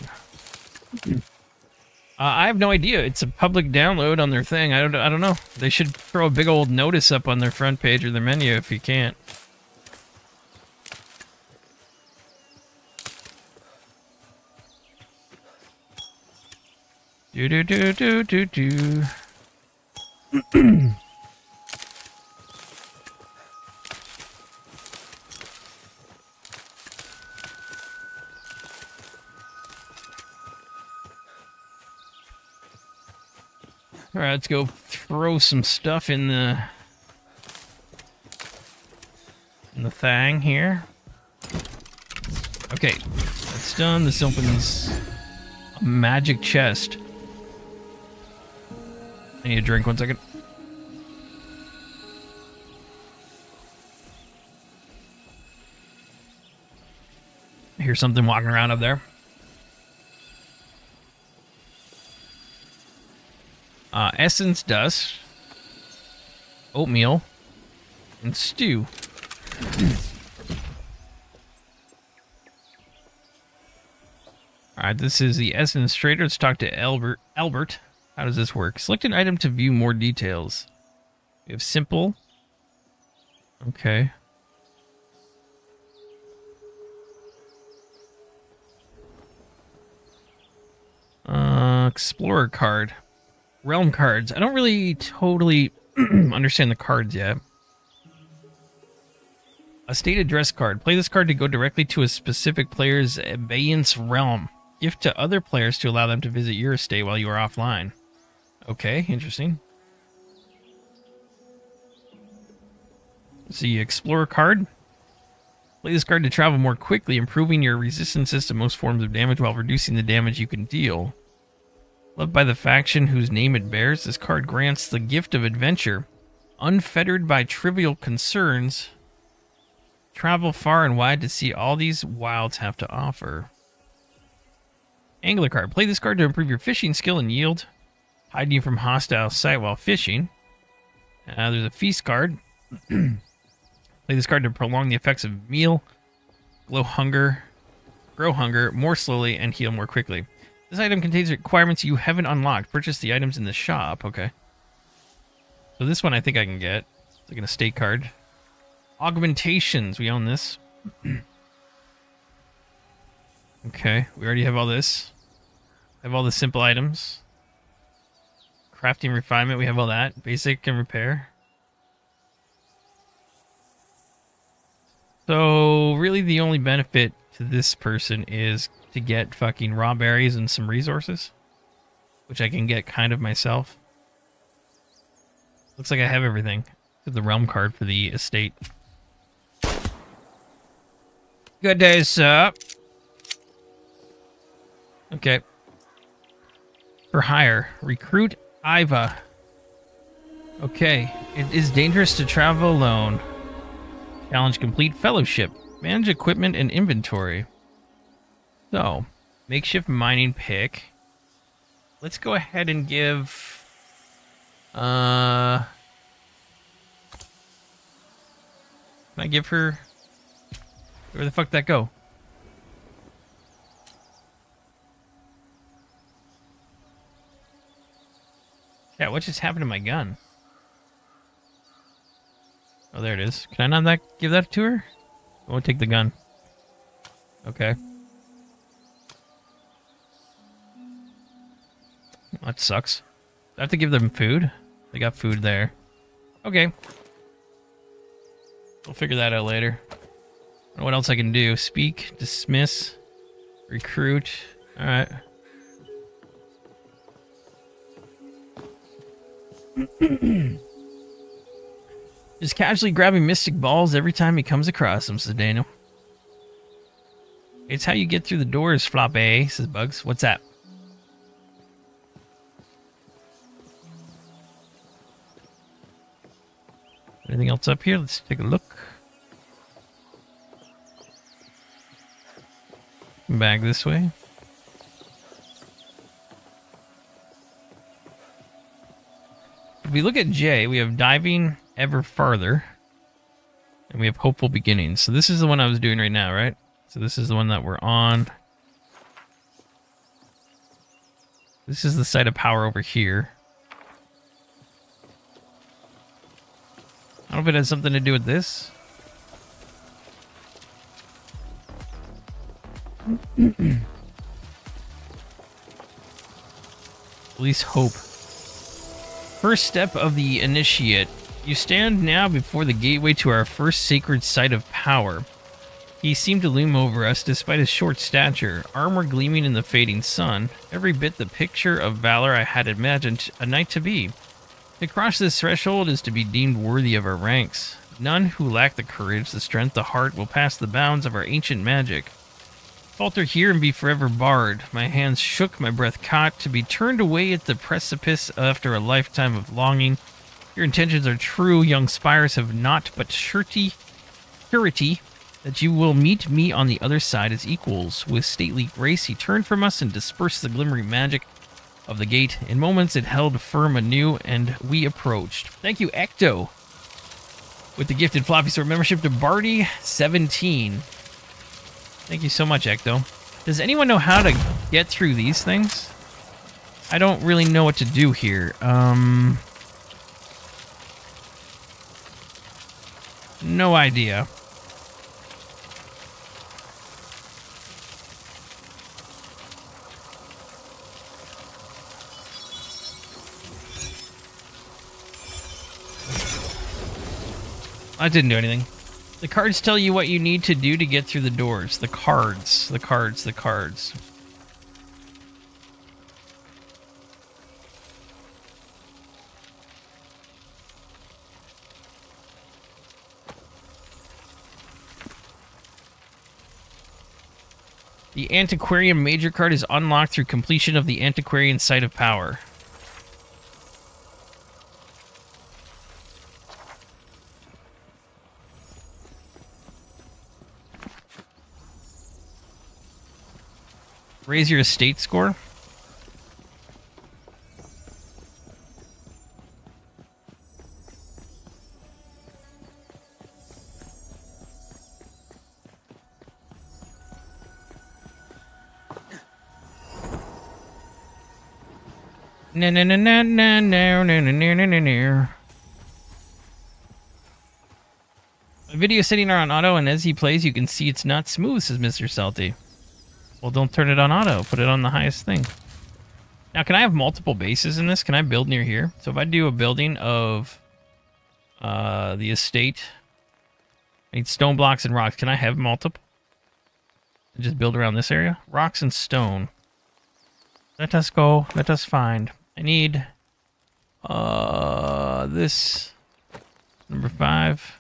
Speaker 1: Uh, I have no idea. It's a public download on their thing. I don't. I don't know. They should throw a big old notice up on their front page or their menu if you can't. Do do do do do do. All right, let's go throw some stuff in the in the thing here. Okay, that's done. This opens a magic chest. I need a drink. One second. I hear something walking around up there. Uh, essence dust, oatmeal, and stew. All right, this is the essence trader. Let's talk to Albert. Albert, how does this work? Select an item to view more details. We have simple, Okay. Uh, Explorer card. Realm cards. I don't really totally understand the cards yet. A state address card. Play this card to go directly to a specific player's abeyance realm. Gift to other players to allow them to visit your estate while you are offline. Okay, interesting. See, Explorer card. Play this card to travel more quickly, improving your resistances to most forms of damage while reducing the damage you can deal. Loved by the faction whose name it bears, this card grants the gift of adventure. Unfettered by trivial concerns, travel far and wide to see all these wilds have to offer. Angler card. Play this card to improve your fishing skill and yield, hiding you from hostile sight while fishing. Uh, there's a feast card. Play this card to prolong the effects of meal, glow hunger, grow hunger more slowly, and heal more quickly. This item contains requirements you haven't unlocked. Purchase the items in the shop. Okay. So this one I think I can get. It's like an estate card. Augmentations. We own this. okay. We already have all this. Have all the simple items. Crafting refinement. We have all that. Basic and repair. So really the only benefit to this person is to get fucking raw berries and some resources. Which I can get kind of myself. Looks like I have everything. The realm card for the estate. Good day, sir. Okay. For hire. Recruit Iva. Okay. It is dangerous to travel alone. Challenge complete fellowship. Manage equipment and inventory. So, makeshift mining pick. Let's go ahead and give... Uh... Can I give her... Where the fuck that go? Yeah, what just happened to my gun? Oh, there it is. Can I not that give that to her? I won't take the gun. Okay. That sucks. I have to give them food? They got food there. Okay. We'll figure that out later. what else I can do. Speak, dismiss, recruit. Alright. Just casually grabbing mystic balls every time he comes across them, says Daniel. It's how you get through the doors, Flop Floppy, says Bugs. What's that? Anything else up here? Let's take a look. Back this way. If we look at J, we have diving, ever farther. And we have hopeful beginnings. So this is the one I was doing right now, right? So this is the one that we're on. This is the site of power over here. I don't know if it has something to do with this. At least hope. First step of the initiate you stand now before the gateway to our first sacred site of power. He seemed to loom over us despite his short stature, armor gleaming in the fading sun, every bit the picture of valor I had imagined a knight to be. To cross this threshold is to be deemed worthy of our ranks. None who lack the courage, the strength, the heart will pass the bounds of our ancient magic. Falter here and be forever barred. My hands shook, my breath caught, to be turned away at the precipice after a lifetime of longing your intentions are true, young spires have not but surety, purity that you will meet me on the other side as equals. With stately grace, he turned from us and dispersed the glimmering magic of the gate. In moments, it held firm anew, and we approached. Thank you, Ecto, with the gifted floppy sword membership to Barty 17. Thank you so much, Ecto. Does anyone know how to get through these things? I don't really know what to do here. Um, No idea. I didn't do anything. The cards tell you what you need to do to get through the doors. The cards. The cards. The cards. The Antiquarian Major card is unlocked through completion of the Antiquarian Site of Power. Raise your estate score. No no no no no no no no no no no. My video setting are on auto, and as he plays, you can see it's not smooth, says Mr. Salty. Well, don't turn it on auto. Put it on the highest thing. Now, can I have multiple bases in this? Can I build near here? So if I do a building of uh, the estate, I need stone blocks and rocks. Can I have multiple? And just build around this area? Rocks and stone. Let us go. Let us find. I need uh, this number five.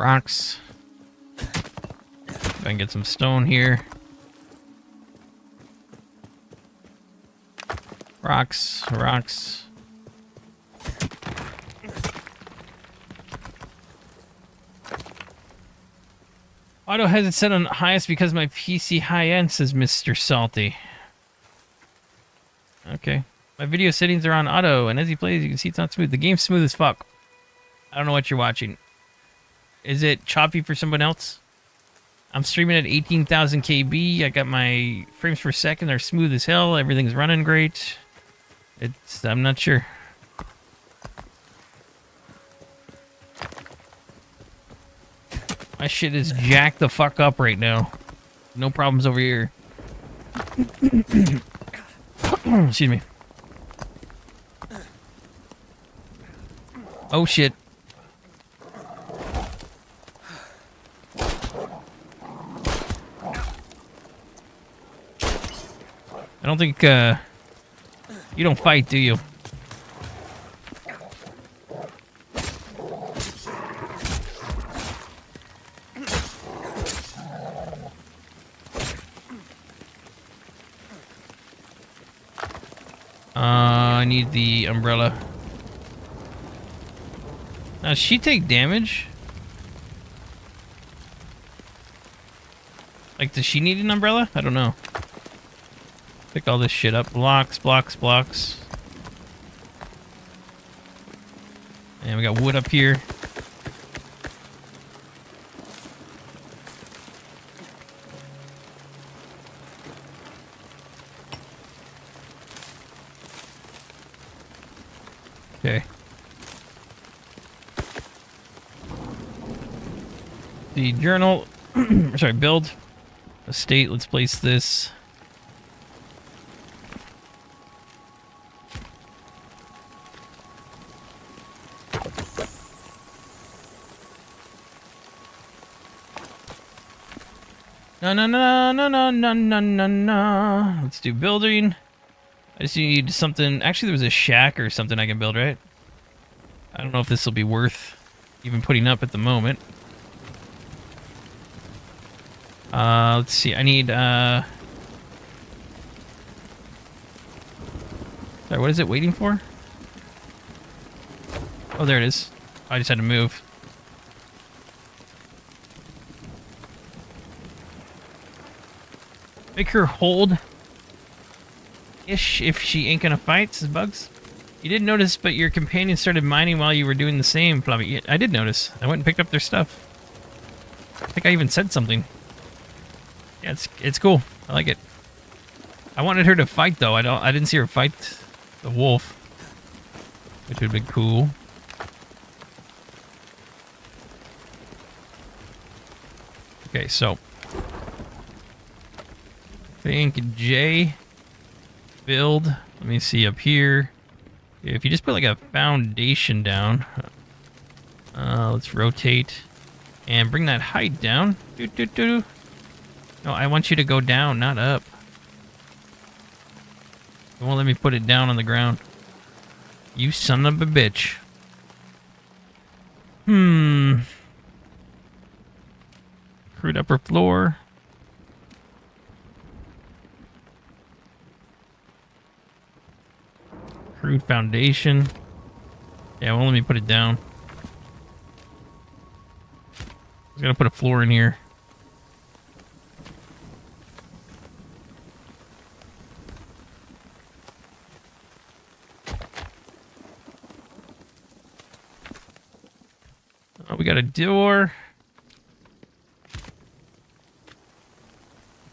Speaker 1: Rocks. I can get some stone here. Rocks, rocks. Auto has it set on highest because my PC high end, says Mr. Salty. Okay. My video settings are on auto, and as he plays, you can see it's not smooth. The game's smooth as fuck. I don't know what you're watching. Is it choppy for someone else? I'm streaming at 18,000 KB. I got my frames per second. They're smooth as hell. Everything's running great. It's I'm not sure. My shit is jacked the fuck up right now. No problems over here. Excuse me. Oh shit. Don't think, uh... You don't fight, do you? Uh, I need the umbrella. Now, does she take damage? Like, does she need an umbrella? I don't know. Pick all this shit up. Blocks, blocks, blocks. And we got wood up here. Okay. The journal, sorry, build, estate, let's place this. No, no, no, no, no, no, no, no, no. Let's do building. I just need something. Actually, there was a shack or something I can build, right? I don't know if this will be worth even putting up at the moment. Uh, let's see. I need, uh... Sorry, what is it waiting for? Oh, there it is. I just had to move. Make her hold ish if she ain't gonna fight, says Bugs. You didn't notice, but your companion started mining while you were doing the same, Fluffy. I did notice. I went and picked up their stuff. I think I even said something. Yeah, it's it's cool. I like it. I wanted her to fight though. I don't. I didn't see her fight the wolf, which would have been cool. Okay, so think J build. Let me see up here. If you just put like a foundation down, uh, let's rotate and bring that height down. Doo, doo, doo. No, I want you to go down, not up. It won't let me put it down on the ground. You son of a bitch. Hmm. Crude upper floor. Crude foundation. Yeah, well, let me put it down. I was gonna put a floor in here. Oh, we got a door.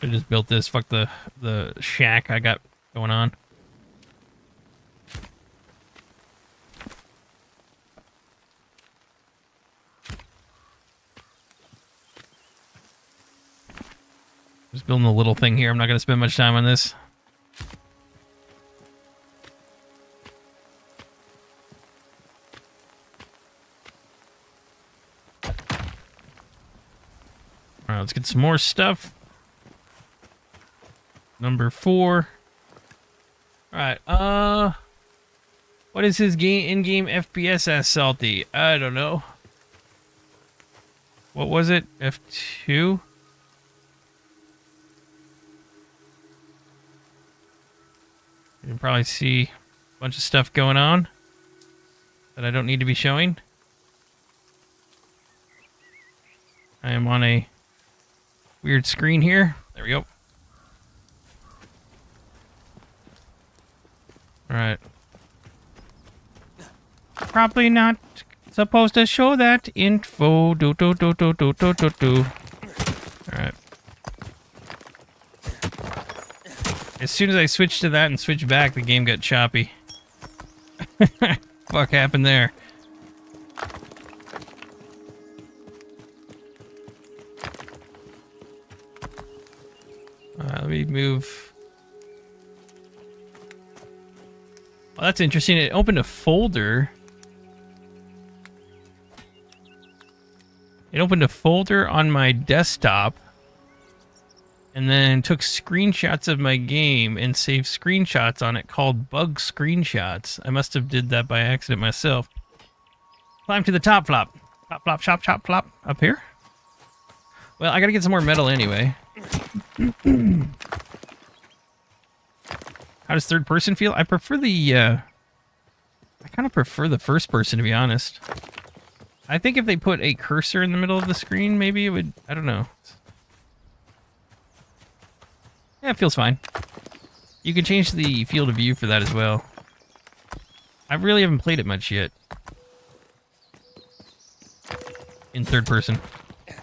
Speaker 1: I just built this. Fuck the the shack I got going on. Building a little thing here. I'm not going to spend much time on this. Alright, let's get some more stuff. Number four. Alright, uh... What is his game in-game FPS as Salty? I don't know. What was it? F2? You can probably see a bunch of stuff going on that I don't need to be showing. I am on a weird screen here. There we go. Alright. Probably not supposed to show that info. Do do do do do do do do. Alright. As soon as I switched to that and switched back, the game got choppy. Fuck happened there? Alright, let me move. Well, that's interesting. It opened a folder. It opened a folder on my desktop and then took screenshots of my game and saved screenshots on it called bug screenshots. I must have did that by accident myself. Climb to the top flop. Flop, flop, chop, chop, flop. Up here? Well, I gotta get some more metal anyway. How does third person feel? I prefer the, uh... I kind of prefer the first person, to be honest. I think if they put a cursor in the middle of the screen, maybe it would... I don't know. Yeah, it feels fine. You can change the field of view for that as well. I really haven't played it much yet. In third person. I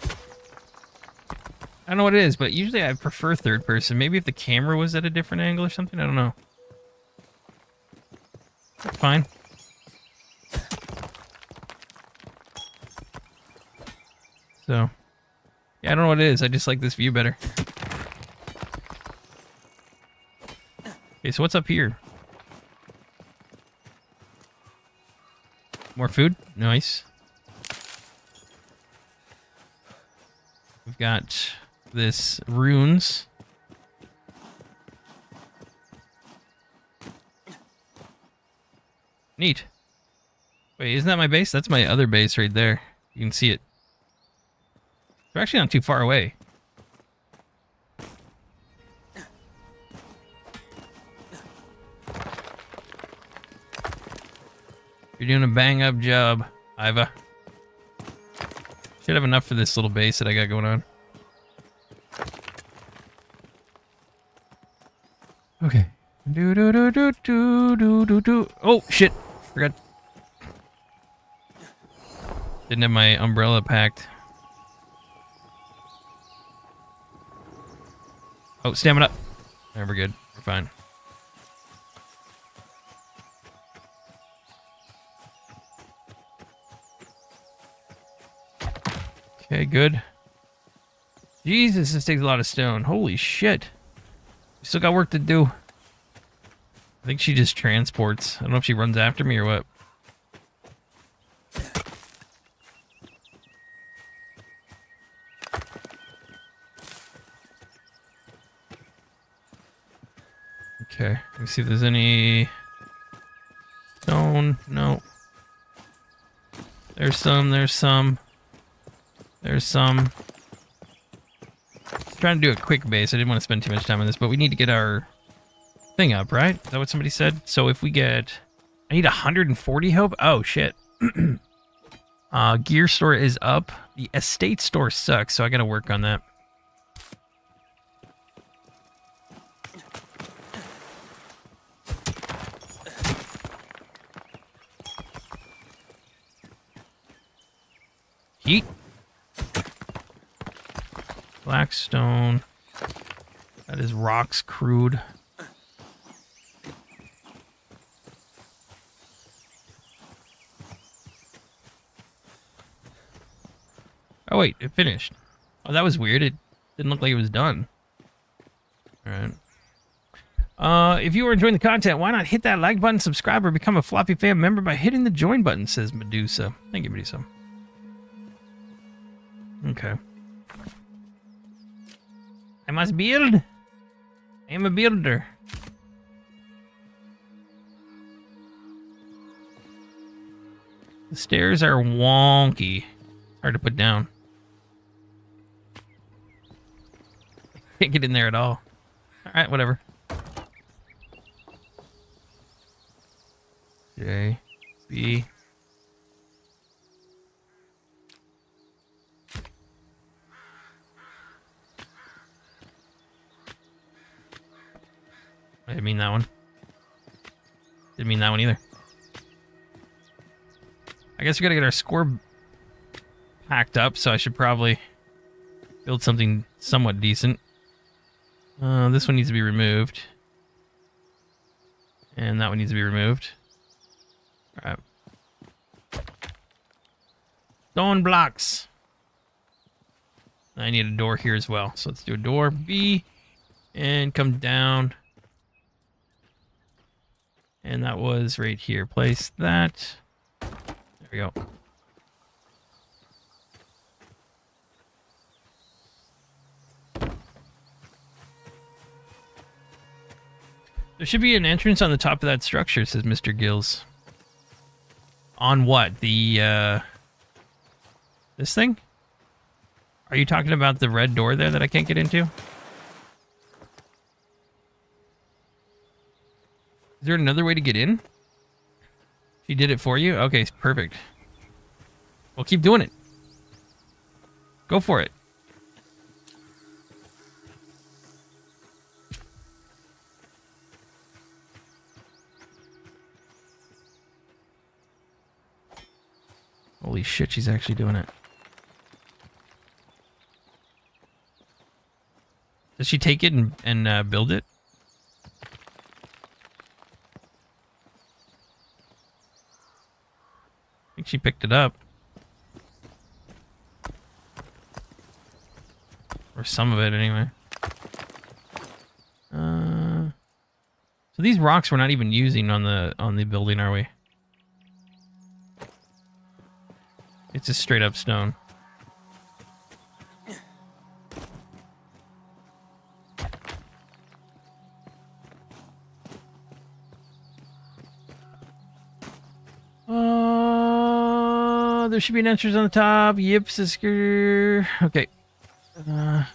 Speaker 1: don't know what it is, but usually I prefer third person. Maybe if the camera was at a different angle or something, I don't know. That's fine. So, yeah, I don't know what it is. I just like this view better. Okay, so what's up here? More food? Nice. We've got this runes. Neat. Wait, isn't that my base? That's my other base right there. You can see it. They're actually not too far away. You're doing a bang up job, Iva. Should have enough for this little base that I got going on. Okay. Do do do do do do do do. Oh shit! Forgot. Didn't have my umbrella packed. Oh, stamina up. There, we're good. We're fine. Okay, good. Jesus, this takes a lot of stone. Holy shit. We still got work to do. I think she just transports. I don't know if she runs after me or what. Okay, let me see if there's any stone. No. There's some, there's some. There's some. Trying to do a quick base. I didn't want to spend too much time on this, but we need to get our thing up, right? Is that what somebody said? So if we get... I need 140 hope? Oh, shit. uh, gear store is up. The estate store sucks, so I gotta work on that. Heat. Blackstone. That is rocks crude. Oh wait, it finished. Oh, that was weird. It didn't look like it was done. Alright. Uh, if you are enjoying the content, why not hit that like button, subscribe, or become a Floppy Fam member by hitting the join button, says Medusa. Thank you, Medusa. Okay. I must build. I am a builder. The stairs are wonky. Hard to put down. Can't get in there at all. Alright, whatever. J, B. I didn't mean that one. Didn't mean that one either. I guess we gotta get our score packed up, so I should probably build something somewhat decent. Uh, this one needs to be removed. And that one needs to be removed. Alright. Stone blocks. I need a door here as well. So let's do a door B and come down. And that was right here. Place that. There we go. There should be an entrance on the top of that structure, says Mr. Gills. On what? The, uh... This thing? Are you talking about the red door there that I can't get into? Is there another way to get in? She did it for you? Okay, perfect. Well, keep doing it. Go for it. Holy shit, she's actually doing it. Does she take it and, and uh, build it? Think she picked it up. Or some of it, anyway. Uh, so these rocks we're not even using on the on the building, are we? It's just straight up stone. There should be an entrance on the top. Yep, Sisker. Okay. Uh,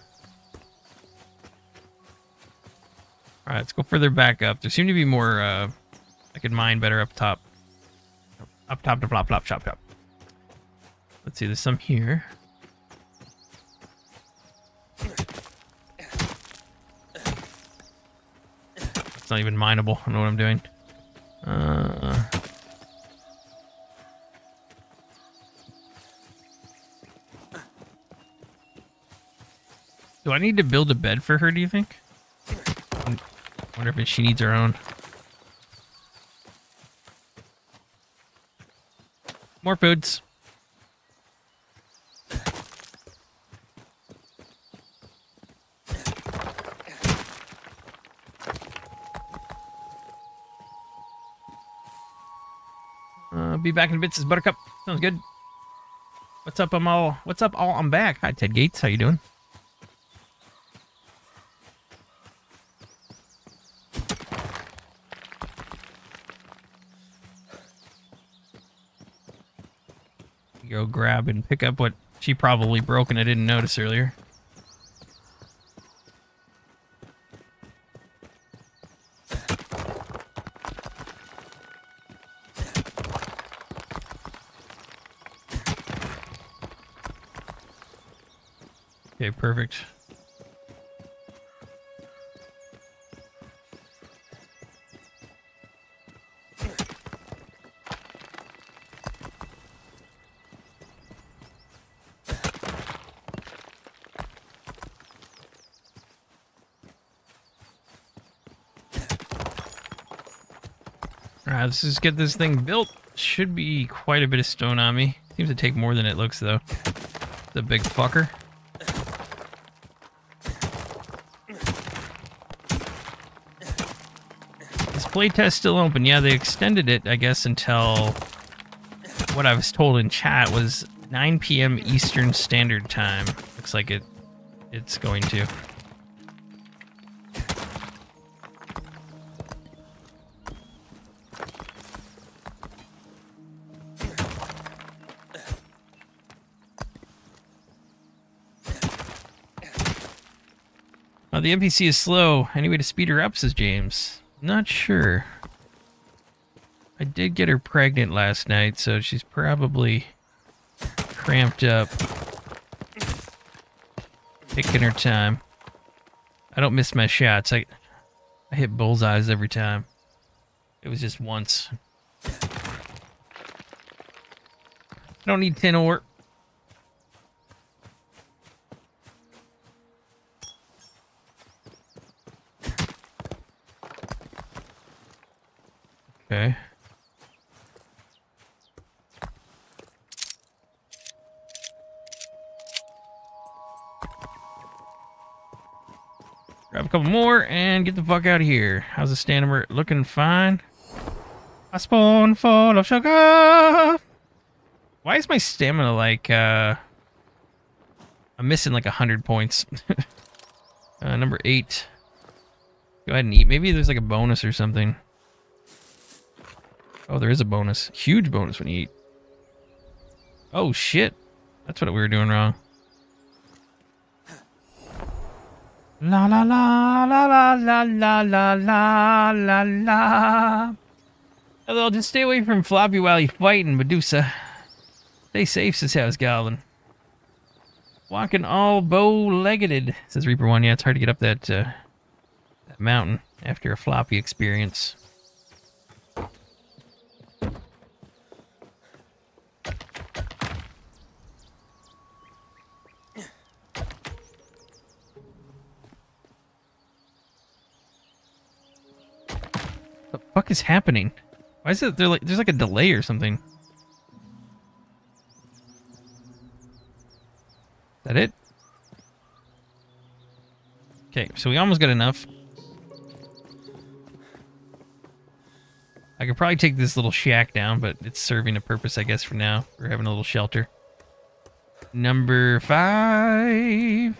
Speaker 1: all right, let's go further back up. There seem to be more. Uh, I could mine better up top. Up top to flop, flop, chop, chop. Let's see, there's some here. It's not even mineable. I know what I'm doing. Uh, do I need to build a bed for her, do you think? Wonder if she needs her own. More foods. Uh, be back in a bit, says Buttercup. Sounds good. What's up? I'm all. What's up? All. I'm back. Hi, Ted Gates. How you doing? Go grab and pick up what she probably broke and I didn't notice earlier. Okay, perfect. Let's just get this thing built. Should be quite a bit of stone on me. Seems to take more than it looks, though. The big fucker. This playtest still open. Yeah, they extended it, I guess, until what I was told in chat was 9 p.m. Eastern Standard Time. Looks like it it's going to. The NPC is slow. Any way to speed her up, says James. Not sure. I did get her pregnant last night, so she's probably cramped up. Taking her time. I don't miss my shots. I, I hit bullseyes every time. It was just once. I don't need tin ore. More and get the fuck out of here. How's the stamina looking fine? A spoonful of sugar. Why is my stamina like, uh... I'm missing like a hundred points. uh, number eight. Go ahead and eat. Maybe there's like a bonus or something. Oh, there is a bonus. Huge bonus when you eat. Oh, shit. That's what we were doing wrong. La la la la la la la la la la la. Hello, just stay away from Floppy while you're fighting, Medusa. Stay safe, says House Goblin. Walking all bow-legged, says Reaper One. Yeah, it's hard to get up that uh, that mountain after a floppy experience. What the fuck is happening? Why is it there like there's like a delay or something? Is that it? Okay, so we almost got enough. I could probably take this little shack down, but it's serving a purpose, I guess, for now. We're having a little shelter. Number five.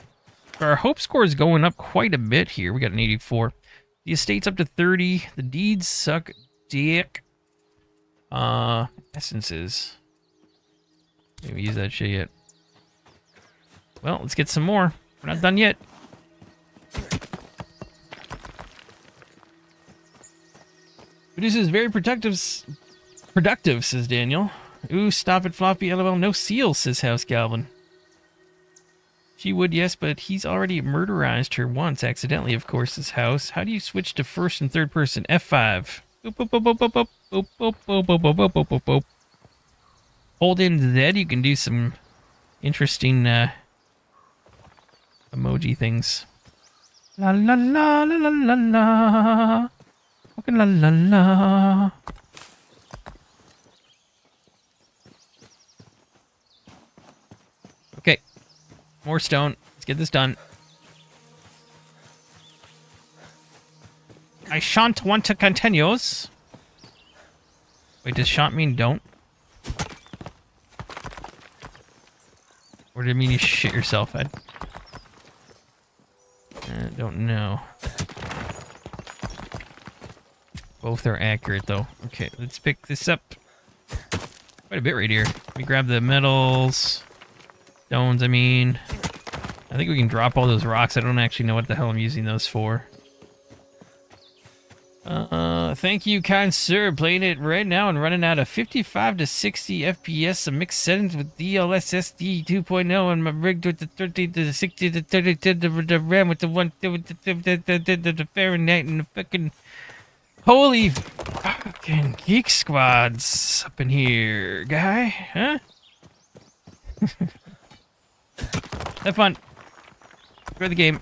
Speaker 1: Our hope score is going up quite a bit here. We got an 84. The estate's up to 30. The deeds suck dick. Uh, essences. Maybe use that shit yet. Well, let's get some more. We're not done yet. Produces very productive. Productive, says Daniel. Ooh, stop it, Floppy. LOL. No seal, says House Goblin. She would, yes, but he's already murderized her once, accidentally, of course, his house. How do you switch to first and third person? F5. Hold in Z, you can do some interesting uh, emoji things. La la la la la la la. Okay, la la la. Okay. More stone. Let's get this done. I shan't want to continues. Wait, does shan't mean don't? Or did it mean you shit yourself? I uh, don't know. Both are accurate, though. Okay, let's pick this up. Quite a bit right here. Let me grab the metals. Stones, I mean. I think we can drop all those rocks. I don't actually know what the hell I'm using those for. Uh, thank you, kind sir. Playing it right now and running out of 55 to 60 FPS, some mixed settings with DLSS 2.0, and my rig with the 30 to the 60 to 30 to the, the RAM with the one with the, the, the, the, the, the Fahrenheit and the fucking holy fucking geek squads up in here, guy, huh? Have fun. Enjoy the game.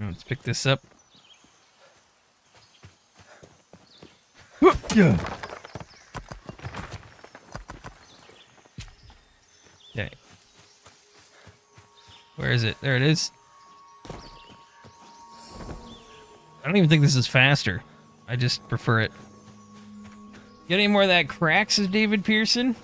Speaker 1: Let's pick this up. Yeah. Okay. Where is it? There it is. I don't even think this is faster. I just prefer it. Get any more of that cracks, says David Pearson?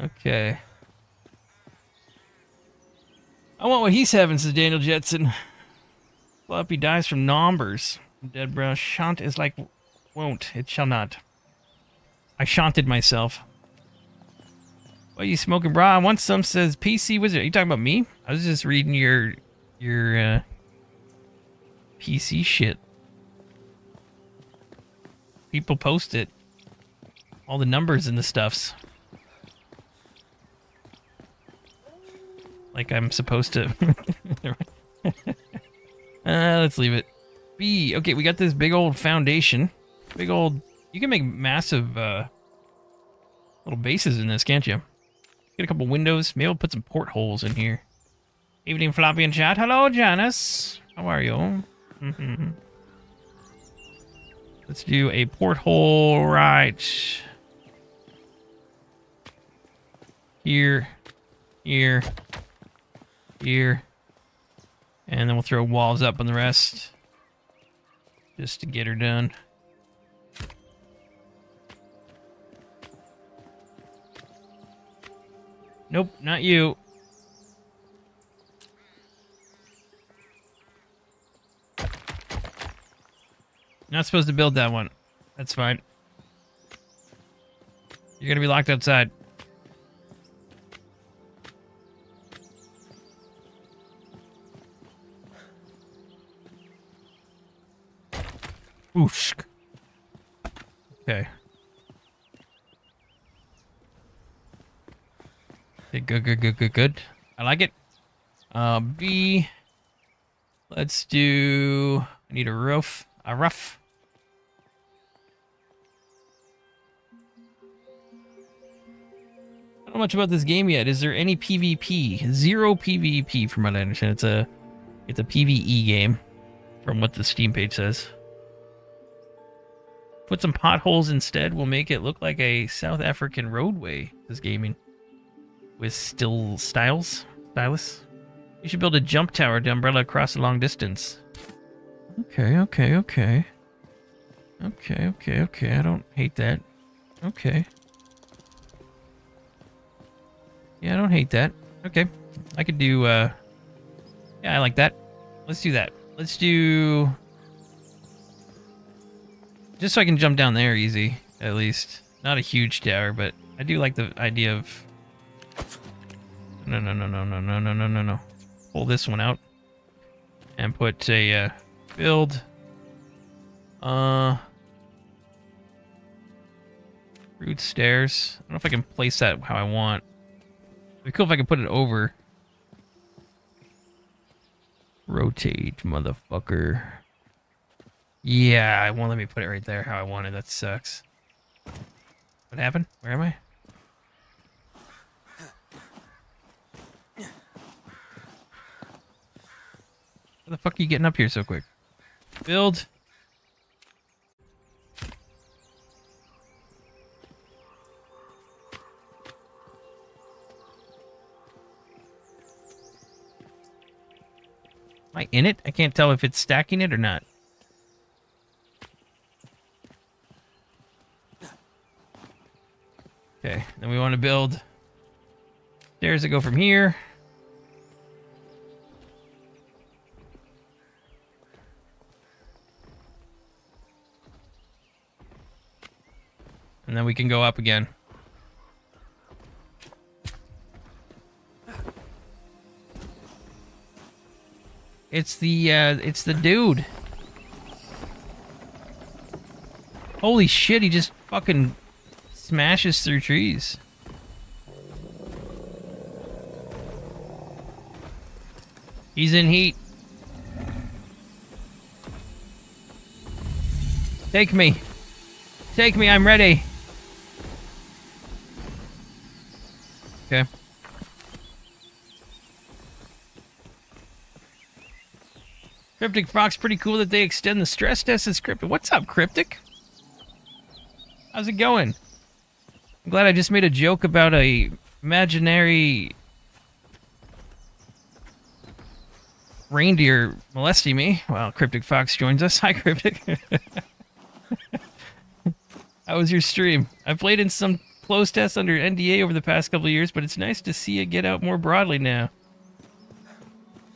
Speaker 1: Okay. I want what he's having, says Daniel Jetson. Floppy dies from numbers. Dead brow shan't is like won't. It shall not. I shanted myself. What you smoking, bra? I want some says PC Wizard. Are you talking about me? I was just reading your your uh, PC shit. People post it. All the numbers and the stuffs. Like I'm supposed to. uh, let's leave it. B. Okay, we got this big old foundation. Big old. You can make massive uh, little bases in this, can't you? Get a couple windows. Maybe we'll put some portholes in here. Evening, Floppy and chat. Hello, Janice. How are you? Let's do a porthole right here, here, here. And then we'll throw walls up on the rest. Just to get her done. Nope, not you. Not supposed to build that one. That's fine. You're gonna be locked outside. Oosh. Okay. Good, good, good, good, good. I like it. Uh, B. Let's do. I need a roof. A roof. I don't know much about this game yet. Is there any PvP? Zero PvP, from what I understand. It's a, it's a PVE game, from what the Steam page says. Put some potholes instead. We'll make it look like a South African roadway. This gaming with still styles, stylus. You should build a jump tower to umbrella across a long distance. Okay, okay, okay. Okay, okay, okay. I don't hate that. Okay. Yeah, I don't hate that. Okay. I could do, uh... Yeah, I like that. Let's do that. Let's do... Just so I can jump down there easy, at least. Not a huge tower, but I do like the idea of... No, no, no, no, no, no, no, no, no, no. Pull this one out. And put a, uh, build. Uh... Root stairs. I don't know if I can place that how I want. It'd be cool if I could put it over. Rotate, motherfucker. Yeah, it won't let me put it right there how I wanted. That sucks. What happened? Where am I? How the fuck are you getting up here so quick? Build. Am I in it? I can't tell if it's stacking it or not. Okay, then we want to build stairs that go from here. And then we can go up again. It's the, uh, it's the dude. Holy shit, he just fucking smashes through trees. He's in heat. Take me. Take me, I'm ready. Okay. Cryptic Fox, pretty cool that they extend the stress test as Cryptic. What's up, Cryptic? How's it going? I'm glad I just made a joke about a imaginary reindeer molesting me. Well, Cryptic Fox joins us. Hi, Cryptic. How was your stream? I played in some closed tests under NDA over the past couple years, but it's nice to see it get out more broadly now.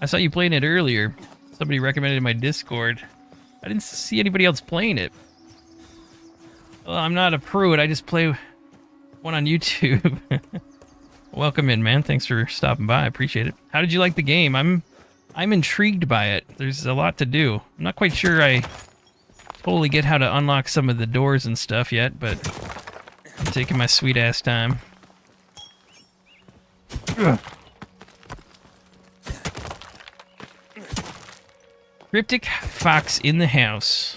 Speaker 1: I saw you playing it earlier. Somebody recommended my Discord. I didn't see anybody else playing it. Well, I'm not a prude. I just play one on YouTube. Welcome in, man. Thanks for stopping by. I appreciate it. How did you like the game? I'm I'm intrigued by it. There's a lot to do. I'm not quite sure I totally get how to unlock some of the doors and stuff yet, but Taking my sweet ass time. Cryptic Fox in the house.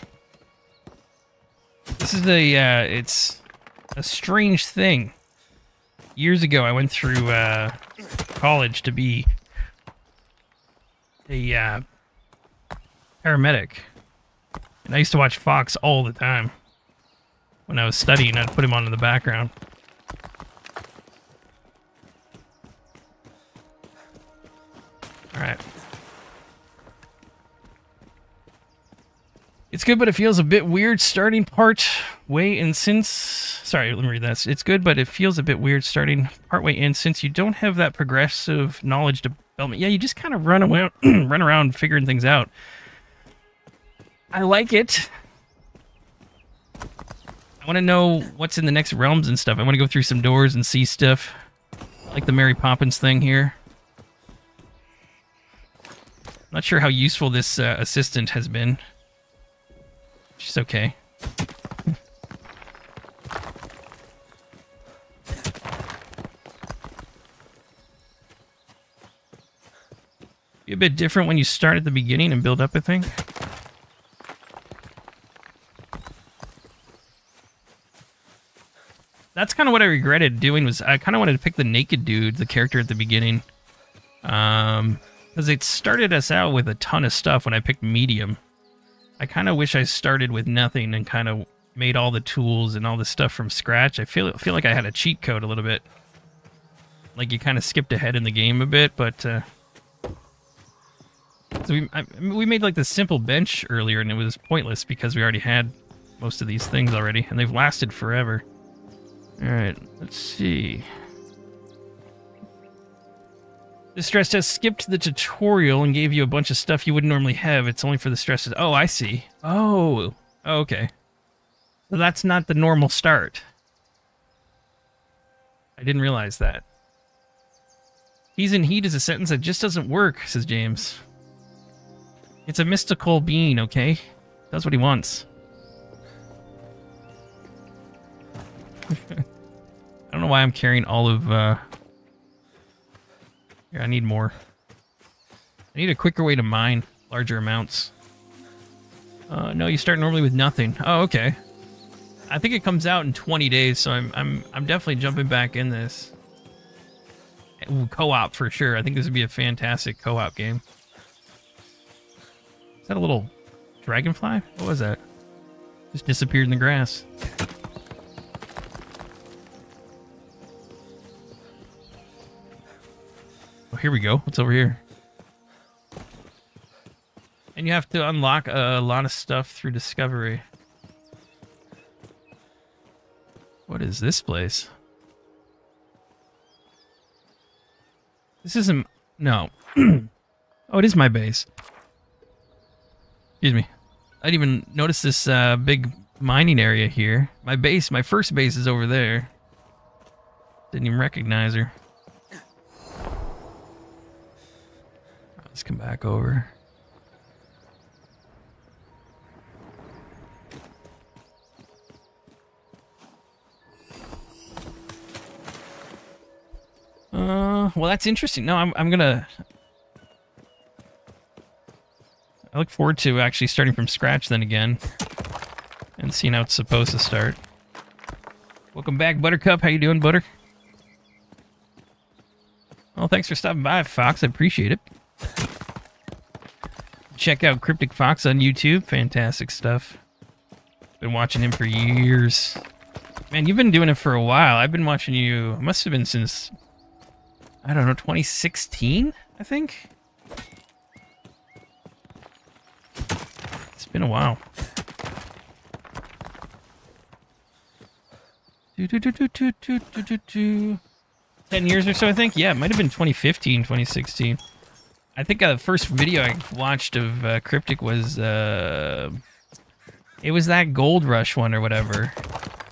Speaker 1: This is a, uh, it's a strange thing. Years ago, I went through, uh, college to be a, uh, paramedic. And I used to watch Fox all the time. When I was studying, I'd put him on in the background. Alright. It's good, but it feels a bit weird starting part way in since... Sorry, let me read that. It's good, but it feels a bit weird starting part way in since you don't have that progressive knowledge development. Yeah, you just kind of run around, run around figuring things out. I like it. I want to know what's in the next realms and stuff. I want to go through some doors and see stuff. I like the Mary Poppins thing here. Not sure how useful this uh, assistant has been. She's okay. Be a bit different when you start at the beginning and build up a thing. That's kind of what I regretted doing was I kind of wanted to pick the naked dude, the character at the beginning. Um, because it started us out with a ton of stuff when I picked medium. I kind of wish I started with nothing and kind of made all the tools and all the stuff from scratch. I feel feel like I had a cheat code a little bit. Like you kind of skipped ahead in the game a bit, but uh, so we I, we made like the simple bench earlier, and it was pointless because we already had most of these things already, and they've lasted forever. All right, let's see. The stress test skipped the tutorial and gave you a bunch of stuff you wouldn't normally have. It's only for the stress test. Oh, I see. Oh, oh okay. So that's not the normal start. I didn't realize that. He's in heat is a sentence that just doesn't work, says James. It's a mystical being, okay? Does what he wants. I don't know why I'm carrying all of, uh... Here, I need more. I need a quicker way to mine larger amounts. Uh, no, you start normally with nothing. Oh, okay. I think it comes out in 20 days, so I'm I'm I'm definitely jumping back in this. Co-op for sure. I think this would be a fantastic co-op game. Is that a little dragonfly? What was that? Just disappeared in the grass. Oh, here we go. What's over here? And you have to unlock a lot of stuff through discovery. What is this place? This isn't... No. oh, it is my base. Excuse me. I didn't even notice this uh, big mining area here. My base, my first base is over there. Didn't even recognize her. Come back over. Uh, well, that's interesting. No, I'm, I'm gonna... I look forward to actually starting from scratch then again. And seeing how it's supposed to start. Welcome back, Buttercup. How you doing, Butter? Well, thanks for stopping by, Fox. I appreciate it check out Cryptic Fox on YouTube. Fantastic stuff. Been watching him for years. Man, you've been doing it for a while. I've been watching you, must have been since, I don't know, 2016, I think? It's been a while. Do, do, do, do, do, do, do, do. 10 years or so, I think? Yeah, it might have been 2015, 2016. I think uh, the first video I watched of uh, Cryptic was, uh, it was that Gold Rush one or whatever.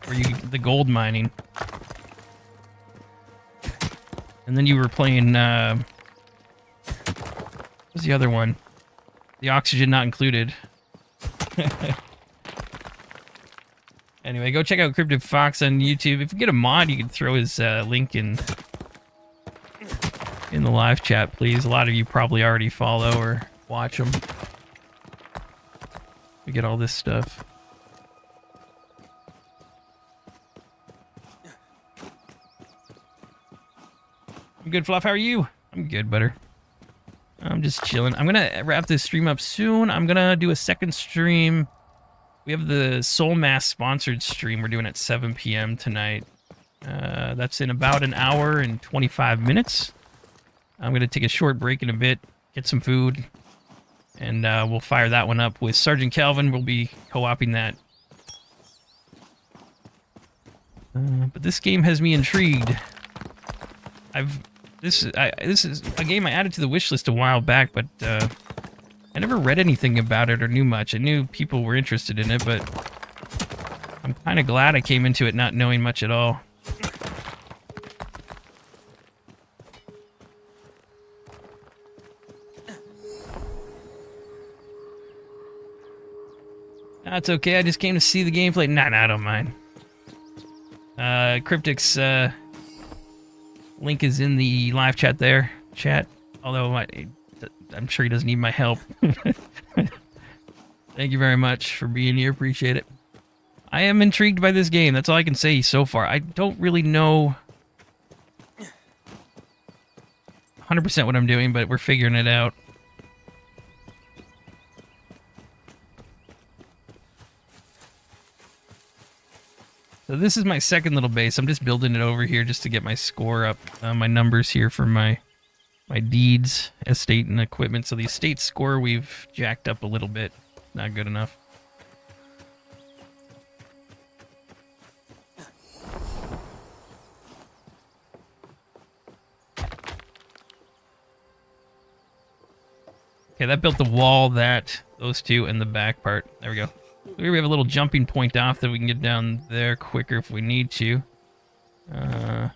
Speaker 1: Where you, the gold mining. And then you were playing, uh, what was the other one? The oxygen not included. anyway, go check out Cryptic Fox on YouTube. If you get a mod, you can throw his uh, link in in the live chat, please. A lot of you probably already follow or watch them. We get all this stuff. I'm good, Fluff. How are you? I'm good, butter. I'm just chilling. I'm gonna wrap this stream up soon. I'm gonna do a second stream. We have the Soulmask sponsored stream we're doing at 7 p.m. tonight. Uh, that's in about an hour and 25 minutes. I'm going to take a short break in a bit, get some food, and uh, we'll fire that one up with Sergeant Calvin. We'll be co-oping that. Uh, but this game has me intrigued. I've this I this is a game I added to the wish list a while back, but uh, I never read anything about it or knew much. I knew people were interested in it, but I'm kind of glad I came into it not knowing much at all. That's okay. I just came to see the gameplay. Nah, nah, I don't mind. Uh, Cryptic's uh, link is in the live chat there. Chat. Although I, I'm sure he doesn't need my help. Thank you very much for being here. Appreciate it. I am intrigued by this game. That's all I can say so far. I don't really know 100% what I'm doing, but we're figuring it out. So this is my second little base. I'm just building it over here just to get my score up, uh, my numbers here for my my deeds, estate, and equipment. So the estate score we've jacked up a little bit. Not good enough. Okay, that built the wall, that, those two, and the back part. There we go. We have a little jumping point off that we can get down there quicker if we need to. Uh,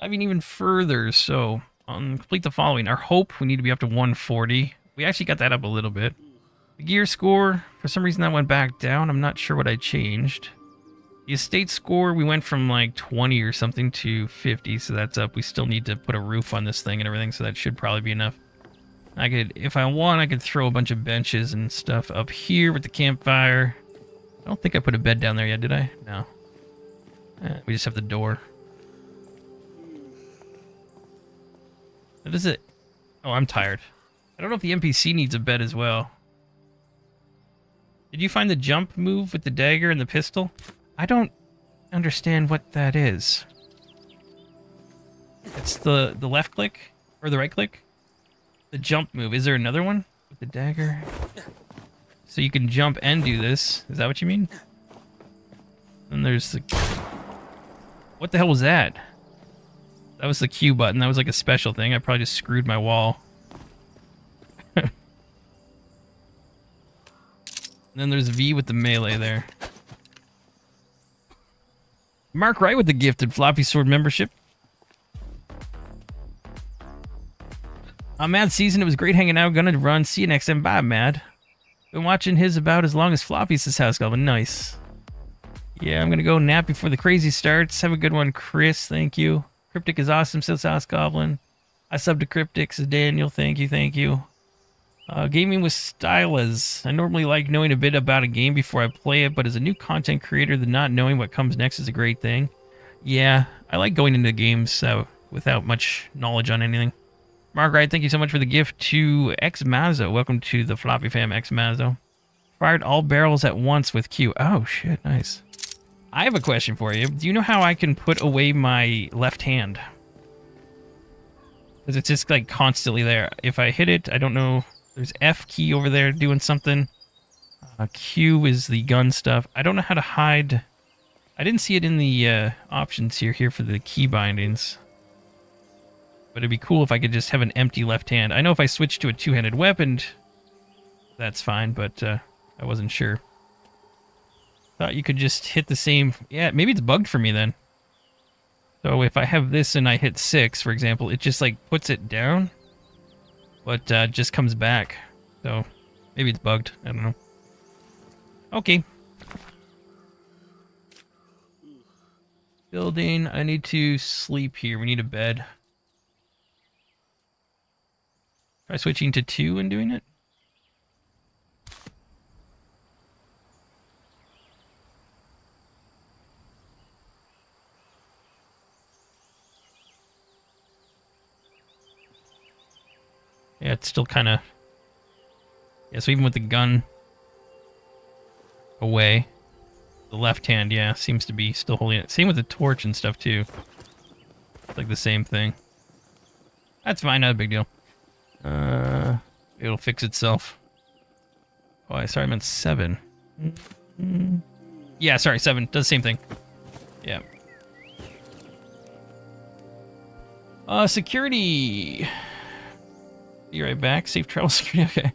Speaker 1: I mean, even further, so um, complete the following. Our hope, we need to be up to 140. We actually got that up a little bit. The gear score, for some reason that went back down. I'm not sure what I changed. The estate score, we went from like 20 or something to 50, so that's up. We still need to put a roof on this thing and everything, so that should probably be enough. I could, if I want, I could throw a bunch of benches and stuff up here with the campfire. I don't think I put a bed down there yet, did I? No. Eh, we just have the door. What is it? Oh, I'm tired. I don't know if the NPC needs a bed as well. Did you find the jump move with the dagger and the pistol? I don't understand what that is. It's the, the left click? Or the right click? The jump move. Is there another one? With the dagger? So you can jump and do this. Is that what you mean? And there's the... What the hell was that? That was the Q button. That was like a special thing. I probably just screwed my wall. then there's V with the melee there. Mark Wright with the gifted floppy sword membership. Mad Season. It was great hanging out. Gonna run. See you next time. Bye, Mad. Been watching his about as long as Floppy's this house goblin. Nice. Yeah, I'm gonna go nap before the crazy starts. Have a good one, Chris. Thank you. Cryptic is awesome, says House Goblin. I sub to Cryptic, says Daniel. Thank you, thank you. Uh, gaming with Stylas. I normally like knowing a bit about a game before I play it, but as a new content creator, the not knowing what comes next is a great thing. Yeah, I like going into games uh, without much knowledge on anything. Margaret, thank you so much for the gift to X Mazo. Welcome to the Floppy Fam X Mazo. Fired all barrels at once with Q. Oh, shit, nice. I have a question for you. Do you know how I can put away my left hand? Because it's just like constantly there. If I hit it, I don't know there's F key over there doing something. Uh, Q is the gun stuff. I don't know how to hide. I didn't see it in the uh, options here here for the key bindings. But it'd be cool if I could just have an empty left hand. I know if I switch to a two-handed weapon, that's fine, but uh, I wasn't sure. Thought you could just hit the same... Yeah, maybe it's bugged for me then. So if I have this and I hit 6, for example, it just like puts it down but uh, just comes back. So maybe it's bugged. I don't know. Okay. Building. I need to sleep here. We need a bed. Try switching to two and doing it. Yeah, it's still kind of... Yeah, so even with the gun away, the left hand, yeah, seems to be still holding it. Same with the torch and stuff, too. It's like the same thing. That's fine, not a big deal. Uh, it'll fix itself. Oh, I sorry, I meant seven. Yeah, sorry, seven. Does the same thing. Yeah. Uh, security. Be right back. Safe travel security. Okay.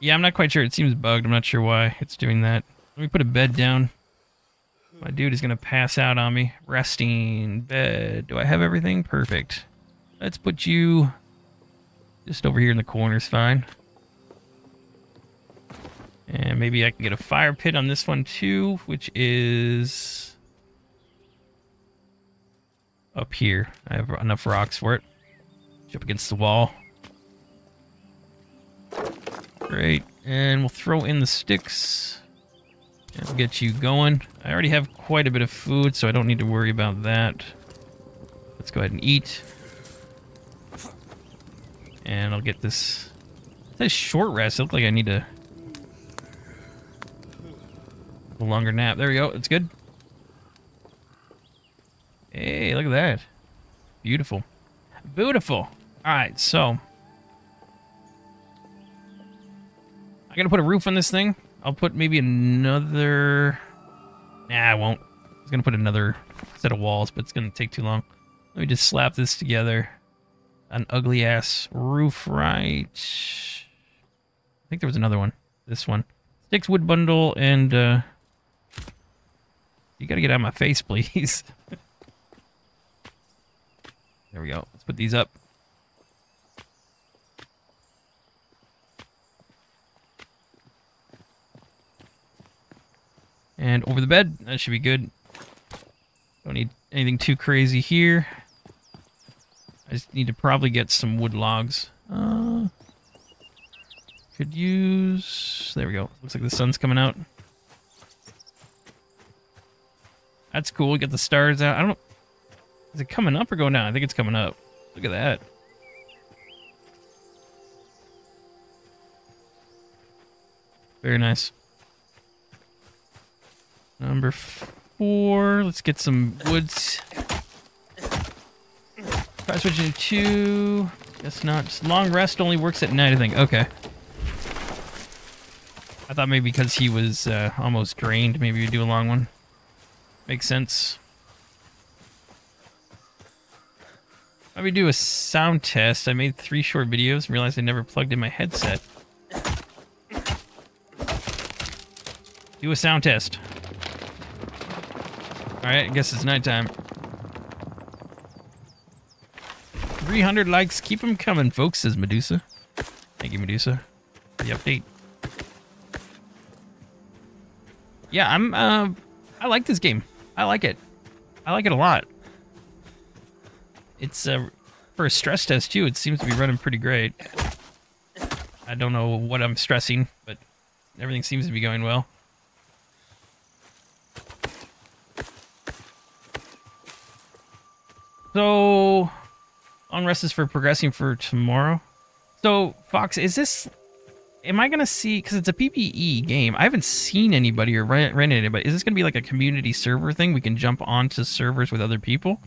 Speaker 1: Yeah, I'm not quite sure. It seems bugged. I'm not sure why it's doing that. Let me put a bed down. My dude is going to pass out on me. Resting. Bed. Do I have everything? Perfect. Let's put you just over here in the corner is fine. And maybe I can get a fire pit on this one too, which is up here. I have enough rocks for it. Up against the wall. Great. And we'll throw in the sticks. And get you going. I already have quite a bit of food, so I don't need to worry about that. Let's go ahead and eat. And I'll get this... This short rest. It looks like I need a... A longer nap. There we go. It's good. Hey, look at that. Beautiful. Beautiful. Alright, so. I gotta put a roof on this thing. I'll put maybe another... Nah, I won't. I was gonna put another set of walls, but it's gonna take too long. Let me just slap this together. An ugly ass roof right. I think there was another one. This one. Sticks wood bundle and uh you gotta get out of my face, please. there we go. Let's put these up. And over the bed, that should be good. Don't need anything too crazy here. I just need to probably get some wood logs. Uh, could use. There we go. Looks like the sun's coming out. That's cool. We got the stars out. I don't. Is it coming up or going down? I think it's coming up. Look at that. Very nice. Number four. Let's get some woods. Try switching to two. Guess not. Long rest only works at night, I think. Okay. I thought maybe because he was uh, almost drained, maybe we'd do a long one. Makes sense. Let me do a sound test. I made three short videos and realized I never plugged in my headset. Do a sound test. Alright, I guess it's nighttime. 300 likes. Keep them coming, folks, says Medusa. Thank you, Medusa, for the update. Yeah, I'm, uh, I like this game. I like it. I like it a lot. It's, uh, for a stress test, too, it seems to be running pretty great. I don't know what I'm stressing, but everything seems to be going well. So, long rest is for progressing for tomorrow. So, Fox, is this? Am I gonna see? Because it's a PvE game. I haven't seen anybody or ran anybody. Is this gonna be like a community server thing? We can jump onto servers with other people,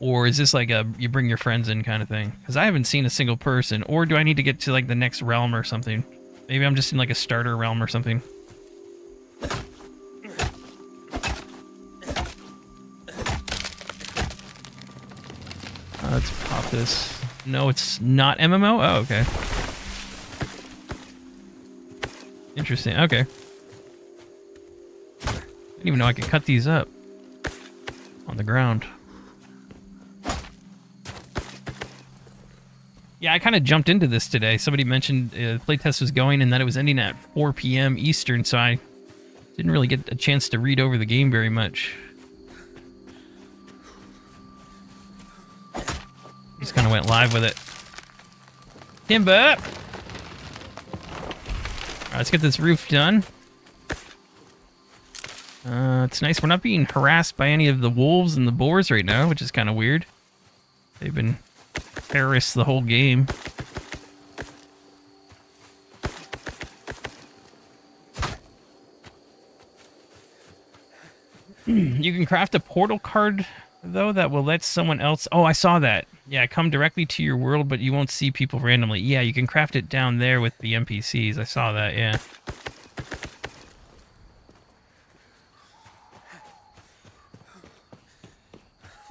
Speaker 1: or is this like a you bring your friends in kind of thing? Because I haven't seen a single person. Or do I need to get to like the next realm or something? Maybe I'm just in like a starter realm or something. Let's pop this. No, it's not MMO? Oh, okay. Interesting. Okay. I didn't even know I could cut these up on the ground. Yeah, I kind of jumped into this today. Somebody mentioned uh, playtest was going and that it was ending at 4 p.m. Eastern, so I didn't really get a chance to read over the game very much. Just kind of went live with it. Timber! Alright, let's get this roof done. Uh, it's nice. We're not being harassed by any of the wolves and the boars right now, which is kind of weird. They've been terrorists the whole game. you can craft a portal card, though, that will let someone else... Oh, I saw that. Yeah, come directly to your world, but you won't see people randomly. Yeah, you can craft it down there with the NPCs. I saw that, yeah.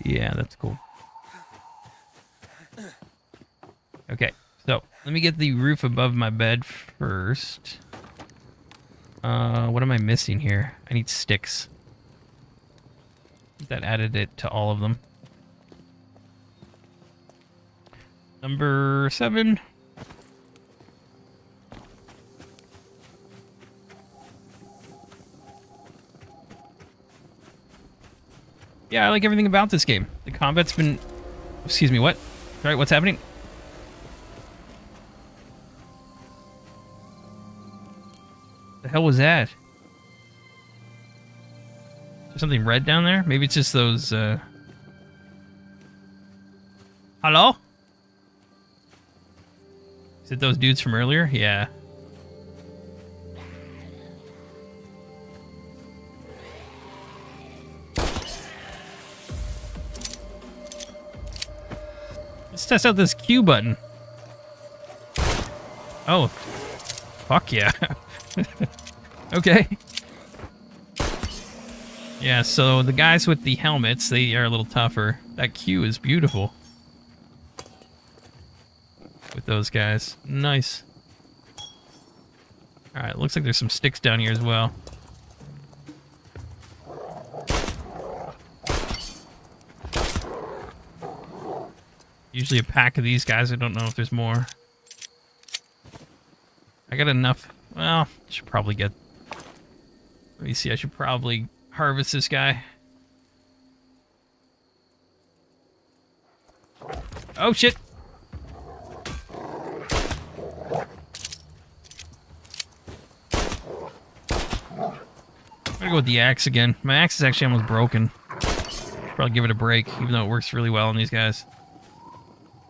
Speaker 1: Yeah, that's cool. Okay, so let me get the roof above my bed first. Uh, what am I missing here? I need sticks. That added it to all of them. Number seven. Yeah, I like everything about this game. The combat's been... Excuse me, what? Alright, what's happening? The hell was that? something red down there? Maybe it's just those, uh... Hello? Is it those dudes from earlier? Yeah. Let's test out this Q button. Oh. Fuck yeah. okay. Yeah, so the guys with the helmets, they are a little tougher. That Q is beautiful. Those guys. Nice. Alright, looks like there's some sticks down here as well. Usually a pack of these guys. I don't know if there's more. I got enough. Well, should probably get... Let me see. I should probably harvest this guy. Oh, shit. I'm gonna go with the axe again. My axe is actually almost broken. Probably give it a break, even though it works really well on these guys.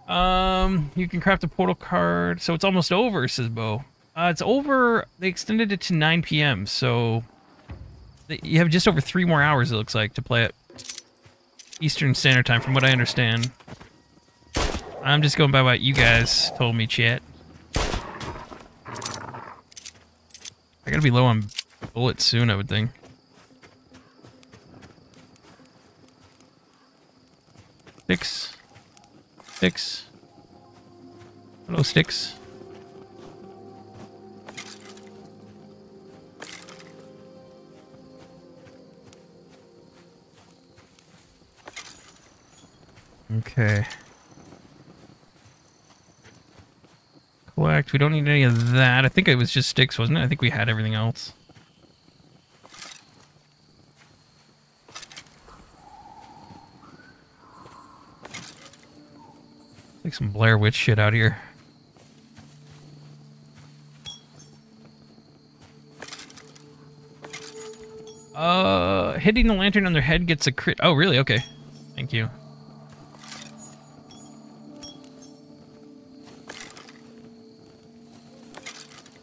Speaker 1: Um, you can craft a portal card. So it's almost over, says Bo. Uh, it's over. They extended it to 9 p.m. So you have just over three more hours, it looks like, to play it. Eastern Standard Time, from what I understand. I'm just going by what you guys told me, chat. I gotta be low on bullets soon, I would think. Sticks. Sticks. Hello, sticks. Okay. Collect. We don't need any of that. I think it was just sticks, wasn't it? I think we had everything else. Some Blair Witch shit out here. Uh, hitting the lantern on their head gets a crit. Oh, really? Okay. Thank you.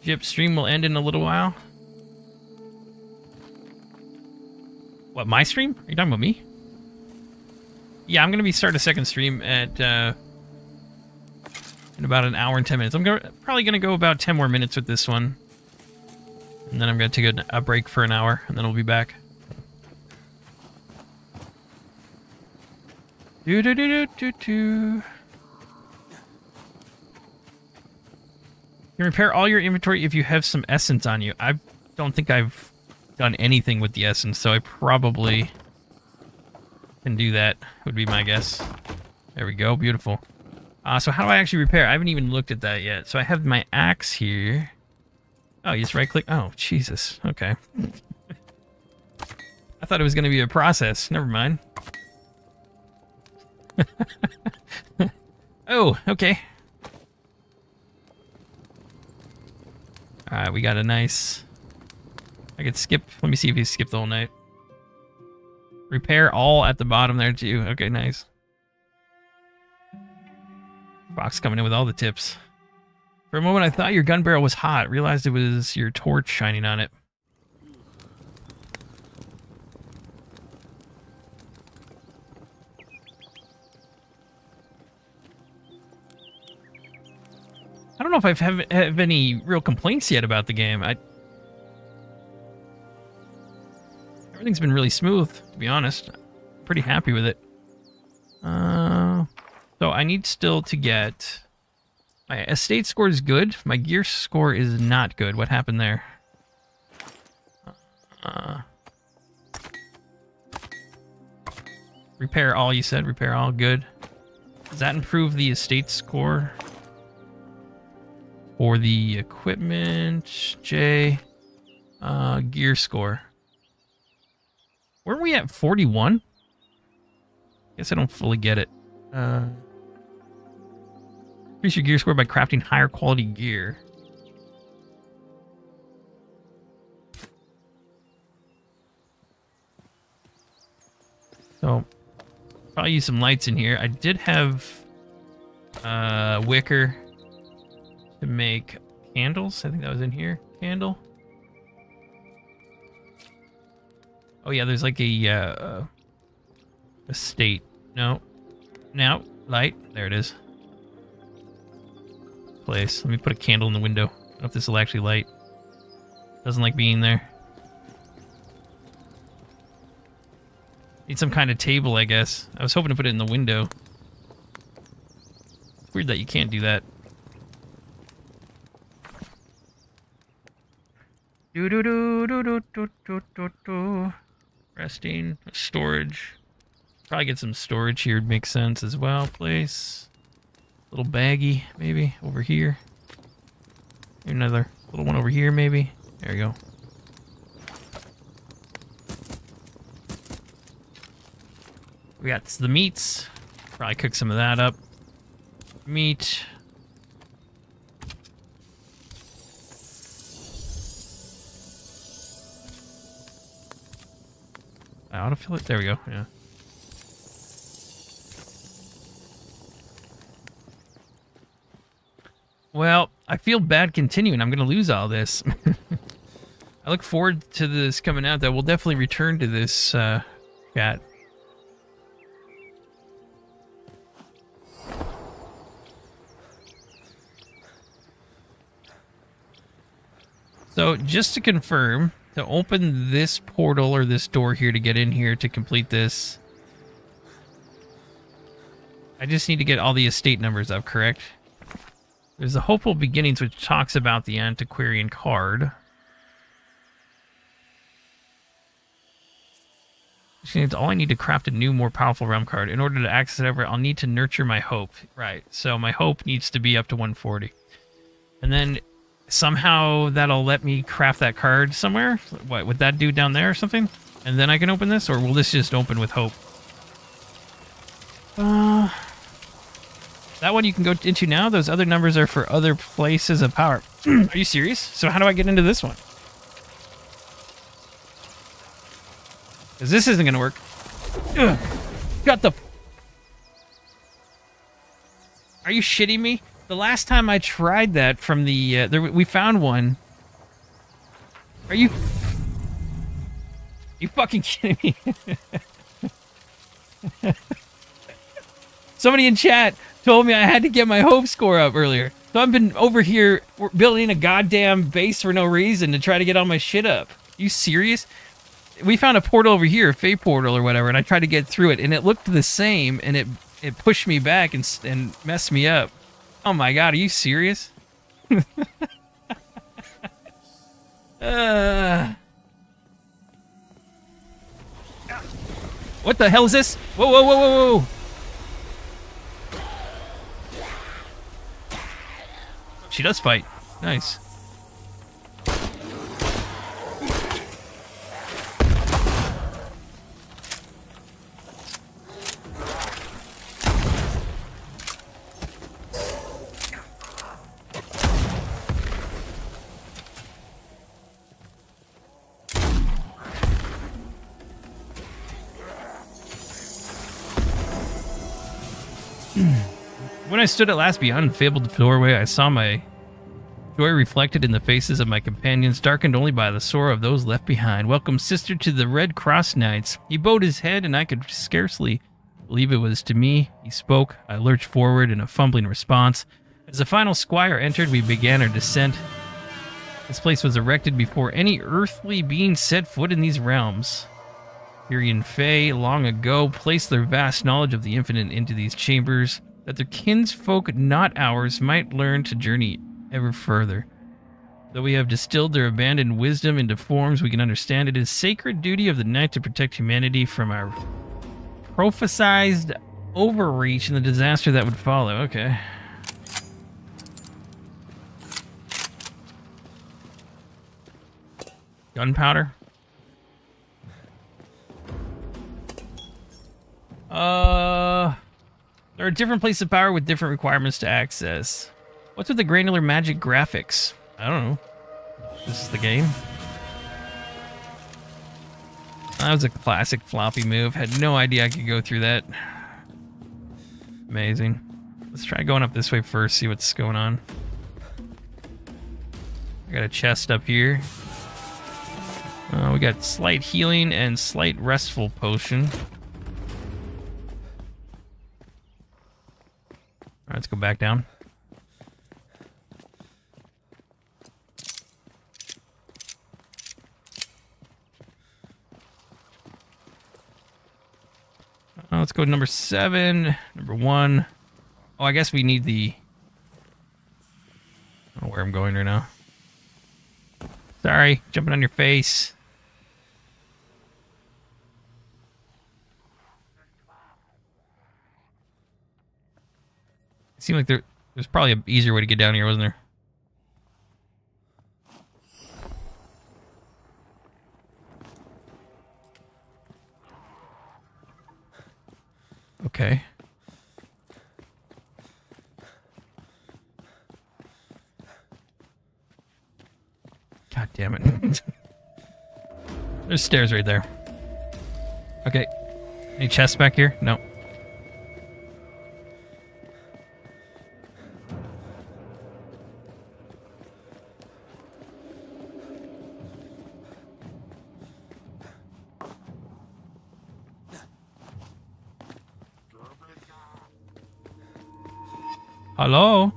Speaker 1: Jip stream will end in a little while. What, my stream? Are you talking about me? Yeah, I'm going to be starting a second stream at, uh, in about an hour and 10 minutes. I'm probably going to go about 10 more minutes with this one. And then I'm going to take a, a break for an hour, and then we'll be back. Do do do do do do. You repair all your inventory if you have some essence on you. I don't think I've done anything with the essence, so I probably can do that, would be my guess. There we go, beautiful. Uh, so how do I actually repair? I haven't even looked at that yet. So I have my axe here. Oh, you just right click. Oh, Jesus. Okay. I thought it was going to be a process. Never mind. oh, okay. Alright, we got a nice... I could skip... Let me see if he skipped the whole night. Repair all at the bottom there, too. Okay, nice. Fox coming in with all the tips. For a moment, I thought your gun barrel was hot. Realized it was your torch shining on it. I don't know if I've have, have any real complaints yet about the game. I everything's been really smooth, to be honest. I'm Pretty happy with it. Uh, so I need still to get my estate score is good. My gear score is not good. What happened there? Uh, repair all. You said repair all. Good. Does that improve the estate score? Or the equipment, J, uh, gear score. Weren't we at 41? Guess I don't fully get it. Uh, increase your gear score by crafting higher quality gear. So, probably use some lights in here. I did have uh, wicker to make candles. I think that was in here. Candle. Oh yeah, there's like a uh, a state. No, now light. There it is. Place. Let me put a candle in the window. I don't know if this will actually light. Doesn't like being there. Need some kind of table, I guess. I was hoping to put it in the window. It's weird that you can't do that. Do do do do do do do do do. Resting storage. Probably get some storage here. Would make sense as well. Place little baggy maybe over here. Another little one over here maybe. There we go. We got the meats. Probably cook some of that up. Meat. I ought to autofill it? There we go. Yeah. Well, I feel bad continuing. I'm going to lose all this. I look forward to this coming out, though. We'll definitely return to this uh, chat. So, just to confirm, to open this portal or this door here to get in here to complete this, I just need to get all the estate numbers up, correct? There's the Hopeful Beginnings, which talks about the antiquarian card. It's all I need to craft a new, more powerful realm card. In order to access it ever, I'll need to nurture my hope. Right, so my hope needs to be up to 140. And then somehow that'll let me craft that card somewhere. What, would that do down there or something? And then I can open this? Or will this just open with hope? Uh, that one you can go into now. Those other numbers are for other places of power. are you serious? So how do I get into this one? Because this isn't going to work. Got the... Are you shitting me? The last time I tried that from the... Uh, there, we found one. Are you... You fucking kidding me? Somebody in chat told me I had to get my hope score up earlier. So I've been over here building a goddamn base for no reason to try to get all my shit up. You serious? we found a portal over here, a fate portal or whatever, and I tried to get through it, and it looked the same, and it it pushed me back and and messed me up. Oh my god, are you serious? uh, what the hell is this? Whoa, whoa, whoa, whoa, whoa! She does fight. Nice. Stood at last beyond the fabled doorway, I saw my joy reflected in the faces of my companions, darkened only by the sorrow of those left behind. Welcome, sister, to the Red Cross Knights. He bowed his head, and I could scarcely believe it was to me. He spoke. I lurched forward in a fumbling response. As the final squire entered, we began our descent. This place was erected before any earthly being set foot in these realms. Tyrian Fae long ago placed their vast knowledge of the infinite into these chambers that their kinsfolk, not ours, might learn to journey ever further. Though we have distilled their abandoned wisdom into forms we can understand, it is sacred duty of the knight to protect humanity from our prophesized overreach and the disaster that would follow. Okay. Gunpowder? Uh... There are different places of power with different requirements to access. What's with the granular magic graphics? I don't know. This is the game. That was a classic floppy move. Had no idea I could go through that. Amazing. Let's try going up this way first, see what's going on. I got a chest up here. Uh, we got slight healing and slight restful potion. All right, let's go back down. Uh, let's go to number seven. Number one. Oh, I guess we need the... I don't know where I'm going right now. Sorry, jumping on your face. Seemed like there there's probably an easier way to get down here, wasn't there? Okay. God damn it. There's stairs right there. Okay. Any chests back here? No. Hello?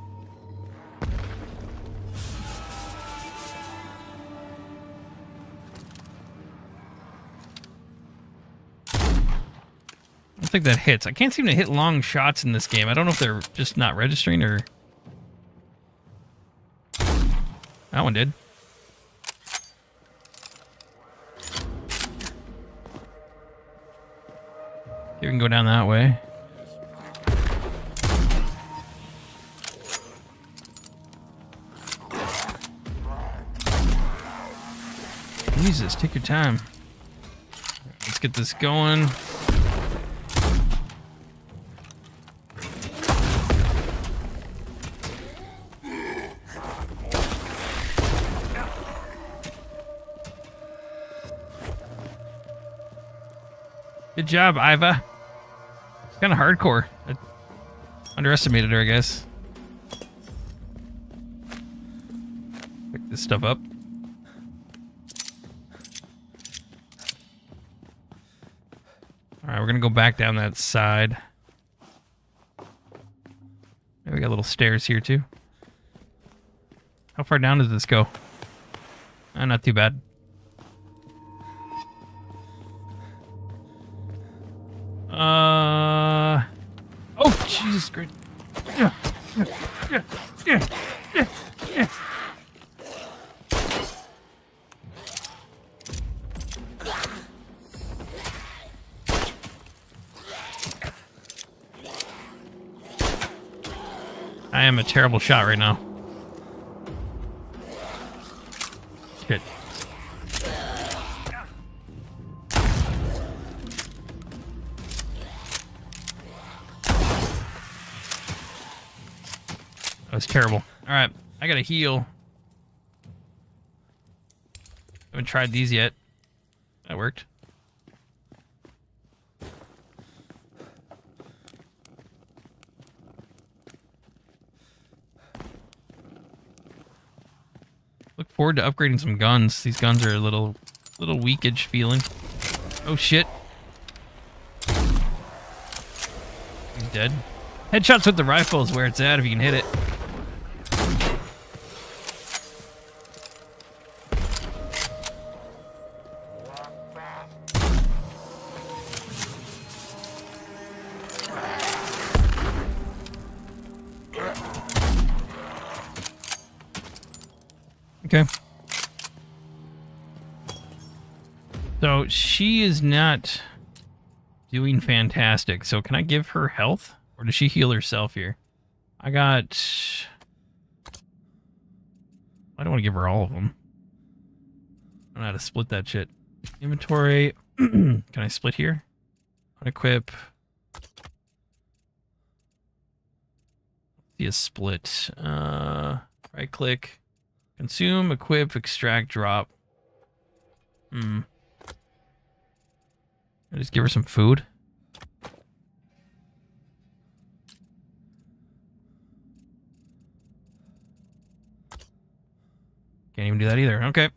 Speaker 1: I don't think that hits. I can't seem to hit long shots in this game. I don't know if they're just not registering or... That one did. We can go down that way. Jesus, take your time. Let's get this going. Good job, Iva. It's kind of hardcore. I underestimated her, I guess. Pick this stuff up. Alright, we're gonna go back down that side. we got little stairs here too. How far down does this go? Uh, not too bad. Uh oh Jesus Christ. Yeah, yeah, yeah, yeah. I am a terrible shot right now. Shit. That was terrible. Alright, I gotta heal. Haven't tried these yet. That worked. Look forward to upgrading some guns. These guns are a little, little weakage feeling. Oh shit. He's dead. Headshots with the rifle is where it's at if you can hit it. Not doing fantastic. So can I give her health? Or does she heal herself here? I got... I don't want to give her all of them. I don't know how to split that shit. Inventory. can I split here? Unequip. See a split. Uh, right click. Consume, equip, extract, drop. Hmm. I just give her some food. Can't even do that either. Okay.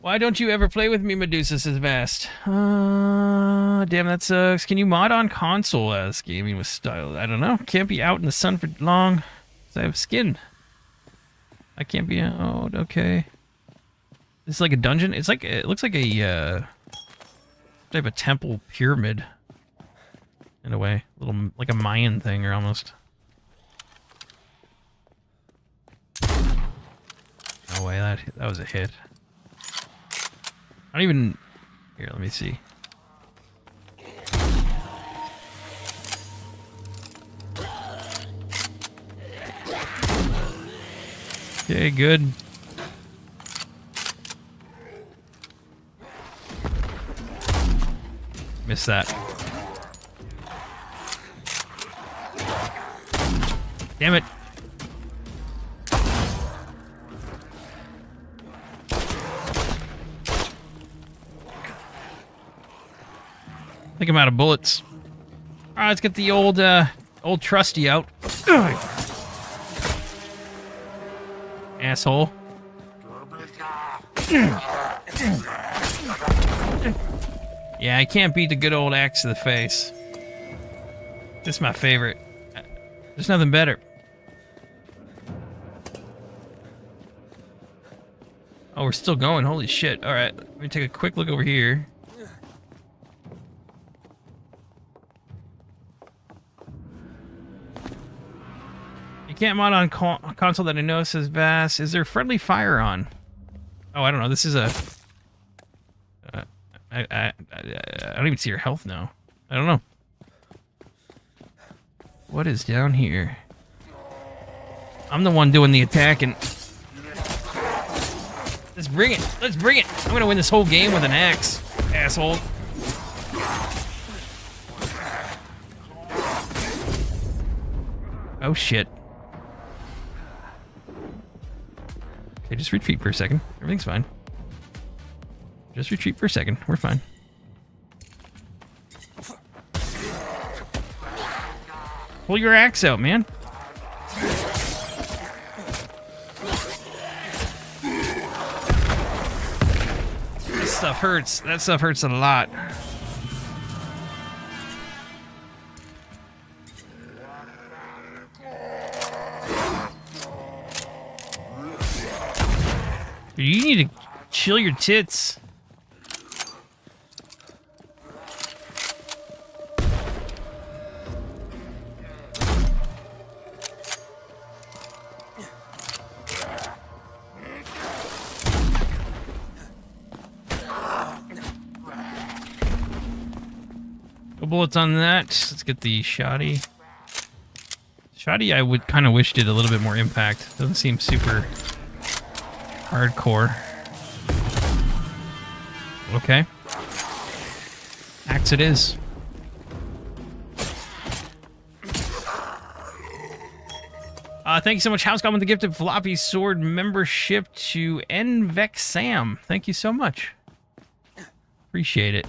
Speaker 1: Why don't you ever play with me, Medusa says Vast. Uh, damn, that sucks. Can you mod on console as gaming with style? I don't know. Can't be out in the sun for long. I have skin. I can't be out. Okay. This is like a dungeon. It's like it looks like a uh, type of temple pyramid. In a way, a little like a Mayan thing, or almost. No way that that was a hit. I don't even. Here, let me see. Okay, good. Miss that. Damn it. I think I'm out of bullets. All right, let's get the old, uh, old trusty out. Asshole. Yeah, I can't beat the good old axe to the face. This is my favorite. There's nothing better. Oh, we're still going. Holy shit. All right. Let me take a quick look over here. You can't mod on co console that I know says Vass. Is there friendly fire on? Oh, I don't know. This is a... I, I, I, don't even see your health now. I don't know. What is down here? I'm the one doing the attacking. Let's bring it. Let's bring it. I'm gonna win this whole game with an axe, asshole. Oh shit. Okay, just retreat for a second. Everything's fine. Just retreat for a second. We're fine. Pull your axe out, man. That stuff hurts. That stuff hurts a lot. You need to chill your tits. On that. Let's get the shoddy. Shoddy, I would kind of wish did a little bit more impact. Doesn't seem super hardcore. Okay. Axe it is. Uh, thank you so much, Housecom, with the gift of floppy sword membership to Nvex Sam. Thank you so much. Appreciate it.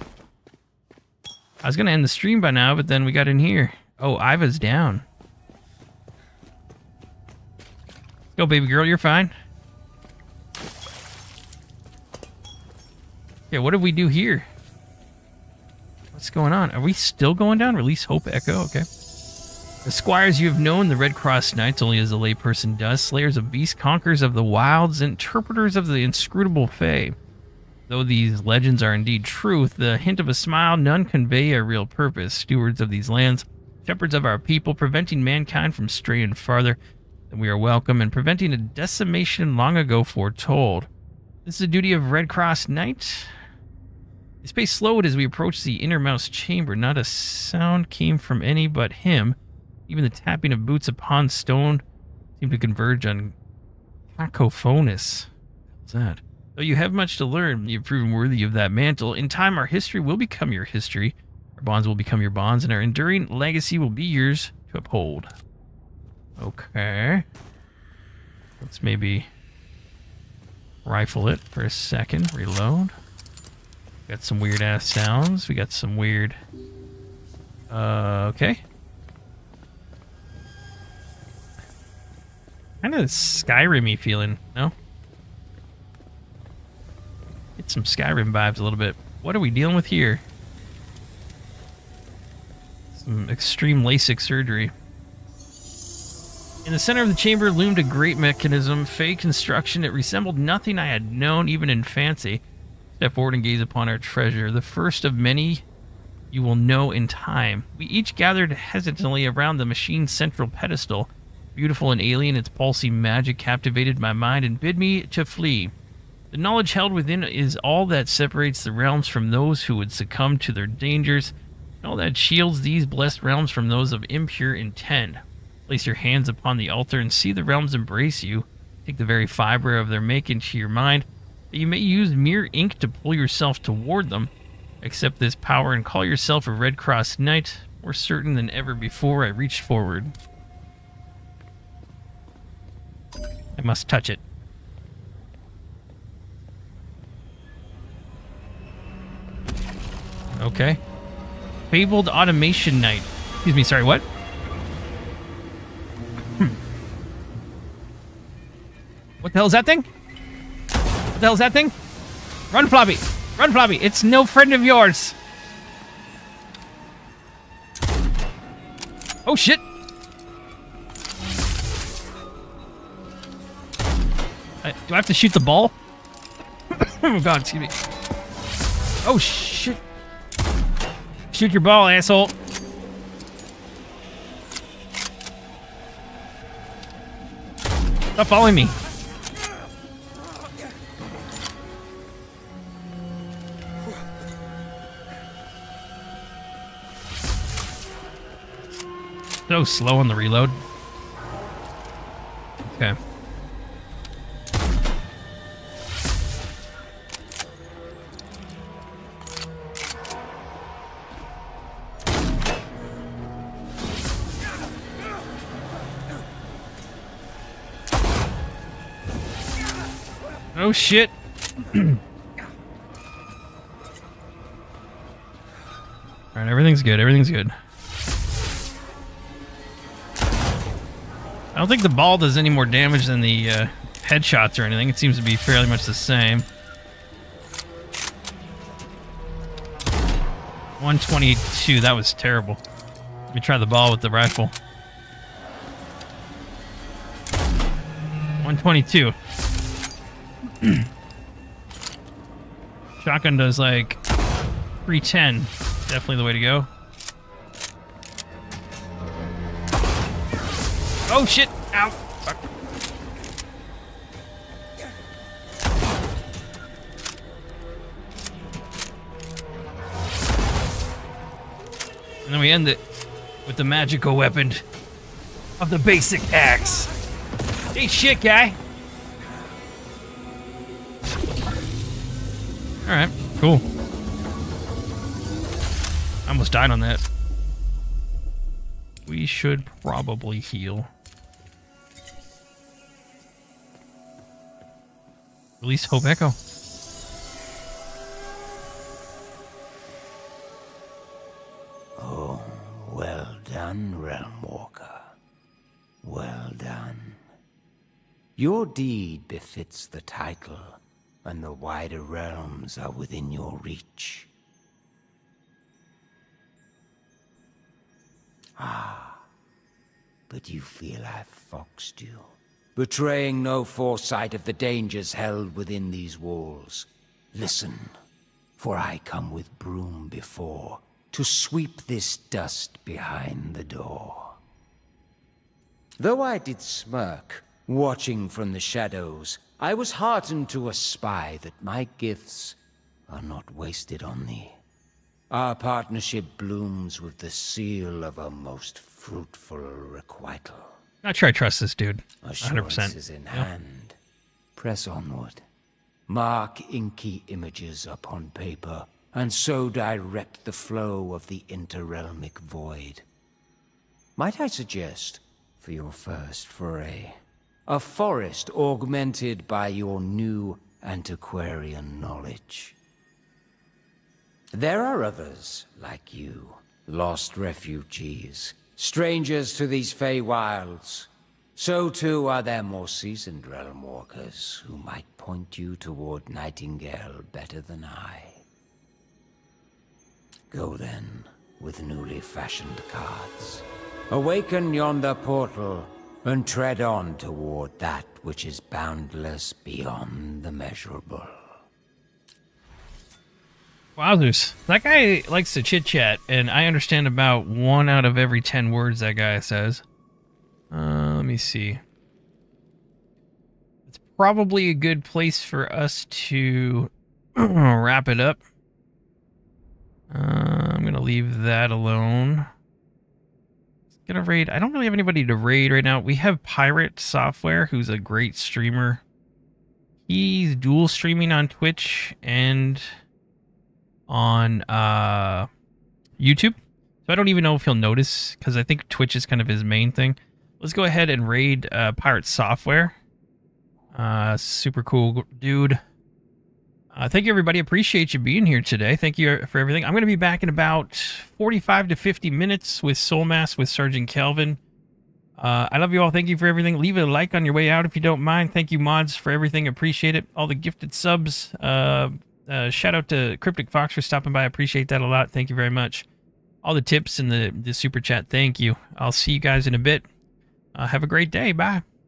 Speaker 1: I was gonna end the stream by now, but then we got in here. Oh, Iva's down. Go, baby girl, you're fine. Yeah, what did we do here? What's going on? Are we still going down? Release Hope Echo, okay. The squires you have known, the Red Cross Knights, only as a layperson does, slayers of beasts, conquerors of the wilds, interpreters of the inscrutable Fae. Though these legends are indeed truth, the hint of a smile none convey a real purpose. Stewards of these lands, shepherds of our people, preventing mankind from straying farther than we are welcome, and preventing a decimation long ago foretold. This is the duty of Red Cross Knight. The space slowed as we approached the innermost chamber. Not a sound came from any but him. Even the tapping of boots upon stone seemed to converge on cacophonous. What's that? Though you have much to learn, you've proven worthy of that mantle. In time, our history will become your history. Our bonds will become your bonds, and our enduring legacy will be yours to uphold. Okay. Let's maybe rifle it for a second. Reload. Got some weird ass sounds. We got some weird. Uh, okay. Kind of Skyrim-y feeling, no? Get some Skyrim vibes a little bit. What are we dealing with here? Some extreme LASIK surgery. In the center of the chamber loomed a great mechanism, fake construction. It resembled nothing I had known, even in fancy. Step forward and gaze upon our treasure, the first of many you will know in time. We each gathered hesitantly around the machine's central pedestal. Beautiful and alien, its pulsing magic captivated my mind and bid me to flee. The knowledge held within is all that separates the realms from those who would succumb to their dangers, and all that shields these blessed realms from those of impure intent. Place your hands upon the altar and see the realms embrace you. Take the very fiber of their make into your mind, that you may use mere ink to pull yourself toward them. Accept this power and call yourself a Red Cross Knight. More certain than ever before, I reached forward. I must touch it. Okay. Fabled Automation Night. Excuse me, sorry, what? Hmm. What the hell is that thing? What the hell is that thing? Run, Floppy! Run, Floppy! It's no friend of yours! Oh, shit! I, do I have to shoot the ball? oh, God, excuse me. Oh, shit. Shoot your ball, asshole. Stop following me. So slow on the reload. Okay. Oh shit. Alright, everything's good, everything's good. I don't think the ball does any more damage than the uh, headshots or anything. It seems to be fairly much the same. 122, that was terrible. Let me try the ball with the rifle. 122. Shotgun does like 310. Definitely the way to go. Oh shit! Ow! Fuck. And then we end it with the magical weapon of the basic axe. Hey, shit, guy. All right, cool. I almost died on that. We should probably heal. Release Hope Echo.
Speaker 3: Oh, well done, Realmwalker. Well done. Your deed befits the title, and the wider realms are within your reach. Ah, but you feel I've foxed you, betraying no foresight of the dangers held within these walls. Listen, for I come with broom before, to sweep this dust behind the door. Though I did smirk, watching from the shadows, I was heartened to espy that my gifts are not wasted on thee. Our partnership blooms with the seal of a most fruitful requital.
Speaker 1: Not sure I trust this dude.
Speaker 3: Assurance
Speaker 1: 100%.
Speaker 3: is in
Speaker 1: Yep.
Speaker 3: hand. Press onward. Mark inky images upon paper, and so direct the flow of the interrealmic void. Might I suggest, for your first foray, a forest augmented by your new antiquarian knowledge? There are others like you, lost refugees, strangers to these Fae wilds. So too are there more seasoned Realmwalkers who might point you toward Nightingale better than I. Go then, with newly fashioned cards. Awaken yonder portal, and tread on toward that which is boundless beyond the measurable.
Speaker 1: Wowzers. That guy likes to chit chat, and I understand about one out of every ten words that guy says. Uh, let me see. It's probably a good place for us to wrap it up. Uh, I'm gonna leave that alone. Gonna raid. I don't really have anybody to raid right now. We have Pirate Software, who's a great streamer. He's dual streaming on Twitch and on uh, YouTube. So I don't even know if he'll notice because I think Twitch is kind of his main thing. Let's go ahead and raid uh, Pirate Software. Uh, super cool dude. Uh, thank you, everybody. Appreciate you being here today. Thank you for everything. I'm going to be back in about 45 to 50 minutes with Soulmask with Sergeant Kelvin. Uh, I love you all. Thank you for everything. Leave a like on your way out if you don't mind. Thank you, mods, for everything. Appreciate it. All the gifted subs. Uh, uh, shout out to Cryptic Fox for stopping by. Appreciate that a lot. Thank you very much. All the tips and the, the super chat. Thank you. I'll see you guys in a bit. Uh, have a great day. Bye.